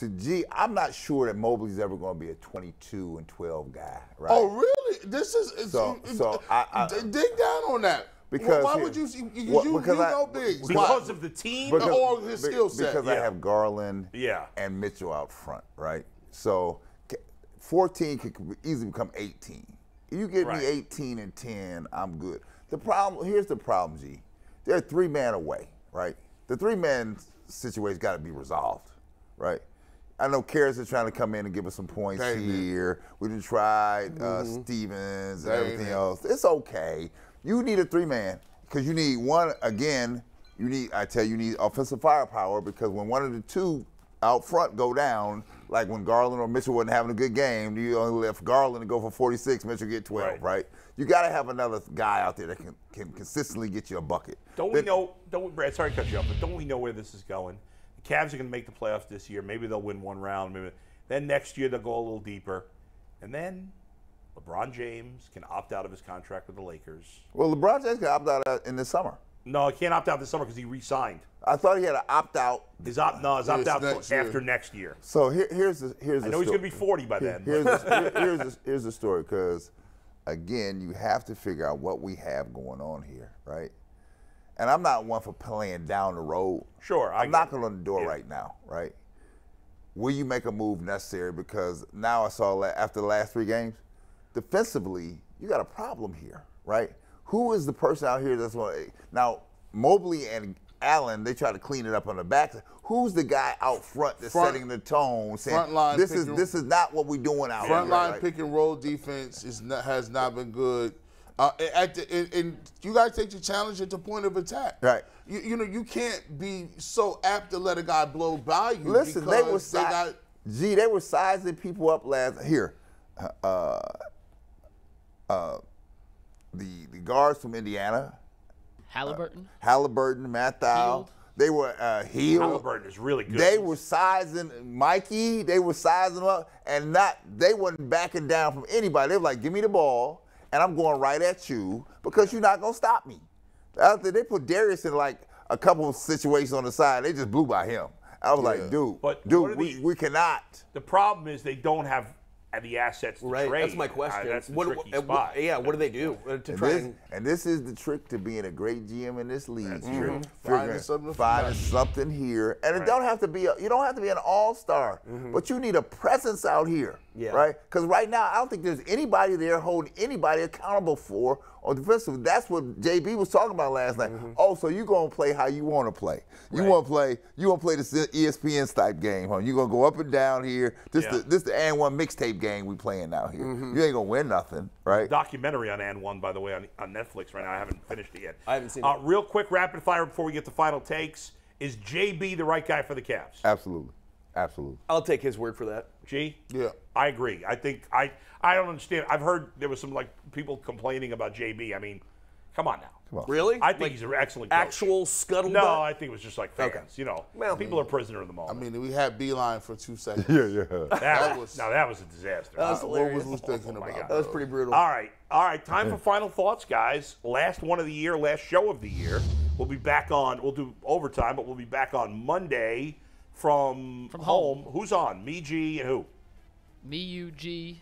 To G, I'm not sure that Mobley's ever going to be a 22 and 12 guy, right? Oh, really? This is it's- So- so I- I- d- dig down on that. Because why here- would you? see- Because What- you, because you I- know big. Because Why? of the team. Because- or his be- skill set. Because I have Garland Yeah. and Mitchell out front, right? So 14 could easily become 18. If you give Right. me 18 and 10, I'm good. The problem here's the problem, G. They're three man away, right? The three man situation's got to be resolved, right? I know Caris is trying to come in and give us some points David. here. We done tried uh, Stevens and everything else. It's okay. You need a three man because you need one again. You need I tell you, you need offensive firepower because when one of the two out front go down, like when Garland or Mitchell wasn't having a good game, you only left Garland to go for 46, Mitchell get 12, Right. right? You got to have another guy out there that can, can consistently get you a bucket. Don't we know? Don't we, Brad? Sorry to cut you off, but don't we know where this is going? The Cavs are going to make the playoffs this year. Maybe they'll win one round. Maybe then next year they'll go a little deeper, and then LeBron James can opt out of his contract with the Lakers. Well, LeBron James can opt out uh, in the summer. No, he can't opt out this summer because he re-signed. I thought he had an opt out. His opt no, his opt out next year. after next year. So here, here's the here's I the know he's going to be 40 by then. Here's the, here- here's the, here's the story because, again, you have to figure out what we have going on here, right? and I'm not one for playing down the road. Sure, I I'm get knocking on the door Yeah. right now, right? Will you make a move necessary? Because now I saw la- after the last three games, defensively, you got a problem here, right? Who is the person out here that's going to now Mobley and Allen? They try to clean it up on the back. Who's the guy out front that's Front- setting the tone, saying front line this pick is and- this is not what we're doing out Front here? line right? pick and roll defense is not, has not been good. Uh, at the, and, and you guys take the challenge at the point of attack. Right. You, you know you can't be so apt to let a guy blow by you. Listen, they were si- got gee, they were sizing people up last here. Uh, uh, the the guards from Indiana, Halliburton. Halliburton, Mathurin. They were uh, healed. Halliburton is really good. They were sizing Mikey. They were sizing up, and not they wasn't backing down from anybody. They were like, "Give me the ball, and I'm going right at you because you're not gonna stop me." After they put Darius in like a couple of situations on the side, they just blew by him. I was like, "Dude, But dude, we, the- we cannot." The problem is they don't have uh, the assets to Right. trade. That's my Uh, question. that's the what, tricky uh, what- spot. yeah. What do they do uh, to And try this, and? and this is the trick to being a great GM in this league. That's true. Figuring- Finding something to finding find. something here, and it don't have to be. A, you don't have to be an all-star, but you need a presence out here, Yeah. right? Because right now, I don't think there's anybody there holding anybody accountable for on defensive. That's what JB was talking about last night. Oh, so you're gonna play how you want to play? You Right. want to play? You want to play this ESPN type game, huh? You're gonna go up and down here? This Yeah. the this the and one mixtape game we playing out here. You ain't gonna win nothing, right? documentary on and one, by the way, on, on Netflix right now. I haven't finished it yet. I haven't seen uh, it. Real quick, rapid fire before we get to final takes. Is JB the right guy for the Cavs? Absolutely, absolutely. I'll take his word for that. G? Yeah. I agree. I think I I don't understand. I've heard there was some like people complaining about JB. I mean, come on now. Come on. Really? I think Like, he's an excellent coach. actual scuttlebutt. No, I think it was just like fans. Okay. You know, Well- people are prisoner of the I moment. Oh mean, we had Beilein for two seconds. Yeah, yeah. that, that was was- no, that was a disaster. That was Uh, what was we thinking Oh about? God. That was pretty brutal. All right, all right. Time for final thoughts, guys. Last one of the year, last show of the year. We'll be back on. We'll do overtime, but we'll be back on Monday from, From home. home. Who's on? Me, G, and who? Me, you, G.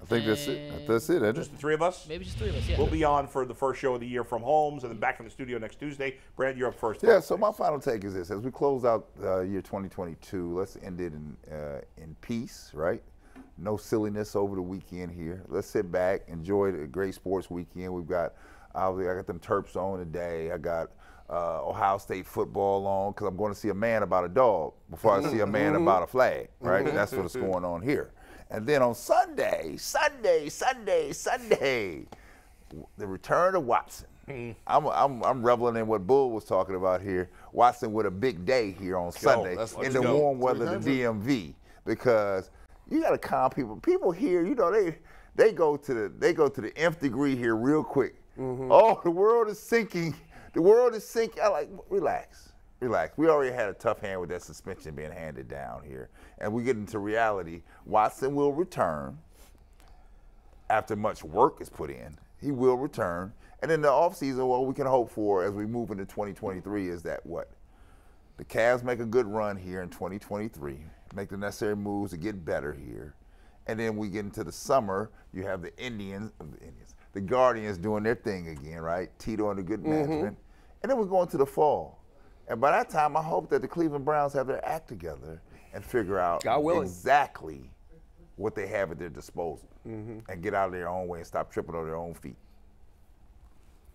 I think that's it. That's it, isn't Just it? the three of us. Maybe just three of us. Yeah. We'll be on for the first show of the year from homes, and then back in the studio next Tuesday. Brad, you're up first. Yeah, so my final take is this. As we close out uh, year 2022, let's end it in, uh, in peace, right? No silliness over the weekend here. Let's sit back, enjoy the great sports weekend. We've got, obviously, I got them Terps on today. I got uh, Ohio State football on because I'm going to see a man about a dog before I see a man about a flag, right? That's what's going on here. And then on Sunday, Sunday, Sunday, Sunday, the return of Watson. I'm, I'm, I'm reveling in what Bull was talking about here. Watson with a big day here on Sunday in the go. warm weather of the DMV because you got to calm people. People here, you know, they they go to the they go to the nth degree here real quick. Oh, the world is sinking. The world is sinking. I like relax, relax. We already had a tough hand with that suspension being handed down here, and we get into reality. Watson will return after much work is put in, he will return. And in the offseason, what we can hope for as we move into 2023 is that what? The Cavs make a good run here in 2023, make the necessary moves to get better here. And then we get into the summer, you have the Indians, the Indians, the Guardians doing their thing again, right? Tito under good management. And then we're going to the fall. And by that time, I hope that the Cleveland Browns have their act together and figure out exactly what they have at their disposal and get out of their own way and stop tripping on their own feet.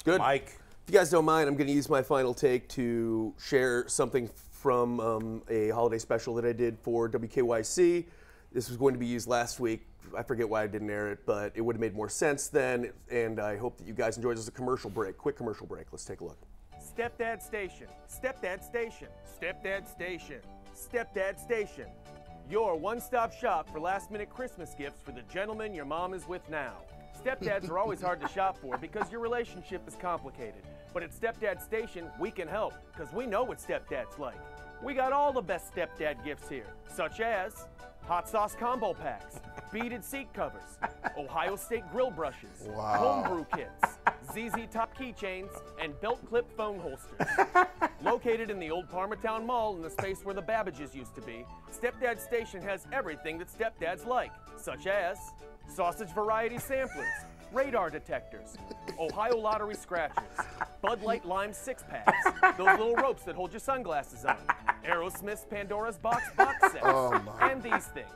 Good. Mike. If you guys don't mind, I'm going to use my final take to share something from um, a holiday special that I did for WKYC. This was going to be used last week. I forget why I didn't air it, but it would have made more sense then. And I hope that you guys enjoyed. This is a commercial break, quick commercial break. Let's take a look. Stepdad Station, Stepdad Station, Stepdad Station, Stepdad Station. Your one stop shop for last minute Christmas gifts for the gentleman your mom is with now. Stepdads are always hard to shop for because your relationship is complicated. But at Stepdad Station, we can help because we know what stepdads like. We got all the best stepdad gifts here, such as hot sauce combo packs, beaded seat covers, Ohio State grill brushes, homebrew kits, ZZ Top keychains, and belt clip phone holsters. Located in the old Parmatown Mall in the space where the Babbages used to be, Stepdad Station has everything that stepdads like, such as sausage variety samplers, radar detectors, Ohio Lottery scratchers, Bud Light Lime six packs, those little ropes that hold your sunglasses on, Aerosmith's Pandora's Box box sets, Oh, and these things.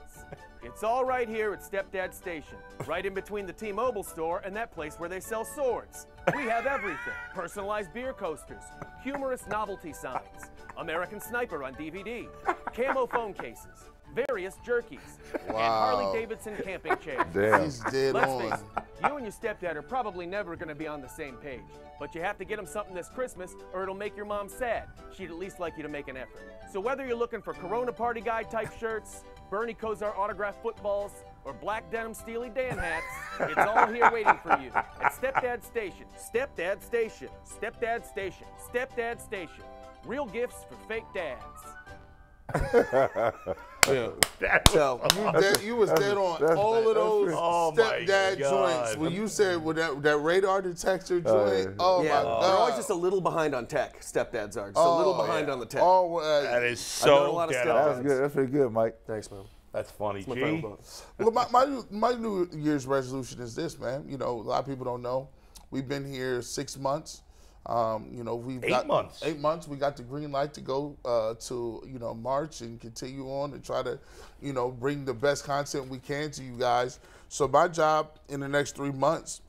It's all right here at Stepdad Station, right in between the T-Mobile store and that place where they sell swords. We have everything: personalized beer coasters, humorous novelty signs, American Sniper on DVD, camo phone cases, various jerkies, and Harley Davidson camping chairs. Damn. He's dead Let's on. face it, you and your stepdad are probably never going to be on the same page. But you have to get him something this Christmas, or it'll make your mom sad. She'd at least like you to make an effort. So whether you're looking for Corona Party Guy type shirts, Bernie Kosar autographed footballs, or black denim Steely Dan hats, it's all here waiting for you at Stepdad Station. Stepdad Station. Stepdad Station. Stepdad Station. Real gifts for fake dads. That's So You, dead, you was dead on that's- all of those pretty- Oh, stepdad God. joints. When you said with that, that radar detector joint, yeah. oh yeah, my they're always just a little behind on tech. Stepdads are just a little Oh, behind yeah. on the tech. Oh, uh, that is I a so lot of dead. That's good. That's pretty good, Mike. Thanks, man. That's funny. My Gee. final. Well, my, my, my New Year's resolution is this, man. You know, a lot of people don't know. We've been here six months. Um, you know, we've Eight got months. Eight months. We got the green light to go uh, to you know March and continue on and try to, you know, bring the best content we can to you guys. So my job in the next three months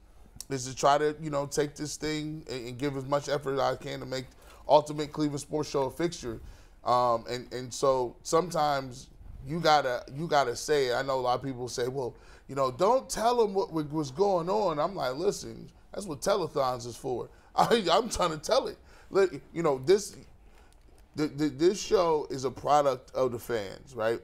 is to try to you know take this thing and, and give as much effort as I can to make Ultimate Cleveland Sports Show a fixture. Um, and and so sometimes you gotta you gotta say it. I know a lot of people say, well, you know, don't tell them what was going on. I'm like, listen, that's what telethons is for. I, I'm trying to tell it. Look, you know, this the, the, this show is a product of the fans, right?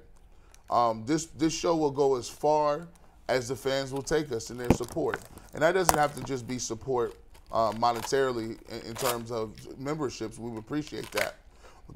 Um, this this show will go as far as the fans will take us in their support, and that doesn't have to just be support uh, monetarily in, in terms of memberships. We appreciate that,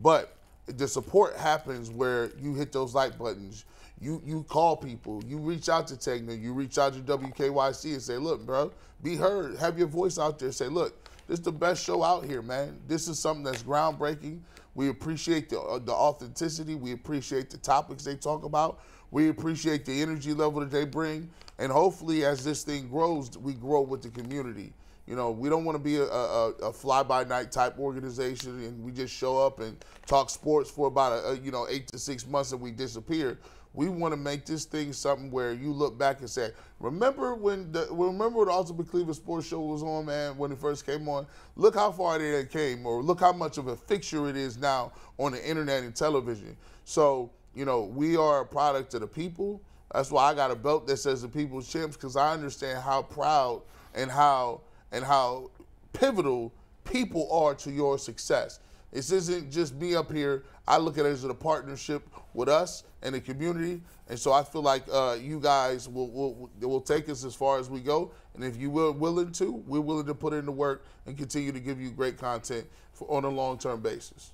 but the support happens where you hit those like buttons. You you call people. You reach out to Tegna. You reach out to WKYC and say, "Look, bro, be heard. Have your voice out there. Say, look, this is the best show out here, man. This is something that's groundbreaking. We appreciate the uh, the authenticity. We appreciate the topics they talk about. We appreciate the energy level that they bring. And hopefully, as this thing grows, we grow with the community. You know, we don't want to be a, a, a fly-by-night type organization and we just show up and talk sports for about a, a you know eight to six months and we disappear. We want to make this thing something where you look back and say, "Remember when the remember when the Ultimate Cleveland Sports Show was on, man? When it first came on, look how far they came, or look how much of a fixture it is now on the internet and television." So you know, we are a product of the people. That's why I got a belt that says the People's Champs because I understand how proud and how and how pivotal people are to your success. This isn't just me up here. I look at it as a partnership with us and the community, and so I feel like uh, you guys will, will will take us as far as we go. And if you were willing to, we're willing to put in the work and continue to give you great content for, on a long term basis.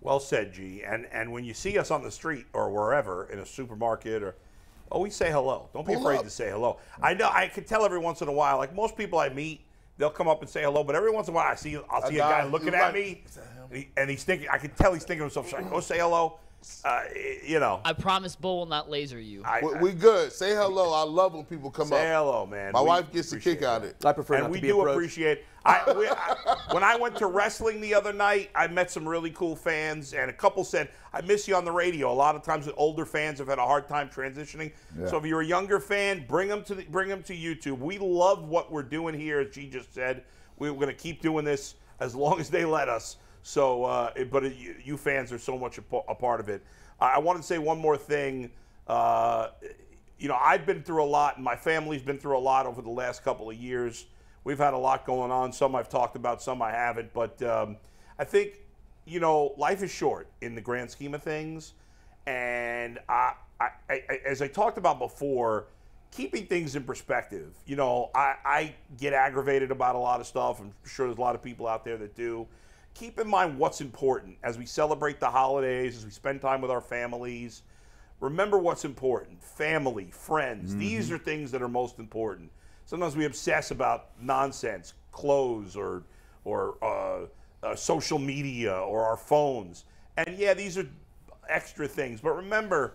Well said, G. And and when you see us on the street or wherever in a supermarket or always say hello. Don't be Pull afraid up. to say hello. I know I can tell every once in a while. Like most people I meet, they'll come up and say hello. But every once in a while, I see I'll see a, guy- guy looking at right. me, and, he, and he's thinking. I can tell he's thinking to himself, "Should I go say hello?" Uh, you know, I promise Bull will not laser you. I, We, I- we good. Say hello. I love when people come say up. hello, man. My We wife gets a appreciate kick out of it. I prefer and not we to be do approached. appreciate. I, we, I when I went to wrestling the other night, I met some really cool fans, and a couple said, "I miss you on the radio." A lot of times, older fans have had a hard time transitioning. Yeah. So if you're a younger fan, bring them to the, bring them to YouTube. We love what we're doing here, as G just said. We're going to keep doing this as long as they let us. So, uh, it- but it, you, you fans are so much a, a part of it. I, I want to say one more thing. Uh, you know, I've been through a lot, and my family's been through a lot over the last couple of years. We've had a lot going on. Some I've talked about, some I haven't. But um, I think, you know, life is short in the grand scheme of things. And I, I, I, as I talked about before, keeping things in perspective. You know, I, I get aggravated about a lot of stuff. I'm sure there's a lot of people out there that do. Keep in mind what's important as we celebrate the holidays, as we spend time with our families. Remember what's important family, friends. These are things that are most important. Sometimes we obsess about nonsense, clothes, or, or uh, uh, social media, or our phones. And yeah, these are extra things. But remember,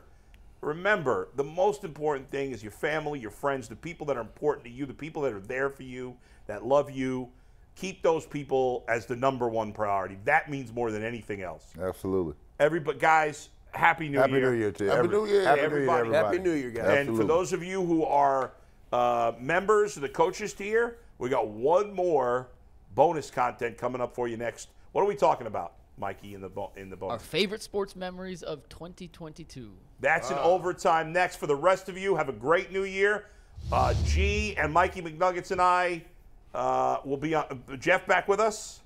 remember, the most important thing is your family, your friends, the people that are important to you, the people that are there for you, that love you. Keep those people as the number one priority. That means more than anything else. Absolutely. Everybody, guys, happy New Happy Year. New Year to Happy every- New Year. Happy New Year, to Everybody. everybody. Happy New Year, guys. And for those of you who are uh, members of the coaches tier, we got one more bonus content coming up for you next. What are we talking about, Mikey? In the bo- in the Our favorite sports memories of 2022. That's in overtime next. For the rest of you, have a great New Year. Uh, G and Mikey McNuggets and I uh, will be on. Uh, Jeff back with us.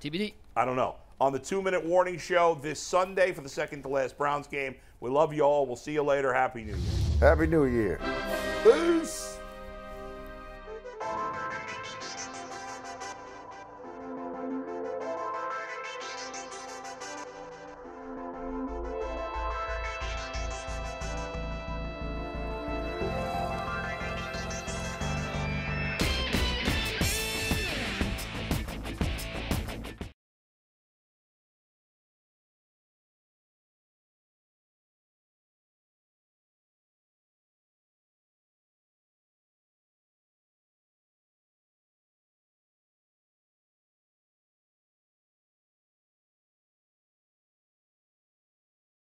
TBD. I don't know. On the two minute warning show this Sunday for the second to last Browns game. We love you all. We'll see you later. Happy New Year. Happy New Year. Peace.